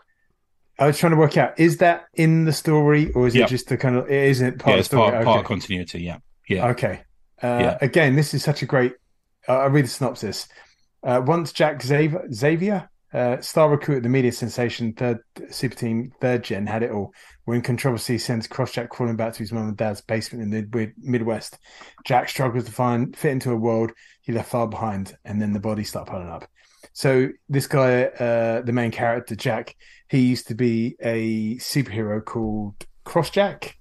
I was trying to work out: is that in the story, or is
Yeah.
it just the kind of? It isn't part
yeah,
of
it's
the story.
part, part of continuity. Yeah, yeah.
Okay. Uh,
Yeah.
Again, this is such a great. Uh, I'll read the synopsis. Uh, once Jack Xavier, Xavier uh, star recruit of the media sensation, third super team, third gen, had it all. When controversy sends Crossjack crawling back to his mum and dad's basement in the weird Midwest, Jack struggles to find fit into a world he left far behind, and then the bodies start piling up. So this guy, uh, the main character, Jack, he used to be a superhero called Crossjack.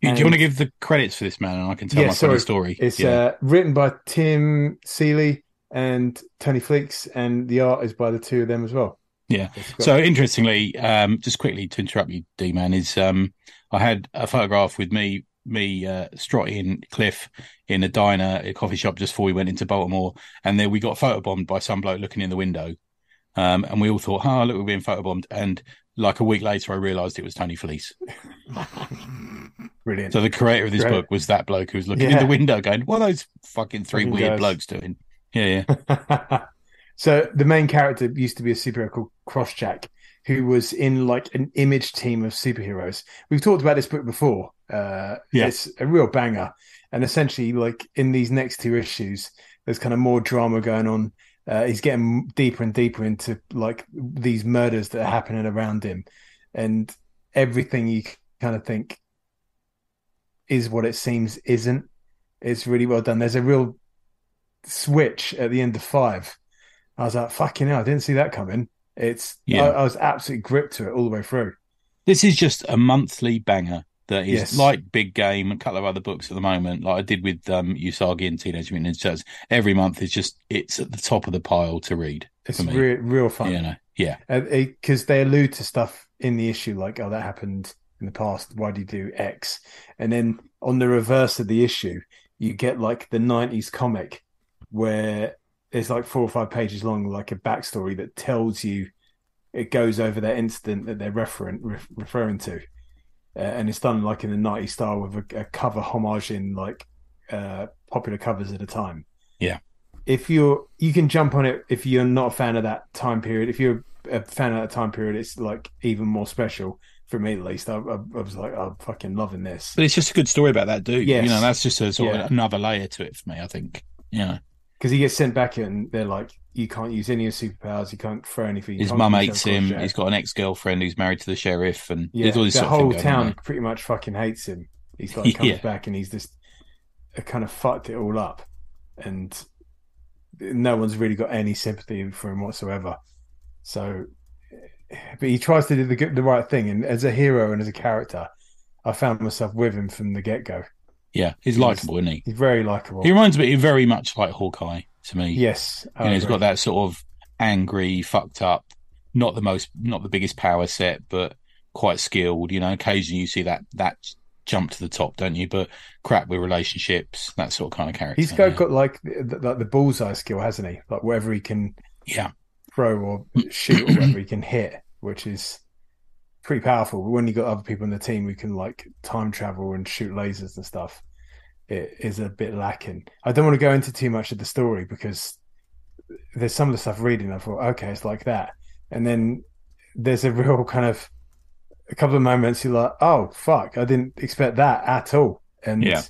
Do you want to give the credits for this man, and I can tell
Yeah,
my funny
sorry.
story?
It's
yeah.
uh, written by Tim Seeley and Tony Fleecs, and the art is by the two of them as well.
Yeah. So interestingly, um, just quickly to interrupt you, D man, is um, I had a photograph with me, me, uh, Strotty and Cliff in a diner, a coffee shop just before we went into Baltimore, and then we got photobombed by some bloke looking in the window, um, and we all thought, "Oh, look, we're being photobombed," and like a week later, I realised it was Tony Fleecs. <laughs>
brilliant.
So the creator of this
Great.
book was that bloke who was looking in the window, going, "What are those fucking three
Fucking
weird
guys.
blokes doing?" Yeah, yeah. <laughs>
so the main character used to be a superhero called Crossjack, who was in like an image team of superheroes. We've talked about this book before. Uh,
Yeah.
It's a real banger. And essentially, like in these next two issues, there's kind of more drama going on. Uh, he's getting deeper and deeper into like these murders that are happening around him, and everything you kind of think is what it seems isn't. It's really well done. There's a real switch at the end of five. I was like, fucking hell, I didn't see that coming. It's
Yeah.
I, I was absolutely gripped to it all the way through.
This is just a monthly banger that is
Yes.
like Big Game and a couple of other books at the moment, like I did with um, Usagi and Teenage Mutant Ninja Turtles. Every month is just it's at the top of the pile to read.
It's
me.
real, real fun.
You know, yeah,
because they allude to stuff in the issue like, oh, that happened in the past. Why do you do X? And then on the reverse of the issue, you get like the '90s comic where it's like four or five pages long, like a backstory that tells you it goes over that incident that they're referen- re- referring to, uh, and it's done like in the '90s style with a, a cover homage in like uh, popular covers at a time.
Yeah.
If you're, you can jump on it if you're not a fan of that time period. If you're a fan of that time period, it's like even more special for me at least. I, I, I was like, I'm fucking loving this.
but it's just a good story about that dude.
Yes.
You know, that's just a sort
Yeah.
of another layer to it for me. I think. Yeah,
Because he gets sent back and they're like, you can't use any of superpowers. You can't throw anything.
his mum hates him.
crochet."
He's got an ex girlfriend who's married to the sheriff, and
Yeah,
there's all this
the
sort
whole
thing going on
town pretty much fucking hates him. He's like <laughs> comes
Yeah.
back and he's just uh, kind of fucked it all up, and no one's really got any sympathy for him whatsoever. So, but he tries to do the the right thing, and as a hero and as a character, I found myself with him from the get go.
Yeah, he's
He's-
likable, isn't he?
He's very likable.
He reminds me very much like Hawkeye to me.
Yes, I
you know, he's got that sort of angry, fucked up, not the most, not the biggest power set, but quite skilled. You know, occasionally you see that that jump to the top, don't you? But crap with relationships, that sort of kind of character.
He's got,
yeah.
got like the, like the bullseye skill, hasn't he? Like whatever he can
yeah,
throw or shoot or whatever he can hit, which is pretty powerful. But when you got other people in the team who can like time travel and shoot lasers and stuff, it is a bit lacking. I don't want to go into too much of the story because there's some of the stuff reading. I thought, okay, it's like that, and then there's a real kind of a couple of moments you're like, oh fuck, I didn't expect that at all, and
Yeah.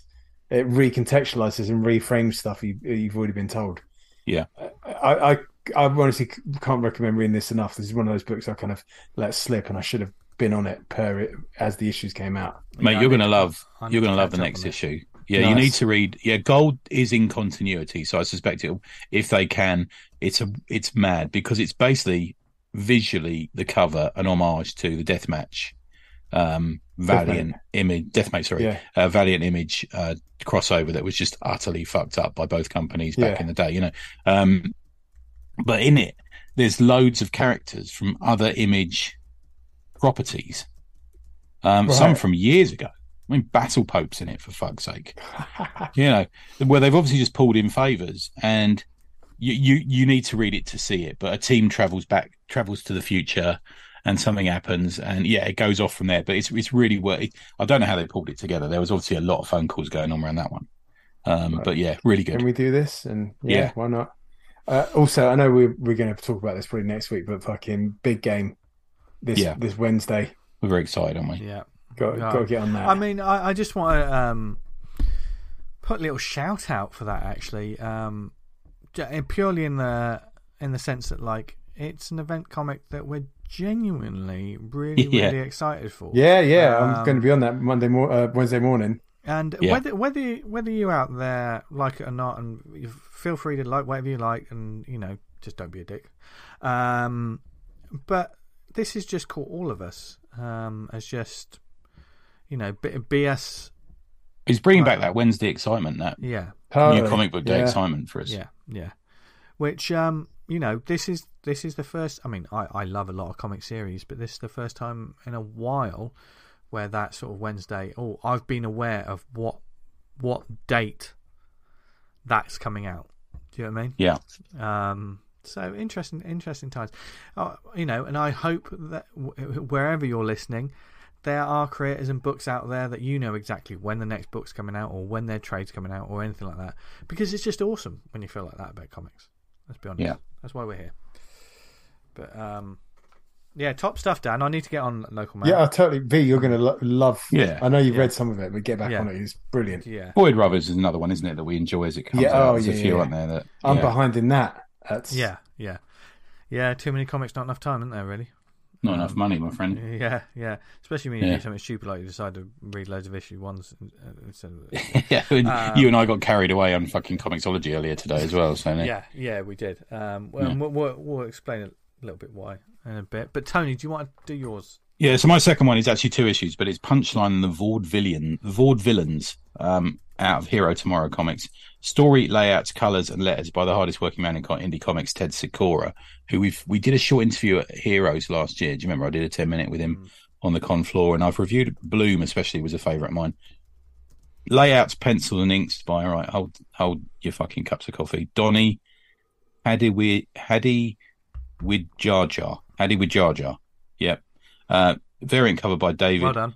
it recontextualizes and reframes stuff you, you've already been told.
Yeah.
I, I I honestly can't recommend reading this enough. This is one of those books I kind of let slip, and I should have been on it per it as the issues came out.
mate,
Yeah, I
you're
need
gonna love. You're gonna love the next issue. Yeah, you need to read. Yeah, Gold is in continuity, so I suspect it. If they can, it's a it's mad because it's basically visually the cover an homage to the Deathmate, um, Valiant image, Deathmate, sorry,
Yeah,
uh, Valiant Image uh, crossover that was just utterly fucked up by both companies back
Yeah.
in the day, you know. Um, but in it, there's loads of characters from other Image properties, um, some from years ago. I mean, Battle Pope's in it for fuck's sake. you know, where they've obviously just pulled in favors, and you, you you need to read it to see it. But a team travels back, travels to the future, and something happens, and yeah, it goes off from there. But it's it's really worth. I don't know how they pulled it together. There was obviously a lot of phone calls going on around that one. Um,
Right.
But yeah, really good.
Can we do this? And yeah,
Yeah.
why not? Uh, also, I know we're we're going to talk about this probably next week, but fucking big game this
Yeah.
this Wednesday.
We're very excited, aren't we?
Yeah. Yeah.
got get on that.
I mean, I, I just want to um, put a little shout out for that actually, um, purely in the in the sense that like it's an event comic that we're genuinely really <laughs>
Yeah.
really excited for.
yeah, yeah, I'm
Um,
going to be on that Monday mor- uh, Wednesday morning.
And
Yeah.
whether whether whether you out there like it or not, and feel free to like whatever you like, and you know, just don't be a dick. Um, but this is just caught all of us um, as just you know bit of BS.
He's bringing back that Wednesday excitement, that
Yeah,
Totally.
new comic book day
Yeah.
excitement for us.
yeah, yeah. Which um, you know, this is this is the first. I mean, I I love a lot of comic series, but this is the first time in a while where that sort of Wednesday. Oh, I've been aware of what what date that's coming out. Do you know what I mean?
Yeah.
Um, so interesting, interesting times. Uh, you know, and I hope that w- wherever you're listening, there are creators and books out there that you know exactly when the next book's coming out or when their trade's coming out or anything like that. Because it's just awesome when you feel like that about comics. Let's be honest.
Yeah.
That's why we're here. But um, Yeah, top stuff, Dan. I need to get on local man.
Yeah, I totally. V, you're going to lo- love.
Yeah.
I know you've
Yeah.
read some of it, but get back
Yeah.
on it. It's brilliant.
yeah.
Boyd Brothers is another one, isn't it, that we enjoy as it comes
Yeah,
out.
oh,
There's
yeah,
a few,
yeah.
aren't there? That,
I'm behind in that. That's
Yeah, yeah, yeah. Too many comics, not enough time, isn't there? Really?
Not enough money, my friend.
Yeah, yeah. Especially when you
Yeah.
do something stupid like you decide to read loads of issue ones uh, instead of. <laughs>
yeah,
Um,
you and I got carried away on fucking Comixology earlier today as well. So
yeah, yeah, we did. Um, well,
Yeah.
we'll, we'll, we'll explain a little bit why in a bit. But Tony, do you want to do yours?
Yeah, so my second one is actually two issues, but it's Punchline and the Vaudevillian, Vaudevillains um, out of Hero Tomorrow comics. Story, layouts, colours, and letters by the hardest working man in indie comics, Ted Sikora, who we've we did a short interview at Heroes last year. Do you remember? I did a ten minute with him
Mm.
on the con floor, and I've reviewed Bloom, especially was a favourite of mine. Layouts, pencil, and inks by all right. Hold hold your fucking cups of coffee. Donny Hadi with Hadi Widjaja. Hadi Jar, Yep. Uh, variant cover by David.
Well done.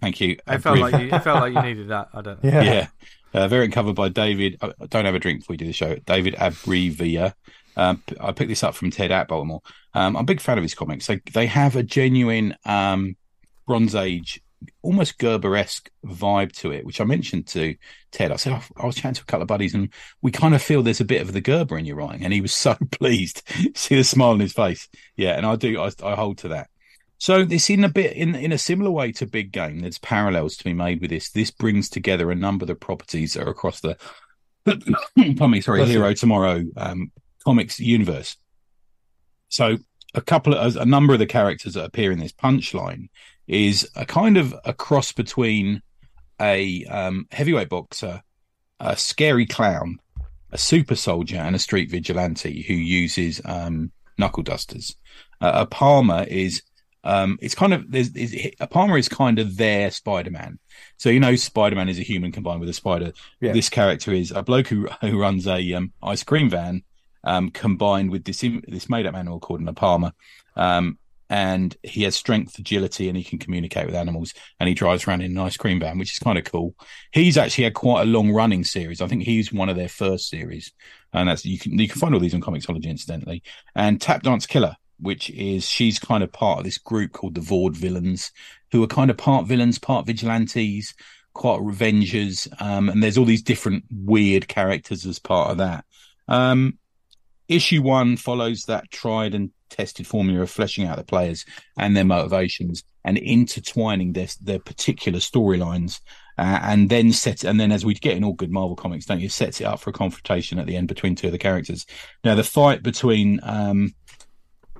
Thank you.
It felt like you. It felt like you needed that. I don't. know.
yeah.
yeah. Uh, variant cover by David. I I don't have a drink before we do the show. David Abrevia. Um, p- I picked this up from Ted at Baltimore. Um, I'm a big fan of his comics. They they have a genuine um, Bronze Age, almost Gerber-esque vibe to it, which I mentioned to Ted. I said "Oh, I was chatting to a couple of buddies, and we kind of feel there's a bit of the Gerber in your writing, and he was so <laughs> pleased. <laughs> See the smile on his face. Yeah, and I do. I, I hold to that. So this in a bit in in a similar way to Big Game. There's parallels to be made with this. This brings together a number of the properties that are across the <coughs> pardon me, sorry,
you.
Hero Tomorrow um, comics universe. So a couple of a number of the characters that appear in this punchline is a kind of a cross between a um, heavyweight boxer, a scary clown, a super soldier, and a street vigilante who uses um, knuckle dusters. Uh, Apama is um, it's kind of there's, there's Apama is kind of their Spider-Man. So you know, Spider-Man is a human combined with a spider.
Yeah.
This character is a bloke who who runs a um, ice cream van, um, combined with this this made-up animal called an Apama. Um, and he has strength, agility, and he can communicate with animals. And he drives around in an ice cream van, which is kind of cool. He's actually had quite a long running series. I think he's one of their first series, and that's you can you can find all these on Comixology, incidentally. And Tap Dance Killer, which is she's kind of part of this group called the Vaudevillains, who are kind of part villains, part vigilantes, quite revengers. Um, and there's all these different weird characters as part of that. Um, issue one follows that tried and tested formula of fleshing out the players and their motivations and intertwining their their particular storylines uh, and then set and then as we get in all good Marvel comics don't you sets it up for a confrontation at the end between two of the characters now the fight between um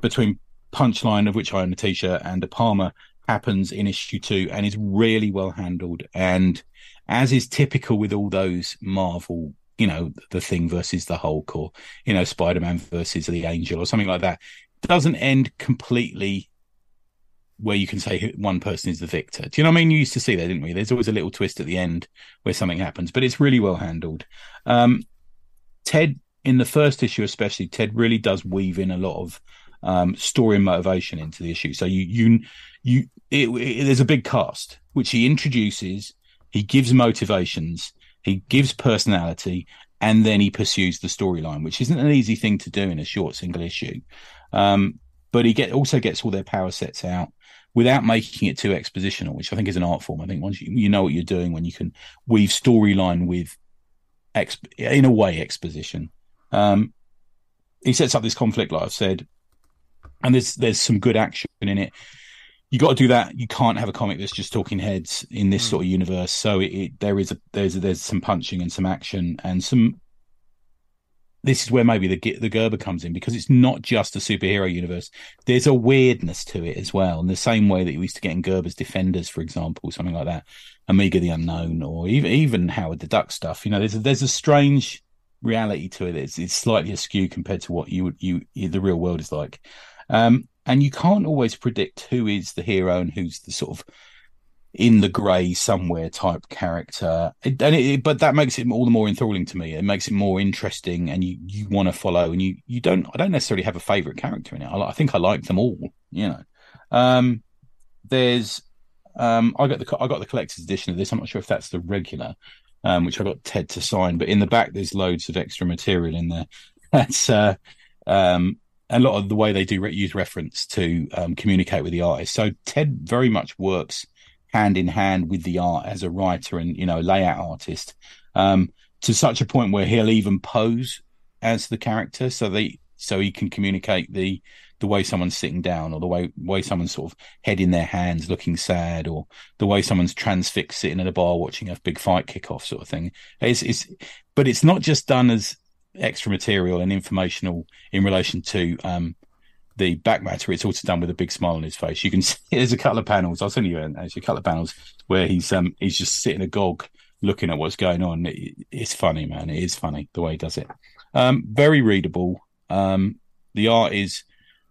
between punchline of which I own a t-shirt and Apama happens in issue two and is really well handled and as is typical with all those Marvel you know the thing versus the Hulk or you know Spider-Man versus the Angel or something like that doesn't end completely where you can say one person is the victor. Do you know what I mean? You used to see that, didn't we? There's always a little twist at the end where something happens, but it's really well handled. Um, Ted, in the first issue especially, Ted really does weave in a lot of um, story and motivation into the issue. So you you you it, it, there's a big cast which he introduces, he gives motivations, he gives personality, and then he pursues the storyline, which isn't an easy thing to do in a short single issue. Um, but he get also gets all their power sets out without making it too expositional, which I think is an art form. I think once you, you know what you're doing when you can weave storyline with exp- in a way exposition. Um, he sets up this conflict, like I've said, and there's there's some good action in it. You got to do that. You can't have a comic that's just talking heads in this
Mm.
sort of universe. So it, it there is a there's there's some punching and some action and some. This is where maybe the the Gerber comes in because it's not just a superhero universe. There's a weirdness to it as well, in the same way that you used to get in Gerber's Defenders, for example, something like that, Omega the Unknown, or even even Howard the Duck stuff. You know, there's a, there's a strange reality to it. It's it's slightly askew compared to what you would you the real world is like. Um, and you can't always predict who is the hero and who's the sort of in the grey somewhere type character. It, and it, but that makes it all the more enthralling to me. It makes it more interesting, and you you want to follow. And you you don't I don't necessarily have a favorite character in it. I, I think I like them all. You know, um, there's um, I got the I got the collector's edition of this. I'm not sure if that's the regular. Um, which I got Ted to sign, but in the back there's loads of extra material in there. <laughs> That's uh, um, a lot of the way they do use reference to um, communicate with the artist. So Ted very much works hand in hand with the art as a writer and you know layout artist um, to such a point where he'll even pose as the character, so they so he can communicate the the way someone's sitting down or the way way someone's sort of head in their hands looking sad or the way someone's transfixed sitting in a bar watching a big fight kick off sort of thing it's, it's but it's not just done as extra material and informational in relation to um, the back matter. It's also done with a big smile on his face. You can <laughs> see there's a couple of panels. I'll send you actually a couple of panels where he's um he's just sitting agog looking at what's going on. It, it's funny man. It is funny the way he does it. Um very readable. Um the art is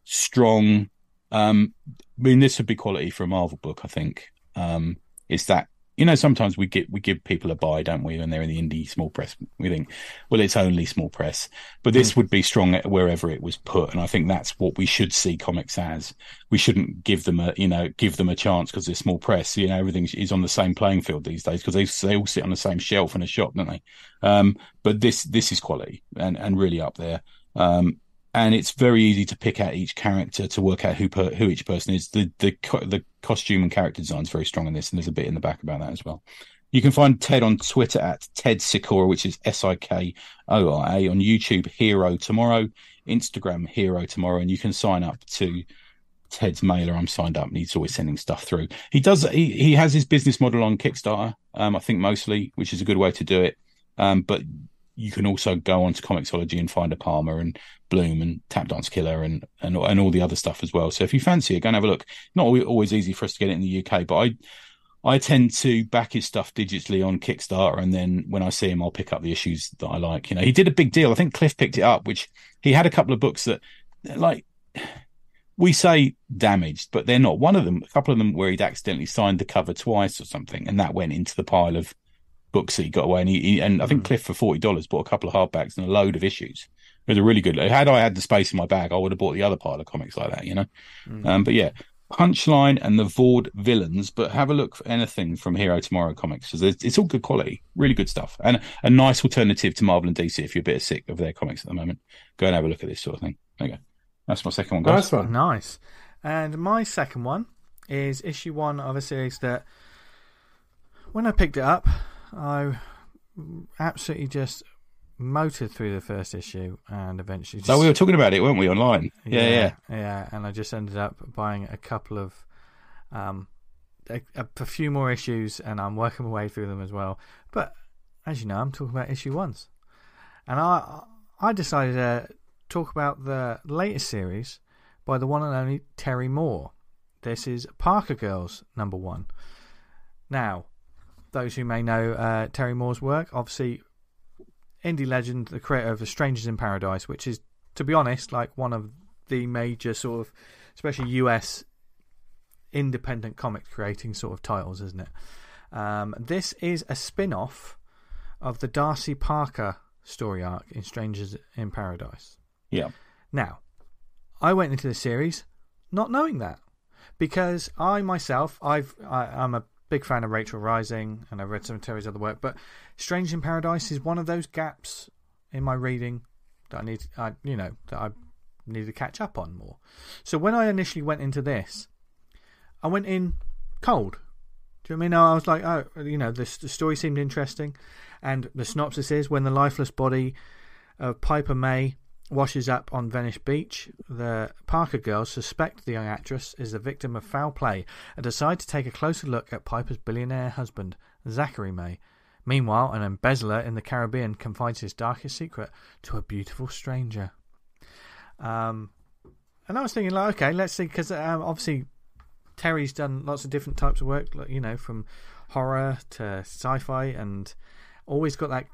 strong. Um, I mean, this would be quality for a Marvel book, I think. Um, is that you know sometimes we get we give people a buy, don't we, when they're in the indie small press? We think, well, it's only small press, but this mm. would be strong wherever it was put, and I think that's what we should see comics as. We shouldn't give them a you know give them a chance because they're small press. You know, everything is on the same playing field these days because they they all sit on the same shelf in a shop, don't they? Um, but this this is quality and and really up there. Um, and it's very easy to pick out each character to work out who per, who each person is. The the the costume and character design is very strong in this, and there's a bit in the back about that as well. You can find Ted on Twitter at Ted Sikora, which is S I K O R A, on YouTube Hero Tomorrow, Instagram Hero Tomorrow, and you can sign up to Ted's mailer. I'm signed up, and he's always sending stuff through. He does. He he has his business model on Kickstarter, um, I think mostly, which is a good way to do it. Um, but you can also go on to Comixology and find Apama and Bloom and Tap Dance Killer and, and and all the other stuff as well. So if you fancy it, go and have a look. Not always easy for us to get it in the UK, but I I tend to back his stuff digitally on Kickstarter, and then when I see him, I'll pick up the issues that I like. You know, he did a big deal. I think Cliff picked it up, which he had a couple of books that, like, we say damaged, but they're not. One of them, a couple of them, where he'd accidentally signed the cover twice or something, and that went into the pile of books that he got away. And he, he and I think mm. Cliff for forty dollars bought a couple of hardbacks and a load of issues. It was a really good. Had I had the space in my bag, I would have bought the other pile of comics like that, you know. Mm. Um, but yeah, Punchline and the Vaudevillains. But have a look for anything from Hero Tomorrow comics because it's, it's, all good quality, really good stuff, and a nice alternative to Marvel and DC if you're a bit sick of their comics at the moment. Go and have a look at this sort of thing. Okay, that's my second one, guys.
Nice one, nice. And my second one is issue one of a series that when I picked it up, I absolutely just motored through the first issue and eventually. Just,
oh, we were talking about it, weren't we, online? Yeah, yeah,
yeah. yeah and I just ended up buying a couple of, um, a, a, few more issues, and I'm working my way through them as well. But as you know, I'm talking about issue ones, and I I decided to talk about the latest series by the one and only Terry Moore. This is Parker Girls number one. Now, those who may know uh, Terry Moore's work, obviously indie legend, the creator of The Strangers in Paradise, which is, to be honest, like one of the major sort of, especially US independent comic creating sort of titles, isn't it? Um, this is a spin off of the Darcy Parker story arc in Strangers in Paradise.
Yeah.
Now, I went into the series not knowing that because I myself, I've, I, I'm a big fan of Rachel Rising, and I've read some of Terry's other work. But Strange in Paradise is one of those gaps in my reading that I need, I you know, that I need to catch up on more. So when I initially went into this, I went in cold. Do you know I mean? I was like, oh, you know, the, the story seemed interesting, and the synopsis is when the lifeless body of Piper May washes up on Venice Beach. The Parker girls suspect the young actress is the victim of foul play and decide to take a closer look at Piper's billionaire husband, Zachary May. Meanwhile, an embezzler in the Caribbean confides his darkest secret to a beautiful stranger. Um, and I was thinking, like, okay, let's see, because um, obviously Terry's done lots of different types of work, like, you know, from horror to sci fi, and always got that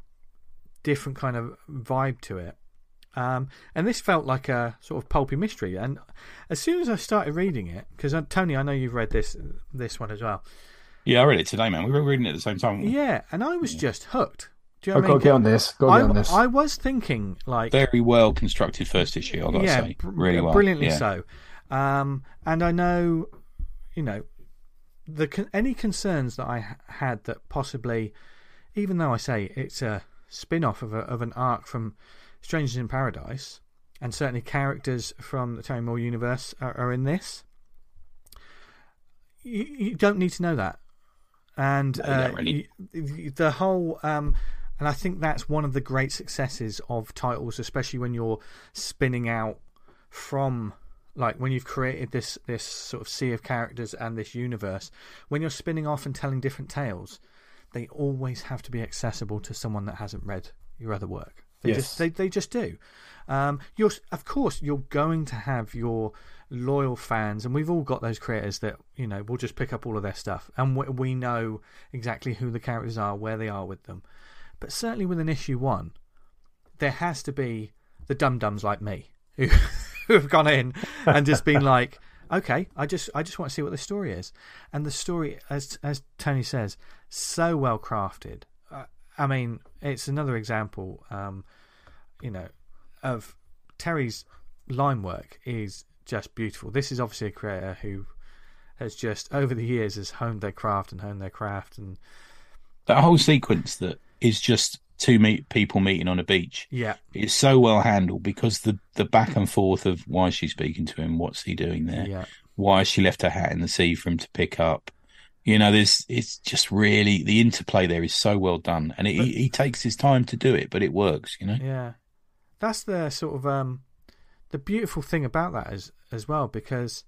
different kind of vibe to it. Um, and this felt like a sort of pulpy mystery. And as soon as I started reading it, because uh, Tony, I know you've read this this one as well.
Yeah, I read it today, man. We were reading it at the same time.
Yeah, and I was yeah. just hooked. Do you know
I've got to get on this. Got to get on this.
I was thinking like
very well constructed first issue. I got to say, really well,
brilliantly
yeah.
so. Um, and I know, you know, the any concerns that I had that possibly, even though I say it's a spin off of a, of an arc from Strangers in Paradise, and certainly characters from the Terry Moore universe are, are in this. You, you don't need to know that, and
No,
uh,
really.
you- the whole. Um, and I think that's one of the great successes of titles, especially when you're spinning out from like when you've created this this sort of sea of characters and this universe. When you're spinning off and telling different tales, they always have to be accessible to someone that hasn't read your other work. They
Yes.
just they, they just do. Um, you're of course you're going to have your loyal fans, and we've all got those creators that you know will just pick up all of their stuff, and we, we know exactly who the characters are, where they are with them. But certainly with an issue one, there has to be the dum dums like me <laughs> who who have gone in and just been <laughs> like, okay, I just I just want to see what the story is, and the story, as as Tony says, so well crafted. Uh, I mean, it's another example, um, you know, of Terry's line work is just beautiful. This is obviously a creator who has just over the years has honed their craft and honed their craft and
That whole sequence that is just two meet people meeting on a beach
yeah
it's so well handled because the the back and forth of why is she speaking to him, what's he doing there,
yeah
why has she left her hat in the sea for him to pick up. You know, there's it's just really the interplay there is so well done, and it,
But-
he, he takes his time to do it, but it works. You know,
Yeah, that's the sort of um, the beautiful thing about that as as well because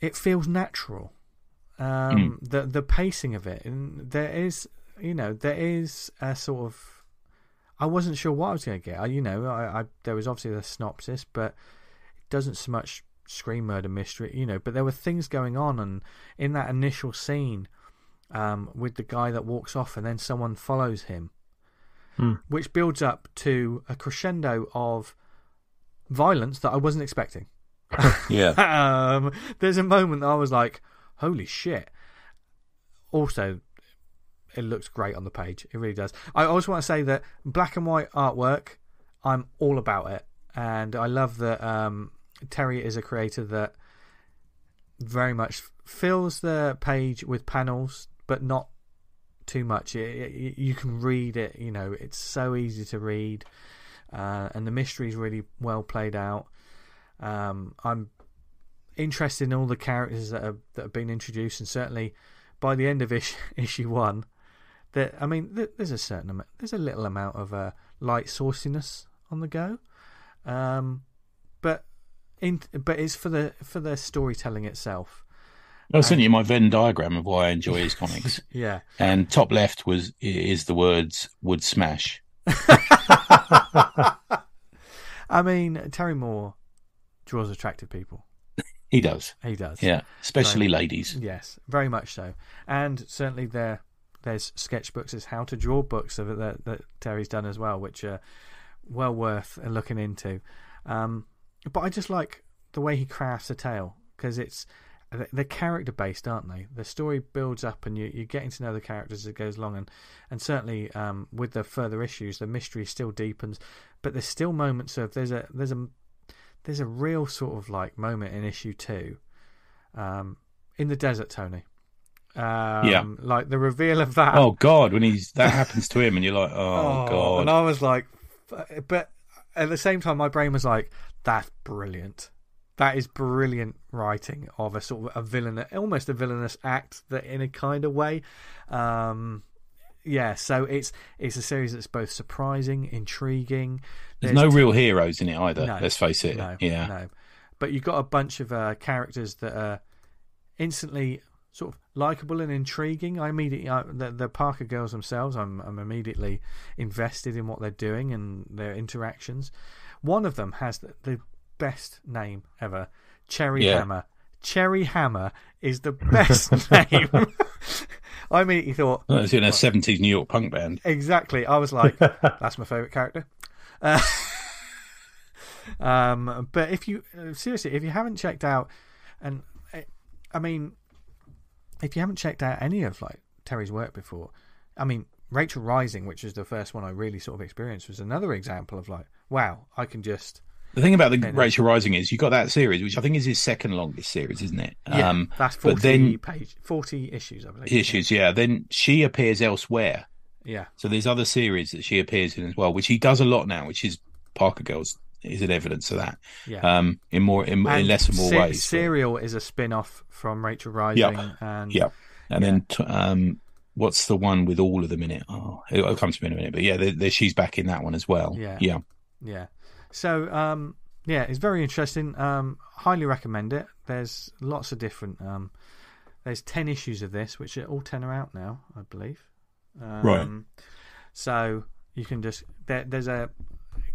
it feels natural. Um, The the pacing of it, and there is you know there is a sort of I wasn't sure what I was going to get. I, you know, I, I there was obviously the synopsis, but it doesn't so much scream murder mystery, you know. But there were things going on, and in that initial scene, um, with the guy that walks off, and then someone follows him, which builds up to a crescendo of violence that I wasn't expecting. <laughs>
yeah, <laughs>
um, there's a moment that I was like, "Holy shit!" Also, it looks great on the page. It really does. I also want to say that black and white artwork, I'm all about it, and I love that um, Terry is a creator that very much fills the page with panels, but not too much. It, it, you can read it. You know, it's so easy to read, uh, and the mystery is really well played out. Um, I'm interested in all the characters that have that have been introduced, and certainly by the end of issue, <laughs> issue one, that I mean, th- there's a certain amount, there's a little amount of uh, light sauciness on the go, um, but in but it's for the for the storytelling itself.
I sent you my Venn diagram of why I enjoy <laughs> his comics,
Yeah,
and top left was is the words "would smash." <laughs>
I mean Terry Moore draws attractive people.
He does,
He does.
yeah, especially ladies.
Yes, very much so. And certainly there there's sketchbooks as how to draw books of it that, that Terry's done as well, which are well worth looking into. Um, but I just like the way he crafts a tale because it's they're character based, aren't they? The story builds up, and you, you're getting to know the characters as it goes along, and and certainly um, with the further issues, the mystery still deepens. But there's still moments of there's a there's a there's a real sort of like moment in issue two, um, in the desert, Tony. Um,
Yeah.
like the reveal of that.
Oh God, when he's that happens to him, and you're like, oh, <laughs> God,
And I was like, but at the same time, my brain was like, that's brilliant. That is brilliant writing of a sort of a villain, almost a villainous act that in a kind of way. Um, yeah, so it's it's a series that's both surprising, intriguing.
there's no real heroes in it either.
No,
let's face it.
No,
yeah,
no. But you've got a bunch of uh, characters that are instantly sort of likable and intriguing. I immediately, I, the, the Parker girls themselves, I'm, I'm immediately invested in what they're doing and their interactions. One of them has the, the best name ever, Cherry
Yeah.
Hammer. Cherry Hammer is the best <laughs> name. <laughs> I immediately thought,
Well, it's in a '70s New York punk band.
exactly. I was like, <laughs> that's my favorite character. Uh, um, but if you uh, seriously, if you haven't checked out, and uh, I mean, if you haven't checked out any of like Terry's work before, I mean, Rachel Rising, which is the first one I really sort of experienced, was another example of like, wow, I can just
The thing about the
Yeah.
Rachel Rising is you got that series, which I think is his second longest series, isn't it?
yeah,
um,
that's forty
but then
page, forty issues, I believe.
issues, yeah. Then she appears elsewhere,
Yeah,
so there's other series that she appears in as well, which he does a lot now, which is Parker Girls is an evidence of that.
Yeah.
Um, in more in, in less and more
Se-
ways.
Serial is a spin off from Rachel Rising. And
Yep. And then t- um, what's the one with all of them in it? Oh, it'll come to me in a minute. But yeah, there, there, she's back in that one as well.
Yeah.
Yeah.
Yeah. So, um, yeah, it's very interesting. Um, highly recommend it. There's lots of different. Um, there's ten issues of this, which are all ten are out now, I believe. Um,
Right.
So you can just there, there's a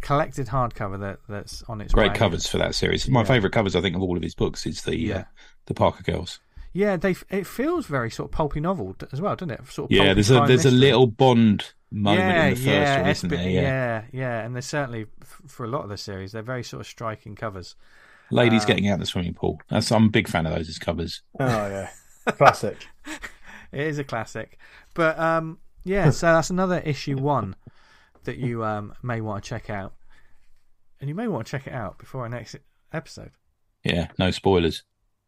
collected hardcover that that's on its
Great
way.
covers for that series. My
Yeah.
favourite covers, I think, of all of his books is the
Yeah.
uh, the Parker Girls.
Yeah, they it feels very sort of pulpy novel as well, doesn't it? Sort of
Yeah, there's a there's a little Bond moment
yeah,
in the first
yeah,
one, isn't
espe-
there? Yeah.
yeah, yeah, and there's certainly for a lot of the series, they're very sort of striking covers.
Ladies
Um,
getting out the swimming pool. That's, I'm a big fan of those as covers.
Oh yeah, classic. <laughs>
It is a classic, but um, yeah, so that's another issue one that you um, may want to check out, and you may want to check it out before our next episode.
Yeah, no spoilers.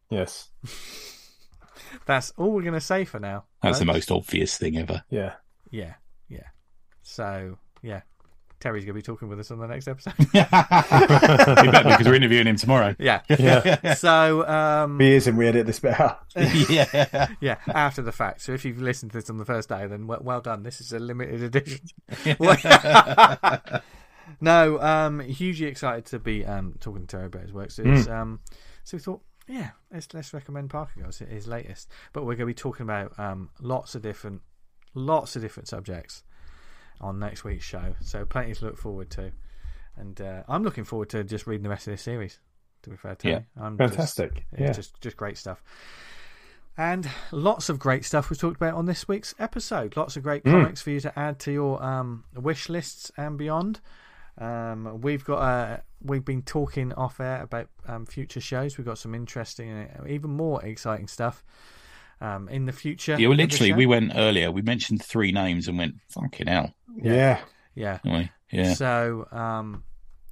Yes, <laughs>
That's all we're going to say for now.
That's the most obvious thing ever.
yeah.
Yeah, yeah. So yeah, Terry's going to be talking with us on the next episode. <laughs>
you bet because we're interviewing him tomorrow.
yeah.
Yeah.
So um,
He is, and we edit this bit out.
yeah.
yeah, after the fact. So if you've listened to this on the first day, then well, well done. This is a limited edition. <laughs> no, um, hugely excited to be um, talking to Terry about his work. So, it's, um, so we thought, yeah, let's let's recommend Parker Girls, his latest. But we're going to be talking about um, lots of different, lots of different subjects on next week's show. So plenty to look forward to, and uh, I'm looking forward to just reading the rest of this series. To be fair, to
Yeah.
me, I'm just-
Fantastic.
it's
Yeah.
just just great stuff. And lots of great stuff we've talked about on this week's episode. Lots of great comics for you to add to your um, wish lists and beyond. Um, we've got uh, we've been talking off air about um, future shows. We've got some interesting, uh, even more exciting stuff um, in the future.
Yeah, well, literally, we went earlier. We mentioned three names and went, fucking hell.
Yeah.
yeah.
didn't? Yeah.
So, um,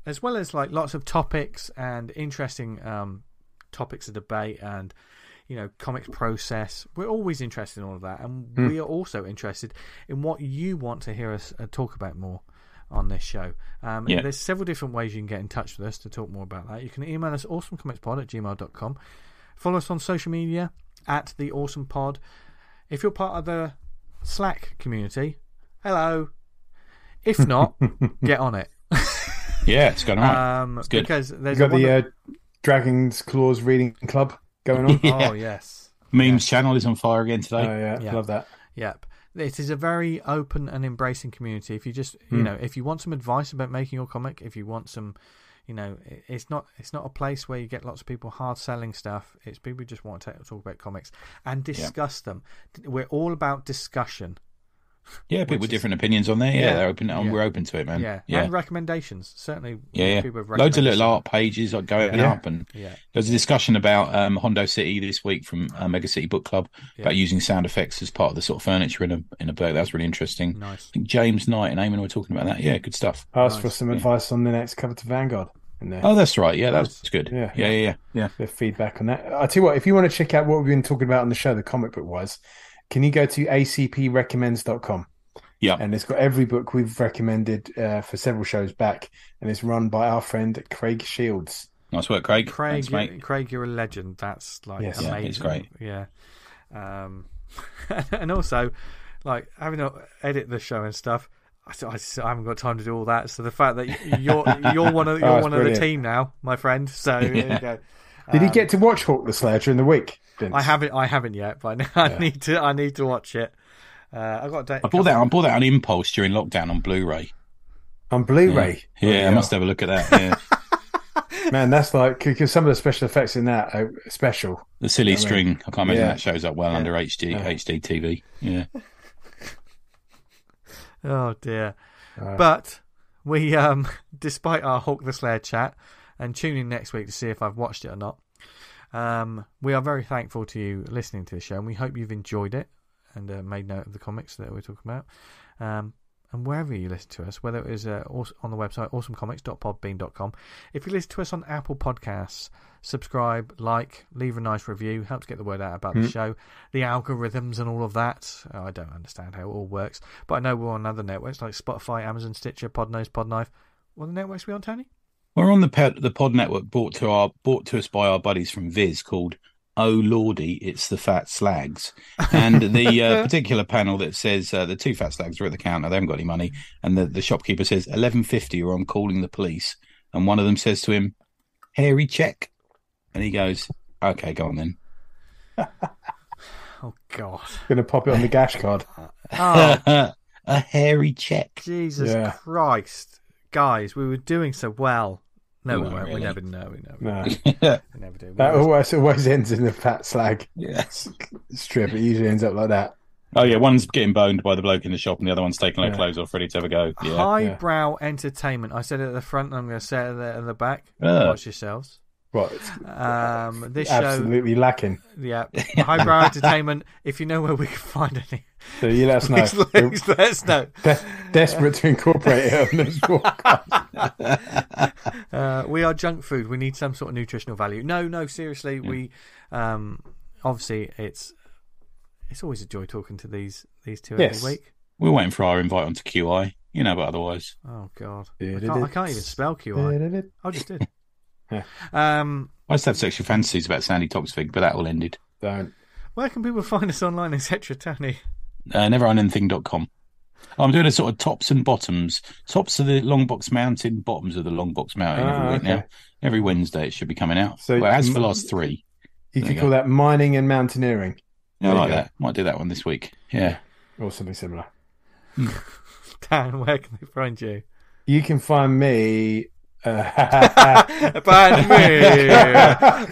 as well as like lots of topics and interesting um, topics of debate and you know comics process, we're always interested in all of that, and
Hmm.
we are also interested in what you want to hear us uh, talk about more on this show. Um,
Yeah.
There's several different ways you can get in touch with us to talk more about that. You can email us awesomecomicspod at gmail.com. Follow us on social media at the awesome pod. If you're part of the Slack community, hello. If not, <laughs> get on it. <laughs>
Yeah, it's going all right.
Um,
good.
Because
You
there's
got
a
the
wonder-
uh, Dragon's Claws reading club going on. <laughs>
yeah.
oh yes,
Memes channel is on fire again today.
Oh
today.
yeah,
Yeah.
love that.
yep. It is a very open and embracing community. If you just, you
Hmm.
know, if you want some advice about making your comic, if you want some, you know, it's not it's not a place where you get lots of people hard selling stuff. It's people who just want to talk about comics and discuss them. We're all about discussion.
Yeah, people with different opinions on there. Yeah,
Yeah.
they're open.
Yeah.
We're open to it, man.
yeah.
yeah,
and recommendations. Certainly,
yeah. yeah.
people have
Loads of little art pages like going
Yeah.
up, and
Yeah,
there's a discussion about um, Hondo City this week from uh, Mega City Book Club
Yeah.
about using sound effects as part of the sort of furniture in a in a book. That's really interesting.
nice.
I think James Knight and Eamon were talking about that. Yeah, good stuff.
Ask for some
Yeah.
advice on the next cover to Vanguard in there.
Oh, that's right. Yeah, that's
Nice.
good.
Yeah.
Yeah, yeah, yeah. yeah.
Bit of feedback on that. I tell you what, if you want to check out what we've been talking about on the show, the comic book wise, can you go to acprecommends.com?
Yeah.
And it's got every book we've recommended uh, for several shows back, and it's run by our friend Craig Shields.
Nice work, Craig.
Craig,
Thanks,
you-
mate.
Craig, you're a legend. That's like
Yes.
Yeah,
amazing.
it's great.
Yeah. Um, <laughs> and also, like having to edit the show and stuff. I, I, I haven't got time to do all that. So the fact that you're <laughs> you're one of you're
Oh, it's
one of the team now, my friend. So there you
Yeah.
Go.
Did he
Um,
get to watch Hawk the Slayer during the week? Vince?
I haven't. I haven't yet, but <laughs> I
Yeah.
need to. I need to watch it. Uh, I got. a date-
I bought that. I bought that on impulse during lockdown on Blu-ray.
on Blu-ray.
Yeah,
Bloody
I must have a look at that. Yeah, <laughs>
Man, that's like because some of the special effects in that are special.
the silly
I mean,
string. I can't imagine
yeah.
that shows up well
Yeah.
under HD
Yeah.
HD TV. Yeah, <laughs>
Oh dear.
Uh,
But we, um, despite our Hawk the Slayer chat, and tune in next week to see if I've watched it or not. Um, we are very thankful to you listening to the show, and we hope you've enjoyed it and uh, made note of the comics that we're talking about. Um, and wherever you listen to us, whether it is uh, on the website awesomecomics.podbean.com, if you listen to us on Apple Podcasts, subscribe, like, leave a nice review, helps get the word out about the
Mhm.
show, the algorithms and all of that. I don't understand how it all works, but I know we're on other networks like Spotify, Amazon, Stitcher, Podnose, Podknife. What are the networks we on, Tony?
We're on the pod, the Pod Network, brought to our brought to us by our buddies from Viz, called "Oh Lordy, it's the Fat Slags," and the uh, <laughs> particular panel that says uh, the two fat slags are at the counter, they haven't got any money, and the, the shopkeeper says eleven fifty, or I'm calling the police, and one of them says to him, "Hairy check," and he goes, "Okay, go on then." <laughs>
Oh God.
Going to pop it on the gash card. <laughs>
Oh
a hairy check.
Jesus
Yeah.
Christ, guys, we were doing so well. No,
We
we
weren't
weren't. We never know. We never.
No, <laughs>
We never do. We
that
always-
always always ends in the fat slag
yes.
strip. It usually ends up like that.
Oh yeah, one's getting boned by the bloke in the shop, and the other one's taking their
Yeah.
clothes off, ready to have a go. Yeah.
Highbrow entertainment. I said it at the front. I'm going to say it at the, at the back.
Ah.
Watch yourselves.
What?
Um, this show,
absolutely lacking.
yeah, highbrow <laughs> entertainment. If you know where we can find any,
So you let us <laughs> know.
please, please let us know.
de- desperate to incorporate it on this <laughs> podcast.
Uh, we are junk food. We need some sort of nutritional value. No, no, seriously.
Hmm.
We um, obviously it's it's always a joy talking to these these two
Yes.
every week.
We're waiting for our invite onto QI, you know, but otherwise,
Oh God, I can't, I can't even spell QI. I just did.
Yeah.
Um,
I used to have sexual fantasies about Sandi Toksvig, but that all ended.
Don't.
where can people find us online, etc. Tony?
Uh, neverownanything.com. I'm doing a sort of tops and bottoms. Tops of the Long Box Mountain, bottoms of the Long Box Mountain
Ah,
every week
okay.
now. Every Wednesday it should be coming out.
So
well, it has for the last three.
You could call
go.
that mining and mountaineering,
Yeah, I like that. Might do that one this week. Yeah.
or something similar. <laughs>
Dan, where can they find you?
You can find me. Uh, <laughs>
Find me.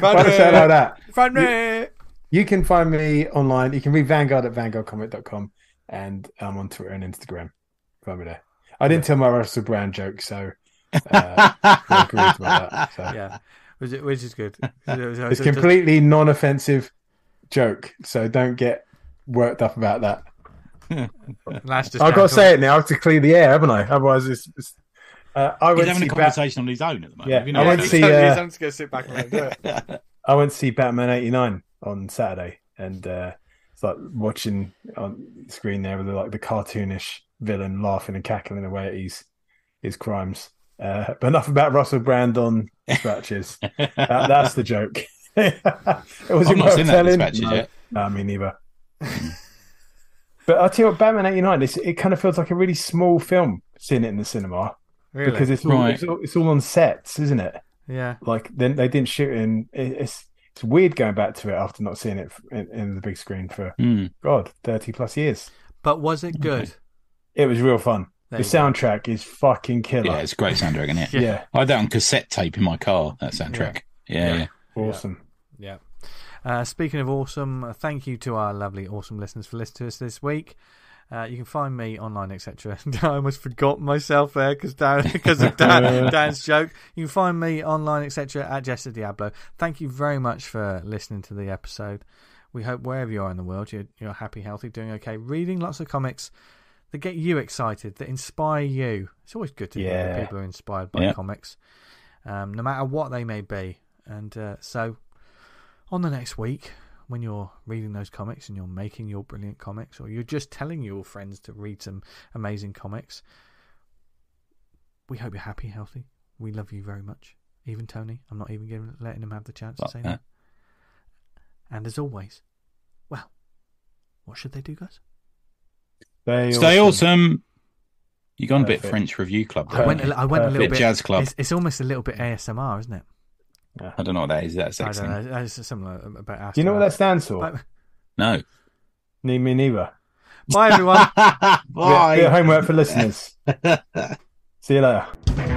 Why do I say it like that?
Find me.
You can find me online. You can read Vanguard at vanguardcomic.com and I'm on Twitter and Instagram. Find me there. I didn't tell my Russell Brand joke, so uh, about that. So. <laughs>
Yeah, which, is- good.
It's completely non-offensive joke, so don't get worked up about that. <laughs> I've got to say it now to clear the air, haven't I? Otherwise, it's. it's uh, I
He's
went
having
see
a
Bat-
conversation on his own at the moment.
Yeah,
Have you
I went to see, uh,
I'm just going to sit back and do it.
I went to see Batman '89 on Saturday, and uh, it's like watching on screen there with the, like the cartoonish villain laughing and cackling away at his his crimes. Uh, but enough about Russell Brand on Dispatches. <laughs> that, that's the joke. <laughs> it was
I've not seen that dispatches yet.
No, me neither. but I tell you what, Batman '89, it's, it kind of feels like a really small film seeing it in the cinema
Really?
because it's all,
Right.
it's all it's all on sets, isn't it?
yeah.
Like then they didn't shoot it in. it- It's it's weird going back to it after not seeing it in, in the big screen for
Hmm.
God thirty plus years.
But was it good?
It was real fun.
There
the
you go.
soundtrack is fucking killer.
Yeah, it's a great soundtrack, isn't it?
Yeah.
yeah,
I had that on cassette tape in my car, that soundtrack. Yeah, yeah.
awesome.
Yeah. Uh, speaking of awesome, uh, thank you to our lovely, awesome listeners for listening to us this week. Uh, you can find me online, etc. <laughs> I almost forgot myself there because because <laughs> of Dan, Dan's joke. You can find me online, etc. at Jester Diablo. Thank you very much for listening to the episode. We hope wherever you are in the world, you're, you're happy, healthy, doing okay, reading lots of comics that get you excited, that inspire you. It's always good to hear that people are inspired by
Yeah.
comics, um, no matter what they may be. And uh, so, on the next week, when you're reading those comics and you're making your brilliant comics, or you're just telling your friends to read some amazing comics, we hope you're happy, healthy. We love you very much. Even Tony. I'm not even giving, letting him have the chance
Fuck
to say
that.
that. And as always, well, what should they do, guys?
Stay,
Stay awesome. You gone a bit French Review Club.
I went, a, I went a little
Bit
bit.
jazz club.
It's, it's almost a little bit ASMR, isn't it?
You? I don't know what that is. That's
I don't know. It's similar about ASMR.
Do you know what that stands for?
Bye,
No.
Need me neither.
Bye everyone. <laughs>
Bye.
bit of homework for listeners. <laughs> See you later.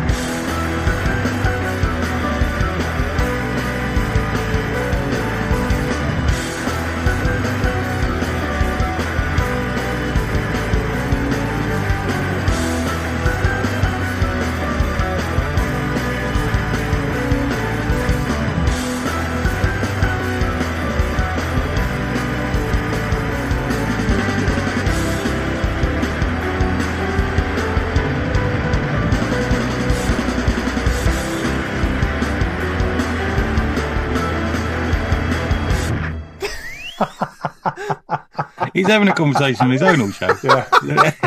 He's having a conversation on his own all show.
Yeah. <laughs>